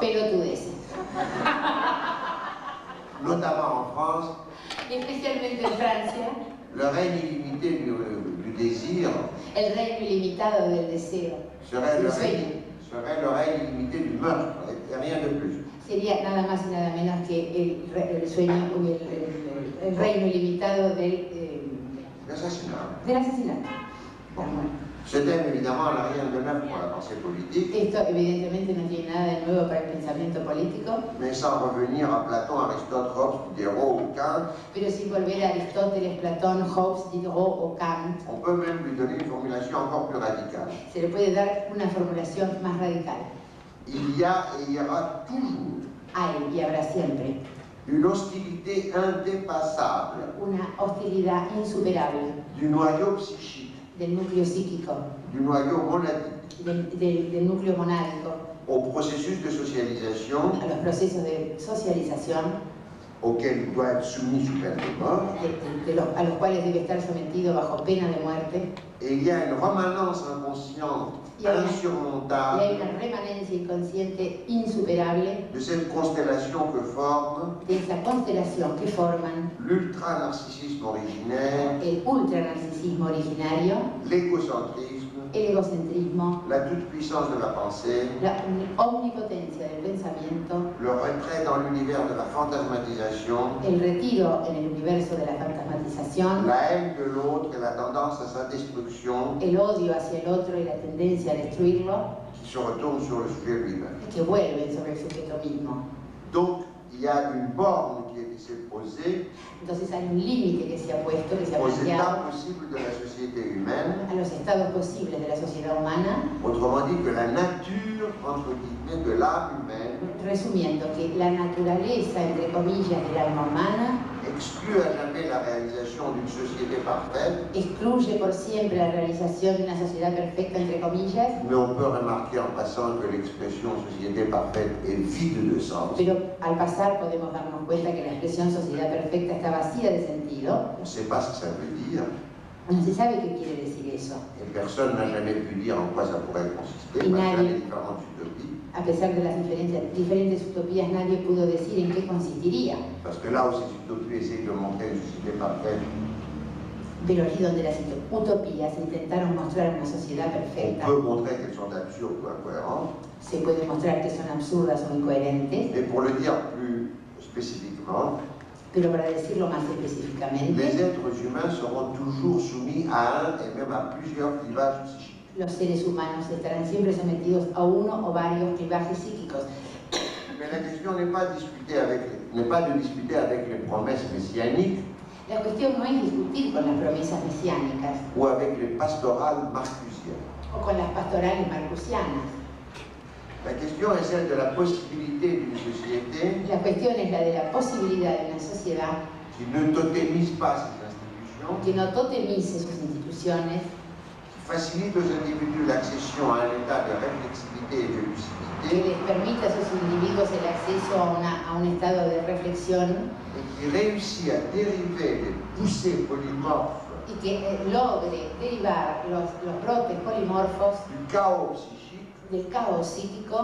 [SPEAKER 5] pelotudeces,
[SPEAKER 4] notamment en France,
[SPEAKER 5] en Francia,
[SPEAKER 4] le règne illimité du, du désir
[SPEAKER 5] el reino ilimitado del deseo
[SPEAKER 4] serait le, règne, serait le règne illimité du meurtre, et rien de plus.
[SPEAKER 5] sería nada más y nada menos que el, re- el sueño, el, el- el reino ilimitado del, eh,
[SPEAKER 4] L'assassinat.
[SPEAKER 5] del asesinato. La muerte.
[SPEAKER 4] Ce thème, évidemment, n'a rien de neuf pour la pensée politique,
[SPEAKER 5] Esto evidentemente no tiene nada de nuevo para el pensamiento político,
[SPEAKER 4] mais sans revenir à Platon, Aristote, Hobbes, Diderot ou Kant,
[SPEAKER 5] pero sin volver a Aristóteles, Platón, Hobbes, Diderot o Kant,
[SPEAKER 4] on peut même lui donner une formulation encore plus radicale.
[SPEAKER 5] se le puede dar una formulación más radical.
[SPEAKER 4] Il y a et il y aura toujours.
[SPEAKER 5] Hay y habrá siempre.
[SPEAKER 4] Une hostilité indépassable.
[SPEAKER 5] Una hostilidad insuperable.
[SPEAKER 4] Du noyau psychique,
[SPEAKER 5] del núcleo psíquico,
[SPEAKER 4] du noyau monadique,
[SPEAKER 5] del, del- del núcleo monádico,
[SPEAKER 4] au processus de socialisation
[SPEAKER 5] a los procesos de socialización
[SPEAKER 4] auquel il doit être soumis sous peine de mort.
[SPEAKER 5] de- de- de los- a los cuales debe estar sometido bajo pena de muerte,
[SPEAKER 4] Et il y a une remanence inconsciente
[SPEAKER 5] Il y a une-
[SPEAKER 4] insurmontable
[SPEAKER 5] inconsciente insuperable
[SPEAKER 4] de cette constellation que forme
[SPEAKER 5] de esa constelación que forman
[SPEAKER 4] l'ultra-narcissisme originaire,
[SPEAKER 5] originario,
[SPEAKER 4] l'égocentrisme,
[SPEAKER 5] el egocentrismo,
[SPEAKER 4] la toute-puissance de la pensée,
[SPEAKER 5] la omnipotencia del pensamiento,
[SPEAKER 4] le retrait dans l'univers de la fantasmatisation,
[SPEAKER 5] el retiro en el universo de la fantasmatización,
[SPEAKER 4] la haine de l'autre et la tendance à sa destruction
[SPEAKER 5] el odio hacia el otro y la tendencia a destruirlo,
[SPEAKER 4] qui se retourne sur le sujet lui-même.
[SPEAKER 5] que vuelven sobre el sujeto mismo.
[SPEAKER 4] Donc, il y a une borne
[SPEAKER 5] Entonces hay un límite que se ha puesto, que se ha planteado
[SPEAKER 4] humaine.
[SPEAKER 5] a los estados posibles de la sociedad humana,
[SPEAKER 4] Autrement dit, que la nature, entre guillemets, de l'âme humaine
[SPEAKER 5] resumiendo que la naturaleza, entre comillas, del alma humana
[SPEAKER 4] exclut à jamais la réalisation d'une société parfaite,
[SPEAKER 5] excluye por siempre la realización de una sociedad perfecta, entre comillas,
[SPEAKER 4] mais on peut remarquer en passant que l'expression société parfaite est vide de sens.
[SPEAKER 5] pero al pasar podemos darnos cuenta que la expresión sociedad perfecta está vacía de sentido.
[SPEAKER 4] On ne sait pas ce que ça veut dire,
[SPEAKER 5] No se sabe qué quiere decir eso.
[SPEAKER 4] et personne n'a jamais pu dire en quoi ça pourrait consister, les différentes utopies.
[SPEAKER 5] A pesar de las diferentes, diferentes utopías, nadie pudo decir en qué consistiría. Pero allí donde las utopías intentaron mostrar una sociedad perfecta, se puede mostrar que son absurdas o incoherentes, pero para decirlo más
[SPEAKER 4] les
[SPEAKER 5] específicamente,
[SPEAKER 4] êtres humains seront toujours soumis à un et même à plusieurs clivages.
[SPEAKER 5] Los seres humanos estarán siempre sometidos a uno o varios clivajes psíquicos.
[SPEAKER 4] Mais la question n'est pas, discuter avec, n'est pas de discuter avec les promesses messianiques
[SPEAKER 5] La cuestión no es discutir con las promesas mesiánicas
[SPEAKER 4] ou avec les pastorales marcusiennes.
[SPEAKER 5] o con las pastorales marcusianas.
[SPEAKER 4] La question est celle de la possibilité d'une société
[SPEAKER 5] La cuestión es la de la posibilidad de una sociedad
[SPEAKER 4] qui ne totémise pas ses institutions,
[SPEAKER 5] que no totemice sus instituciones,
[SPEAKER 4] facilite aux individus l'accession à un état de réflexivité et de
[SPEAKER 5] que
[SPEAKER 4] lucidité
[SPEAKER 5] les permita a sus individuos el acceso a, una- a un estado de reflexión.
[SPEAKER 4] Et qui réussit à dériver poussées polymorphes
[SPEAKER 5] y que eh, logre derivar los, los brotes polimorfos
[SPEAKER 4] du chaos psychique
[SPEAKER 5] del caos psíquico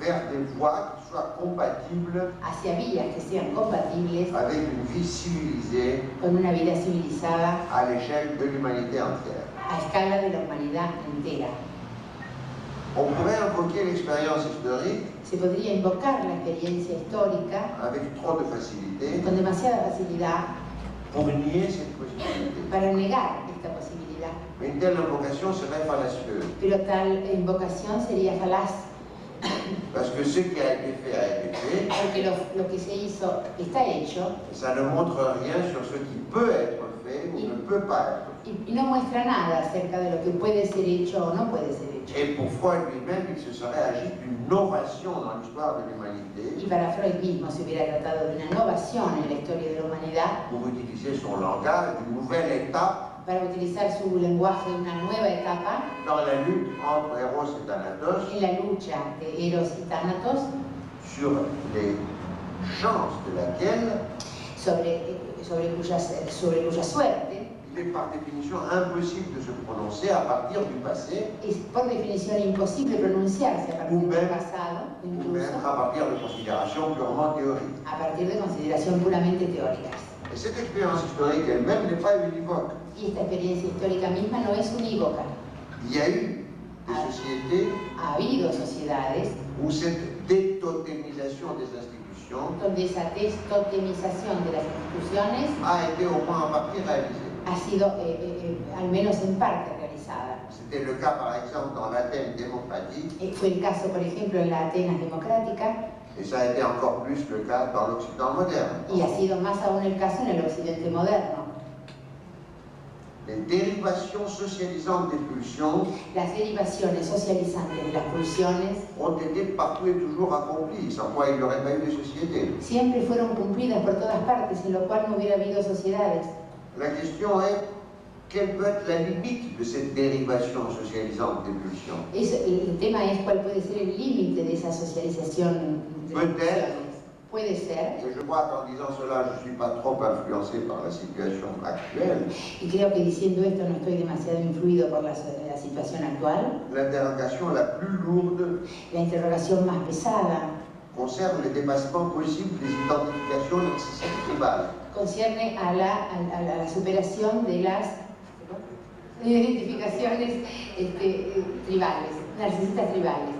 [SPEAKER 4] vers des voies qui soient compatibles
[SPEAKER 5] hacia vías que sean compatibles
[SPEAKER 4] avec une vie civilisée
[SPEAKER 5] con una vida civilizada
[SPEAKER 4] à l'échelle de l'humanité entière.
[SPEAKER 5] A escala de la humanidad entera.
[SPEAKER 4] On pourrait invoquer l'expérience historique
[SPEAKER 5] Se podría invocar la experiencia histórica
[SPEAKER 4] avec trop de facilité
[SPEAKER 5] con demasiada facilidad.
[SPEAKER 4] Pour nier cette possibilité.
[SPEAKER 5] para negar esta posibilidad,
[SPEAKER 4] Mais une telle invocation serait fallacieuse,
[SPEAKER 5] pero tal invocación sería falaz,
[SPEAKER 4] parce que ce qui a été fait a été fait,
[SPEAKER 5] porque lo, lo que se hizo está hecho.
[SPEAKER 4] Et ça ne montre rien sur ce qui peut être fait ou ne peut pas être fait.
[SPEAKER 5] Y, y no muestra nada acerca de lo que puede ser hecho o no puede ser hecho.
[SPEAKER 4] Et pour Freud lui-même, il se serait agi d'une dans l'histoire de
[SPEAKER 5] Y
[SPEAKER 4] l'humanité,
[SPEAKER 5] para Freud mismo se hubiera tratado de una innovación en la historia de la humanidad.
[SPEAKER 4] Pour utiliser son langage, d'une nouvelle étape.
[SPEAKER 5] Para utilizar su lenguaje de una nueva etapa.
[SPEAKER 4] Dans la lutte entre Eros et Thanatos.
[SPEAKER 5] En la lucha de Eros y Thanatos.
[SPEAKER 4] Sur les chances de laquelle
[SPEAKER 5] sobre, sobre, cuya, sobre cuya suerte
[SPEAKER 4] il est par définition impossible de se prononcer à partir du passé
[SPEAKER 5] es por definición imposible pronunciarse a partir del pasado,
[SPEAKER 4] ou
[SPEAKER 5] incluso
[SPEAKER 4] même à partir de considérations purement théoriques.
[SPEAKER 5] a partir de consideración puramente teóricas.
[SPEAKER 4] Et cette expérience historique elle-même n'est pas univoque.
[SPEAKER 5] Y esta experiencia histórica misma no es unívoca.
[SPEAKER 4] Il y a eu des sociétés
[SPEAKER 5] Ha habido sociedades
[SPEAKER 4] où cette détotémisation des institutions
[SPEAKER 5] donde esa destotemización de las instituciones
[SPEAKER 4] a été au moins en partie réalisée.
[SPEAKER 5] ha sido, eh, eh, eh, al menos en parte, realizada.
[SPEAKER 4] C'était le cas par exemple dans l'Athènes démocratique
[SPEAKER 5] Eh, Fue el caso, por ejemplo, en la Atenas democrática
[SPEAKER 4] et ça a été encore plus le cas dans l'Occident moderne.
[SPEAKER 5] y ha sido más aún el caso en el occidente moderno.
[SPEAKER 4] Les dérivations socialisantes des pulsions
[SPEAKER 5] Las derivaciones socializantes de las pulsiones
[SPEAKER 4] ont été partout et toujours accomplies, sans quoi il n'y aurait pas eu de société.
[SPEAKER 5] siempre fueron cumplidas por todas partes, sin lo cual no hubiera habido sociedades.
[SPEAKER 4] La question est, quelle peut être la limite de cette dérivation socialisante des pulsions
[SPEAKER 5] Es- el, tema es cuál puede ser el límite de esa socialización de las
[SPEAKER 4] Puede ser. Et je crois qu'en disant cela, je ne suis pas trop influencé par la situation actuelle.
[SPEAKER 5] y creo que diciendo esto no estoy demasiado influido por la, la situación actual,
[SPEAKER 4] L'interrogation la plus lourde
[SPEAKER 5] la interrogación más pesada
[SPEAKER 4] concerne les dépassements possibles des identifications tribales.
[SPEAKER 5] concierne a la, a- a la- superación de las identificaciones este, tribales, narcisistas tribales.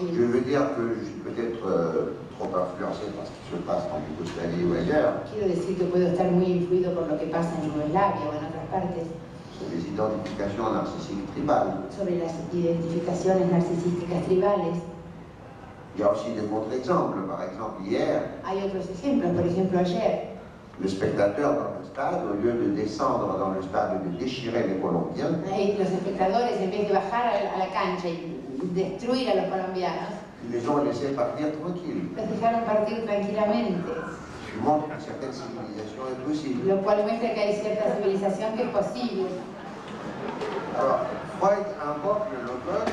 [SPEAKER 4] Je veux dire que je suis peut-être euh, trop influencé par ce qui se passe en Yougoslavie ou ailleurs,
[SPEAKER 5] Quiero decir que puedo estar muy influido por lo que pasa en Yugoslavia o en otras partes.
[SPEAKER 4] Sur les identifications narcissiques tribales.
[SPEAKER 5] sobre las identificaciones narcisísticas tribales,
[SPEAKER 4] Il y a aussi des contre-exemples. Par exemple, hier,
[SPEAKER 5] Hay otros ejemplos, por ejemplo ayer,
[SPEAKER 4] le spectateur dans le stade, au lieu de descendre dans le stade et de déchirer les Colombiens,
[SPEAKER 5] los espectadores en vez de bajar a la cancha y destruir a los colombianos,
[SPEAKER 4] ils les ont laissés partir tranquilles.
[SPEAKER 5] los dejaron partir tranquilamente,
[SPEAKER 4] qui montre qu'une certaine civilisation est possible.
[SPEAKER 5] lo cual muestra que hay cierta civilización que es posible.
[SPEAKER 4] Alors, Freud invoque le logos,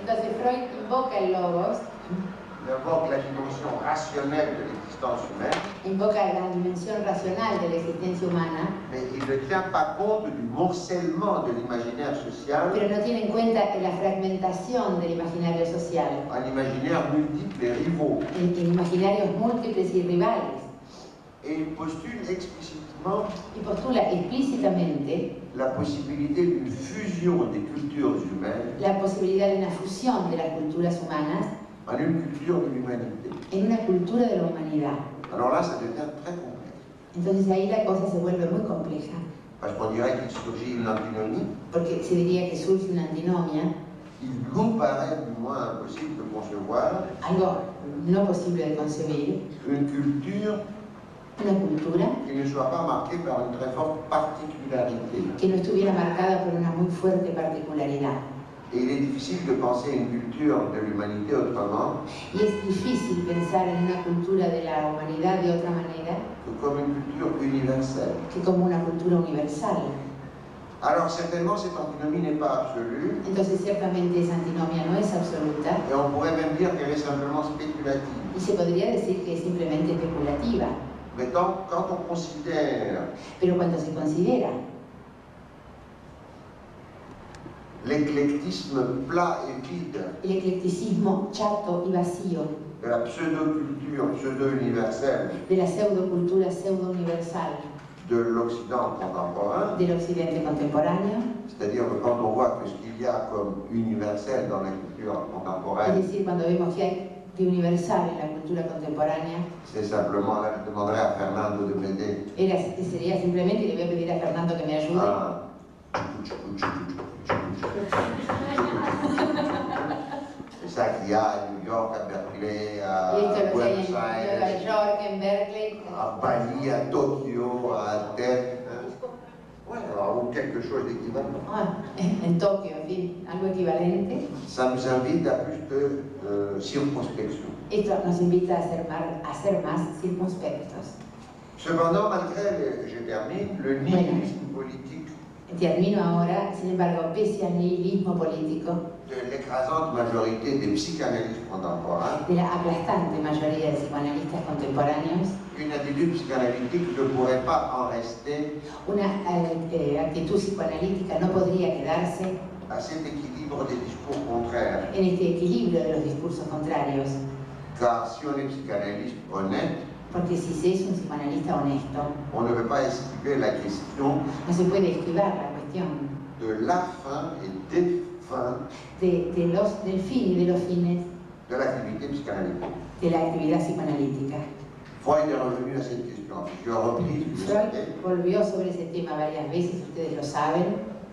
[SPEAKER 5] Entonces Freud invoca el logos,
[SPEAKER 4] il invoque la dimension rationnelle de l'existence humaine,
[SPEAKER 5] invoca la dimensión racional de la existencia humana,
[SPEAKER 4] mais il ne tient pas compte du morcellement de l'imaginaire social,
[SPEAKER 5] pero no tiene en cuenta la fragmentación del imaginario social,
[SPEAKER 4] un imaginaire multiple et rivaux.
[SPEAKER 5] en, en imaginarios múltiples y rivales,
[SPEAKER 4] Et il postule explicitement
[SPEAKER 5] y postula explícitamente
[SPEAKER 4] la possibilité d'une fusion des cultures humaines
[SPEAKER 5] la posibilidad de una fusión de las culturas humanas
[SPEAKER 4] en une culture de l'humanité.
[SPEAKER 5] en una cultura de la humanidad.
[SPEAKER 4] Alors là, ça devient très complexe.
[SPEAKER 5] Entonces ahí la cosa se vuelve muy compleja,
[SPEAKER 4] Parce qu'on dirait qu'il surgit une antinomie.
[SPEAKER 5] porque se diría que surge una antinomia,
[SPEAKER 4] Il nous paraît du moins impossible de concevoir
[SPEAKER 5] algo no posible de concebir,
[SPEAKER 4] une culture
[SPEAKER 5] una cultura
[SPEAKER 4] qui ne soit pas marquée par une très forte particularité.
[SPEAKER 5] que no estuviera marcada por una muy fuerte particularidad.
[SPEAKER 4] Et il est difficile de penser une culture de l'humanité autrement
[SPEAKER 5] Y es difícil pensar en una cultura de la humanidad de otra manera
[SPEAKER 4] que comme une culture universelle.
[SPEAKER 5] que como una cultura universal.
[SPEAKER 4] Alors certainement, cette antinomie n'est pas absolue,
[SPEAKER 5] Entonces ciertamente esa antinomia no es absoluta
[SPEAKER 4] et on pourrait même dire qu'elle est simplement spéculative.
[SPEAKER 5] y se podría decir que es simplemente especulativa.
[SPEAKER 4] Mais tant- quand on considère
[SPEAKER 5] Pero cuando se considera
[SPEAKER 4] l'éclectisme plat et vide.
[SPEAKER 5] El eclecticismo chato y vacío.
[SPEAKER 4] De la pseudo-culture pseudo-universelle.
[SPEAKER 5] De la pseudocultura pseudo-universal.
[SPEAKER 4] De l'Occident contemporain,
[SPEAKER 5] del occidente contemporáneo,
[SPEAKER 4] c'est-à-dire que quand on voit que ce qu'il y a comme universel dans la culture
[SPEAKER 5] es
[SPEAKER 4] contemporaine,
[SPEAKER 5] decir, cuando vemos que hay de universal en la cultura contemporánea,
[SPEAKER 4] c'est simplement, je demanderai à Fernando de m'aider.
[SPEAKER 5] sería simplemente, le voy a pedir a Fernando que me ayude,
[SPEAKER 4] Ah. C'est ça qu'il y a à New York, à Berkeley, à Buenos
[SPEAKER 5] en
[SPEAKER 4] Aires,
[SPEAKER 5] York, en Berkeley,
[SPEAKER 4] à Bali, à Tokyo, à Athènes. Ouais, ou quelque chose d'équivalent.
[SPEAKER 5] ah, en Tokio, en fin, algo equivalente.
[SPEAKER 4] Ça nous invite à plus de euh, circonspection.
[SPEAKER 5] Esto nos invita a ser, a ser más circunspectos.
[SPEAKER 4] Cependant, malgré, je termine, le nihilisme politique
[SPEAKER 5] Termino ahora, sin embargo, pese al nihilismo político.
[SPEAKER 4] De contemporains,
[SPEAKER 5] de la aplastante mayoría de psicoanalistas contemporáneos, una eh, eh, actitud psicoanalítica no podría quedarse en este equilibrio de los discursos contrarios,
[SPEAKER 4] Car si on est psychanalyste honnête,
[SPEAKER 5] porque si se es un psicoanalista honesto,
[SPEAKER 4] on ne peut pas esquiver la question
[SPEAKER 5] no se puede esquivar la cuestión.
[SPEAKER 4] de la fin et des fins
[SPEAKER 5] de, de los, del fin y de los fines.
[SPEAKER 4] De l'activité psychanalytique.
[SPEAKER 5] de la actividad psicoanalítica.
[SPEAKER 4] Freud est revenu à cette question. Je repris, le
[SPEAKER 5] Freud volvió sobre ese tema varias veces, ustedes lo saben,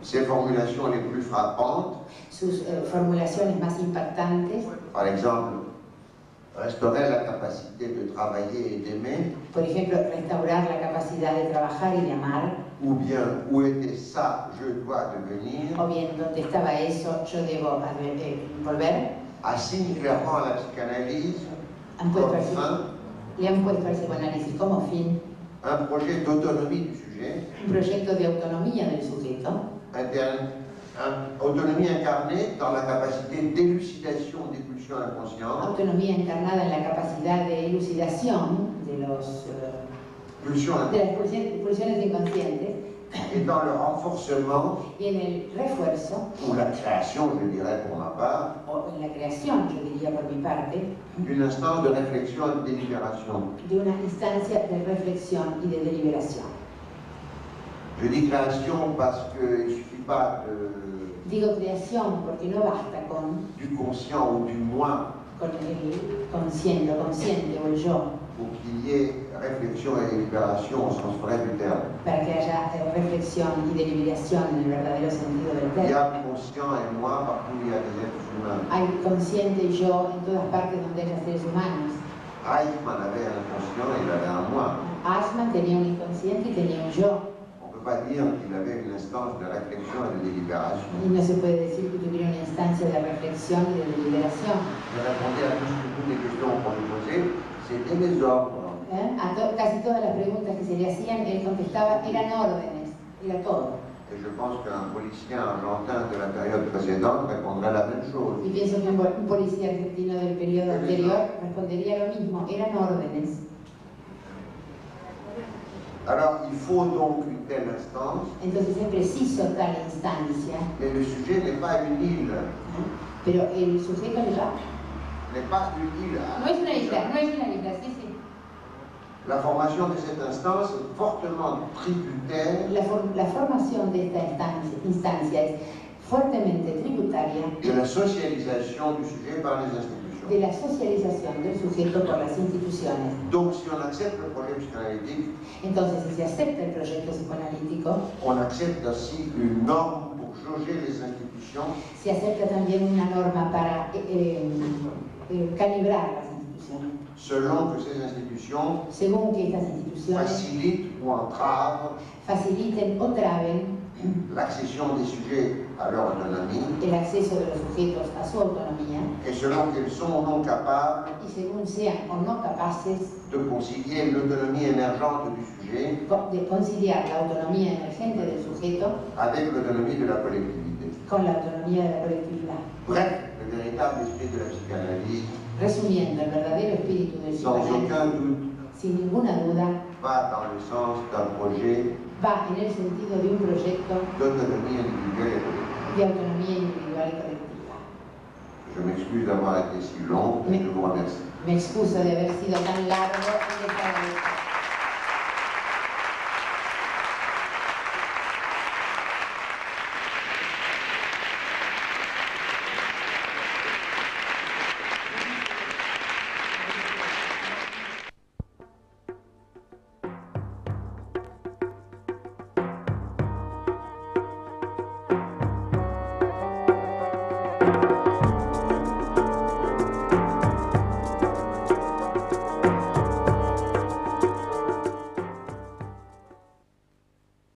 [SPEAKER 4] ses formulations les plus frappantes,
[SPEAKER 5] sus eh, formulaciones más impactantes,
[SPEAKER 4] par exemple, restaurer la capacité de travailler et d'aimer,
[SPEAKER 5] por ejemplo, restaurar la capacidad de trabajar y de amar,
[SPEAKER 4] ou bien où était ça, je dois devenir,
[SPEAKER 5] o bien donde estaba eso, yo debo eh, volver,
[SPEAKER 4] assigne clairement la psychanalyse
[SPEAKER 5] han al,
[SPEAKER 4] fin.
[SPEAKER 5] le han puesto al psicoanálisis como fin.
[SPEAKER 4] Un projet d'autonomie du sujet,
[SPEAKER 5] un proyecto de autonomía del sujeto,
[SPEAKER 4] un- autonomie incarnée dans la capacité d'élucidation des pulsions inconscientes,
[SPEAKER 5] autonomía encarnada en la capacidad de elucidación de, los, eh,
[SPEAKER 4] pulsions
[SPEAKER 5] de las pulsi- pulsiones inconscientes.
[SPEAKER 4] Et dans le renforcement.
[SPEAKER 5] Y en el refuerzo.
[SPEAKER 4] Ou la création, je dirais pour ma part,
[SPEAKER 5] o la creación, yo diría por mi parte,
[SPEAKER 4] d'une instance de réflexion et de délibération.
[SPEAKER 5] de una instancia de reflexión y de deliberación.
[SPEAKER 4] Je dis création parce qu'il ne suffit pas de-
[SPEAKER 5] Digo creación porque no basta con,
[SPEAKER 4] du conscient ou du moi
[SPEAKER 5] con el consciente, consciente o el yo,
[SPEAKER 4] pour qu'il y ait réflexion et délibération au sens vrai du terme.
[SPEAKER 5] para que haya eh, reflexión y deliberación en el verdadero sentido del
[SPEAKER 4] Il y a conscient et moi partout où il y a des êtres humains.
[SPEAKER 5] Hay consciente y yo en todas partes donde haya seres humanos.
[SPEAKER 4] Eichmann avait un conscient et il avait un moi.
[SPEAKER 5] Ashman tenía un inconsciente y tenía un yo.
[SPEAKER 4] Dire qu'il avait une instance de réflexion et de délibération.
[SPEAKER 5] Y no se puede decir que tuviera una instancia de reflexión y de deliberación.
[SPEAKER 4] Je répondais à tout ce que- toutes les questions qu'on lui posait, c'était des ordres.
[SPEAKER 5] ¿eh? A to- casi todas las preguntas que se le hacían, él contestaba, eran órdenes, era todo.
[SPEAKER 4] Et je pense qu'un policier argentin de la période précédente répondrait la même chose.
[SPEAKER 5] Y pienso que un, un policía argentino del periodo anterior respondería lo mismo, eran órdenes.
[SPEAKER 4] Alors il faut donc une telle instance,
[SPEAKER 5] Entonces es preciso tal instancia,
[SPEAKER 4] mais le sujet n'est pas une île,
[SPEAKER 5] pero el sujeto ya
[SPEAKER 4] n'est pas une île.
[SPEAKER 5] no es una isla, no es una isla, sí, sí.
[SPEAKER 4] La formation de cette instance est fortement tributaire.
[SPEAKER 5] La, for- la formación de esta instancia, instancia es fuertemente tributaria.
[SPEAKER 4] De la socialisation du sujet par les
[SPEAKER 5] de la socialización del sujeto por las instituciones.
[SPEAKER 4] Donc si on accepte le projet psychanalytique,
[SPEAKER 5] Entonces, si se acepta el proyecto psicoanalítico,
[SPEAKER 4] on accepte aussi une norme pour jauger les institutions
[SPEAKER 5] se acepta también una norma para eh, eh, eh, calibrar las instituciones,
[SPEAKER 4] selon que ces institutions
[SPEAKER 5] según que estas instituciones
[SPEAKER 4] facilitent ou entravent
[SPEAKER 5] faciliten o traben
[SPEAKER 4] l'accession des sujets à leur autonomie
[SPEAKER 5] el acceso de los sujetos a su autonomía
[SPEAKER 4] et selon qu'elles sont ou non capables
[SPEAKER 5] y según sean o no capaces
[SPEAKER 4] de concilier l'autonomie émergente du sujet
[SPEAKER 5] de conciliar la autonomía emergente del sujeto
[SPEAKER 4] avec l'autonomie de la collectivité.
[SPEAKER 5] con la autonomía de la colectividad.
[SPEAKER 4] Bref, le véritable esprit de la psychanalyse,
[SPEAKER 5] Resumiendo, el verdadero espíritu del
[SPEAKER 4] sans
[SPEAKER 5] psicoanálisis,
[SPEAKER 4] aucun doute,
[SPEAKER 5] sin ninguna duda,
[SPEAKER 4] va dans le sens d'un projet
[SPEAKER 5] va en el sentido de un proyecto de autonomía individual y colectiva.
[SPEAKER 4] Je m'excuse d'avoir été si long et je vous remercie.
[SPEAKER 5] Me excuso de haber sido tan largo y de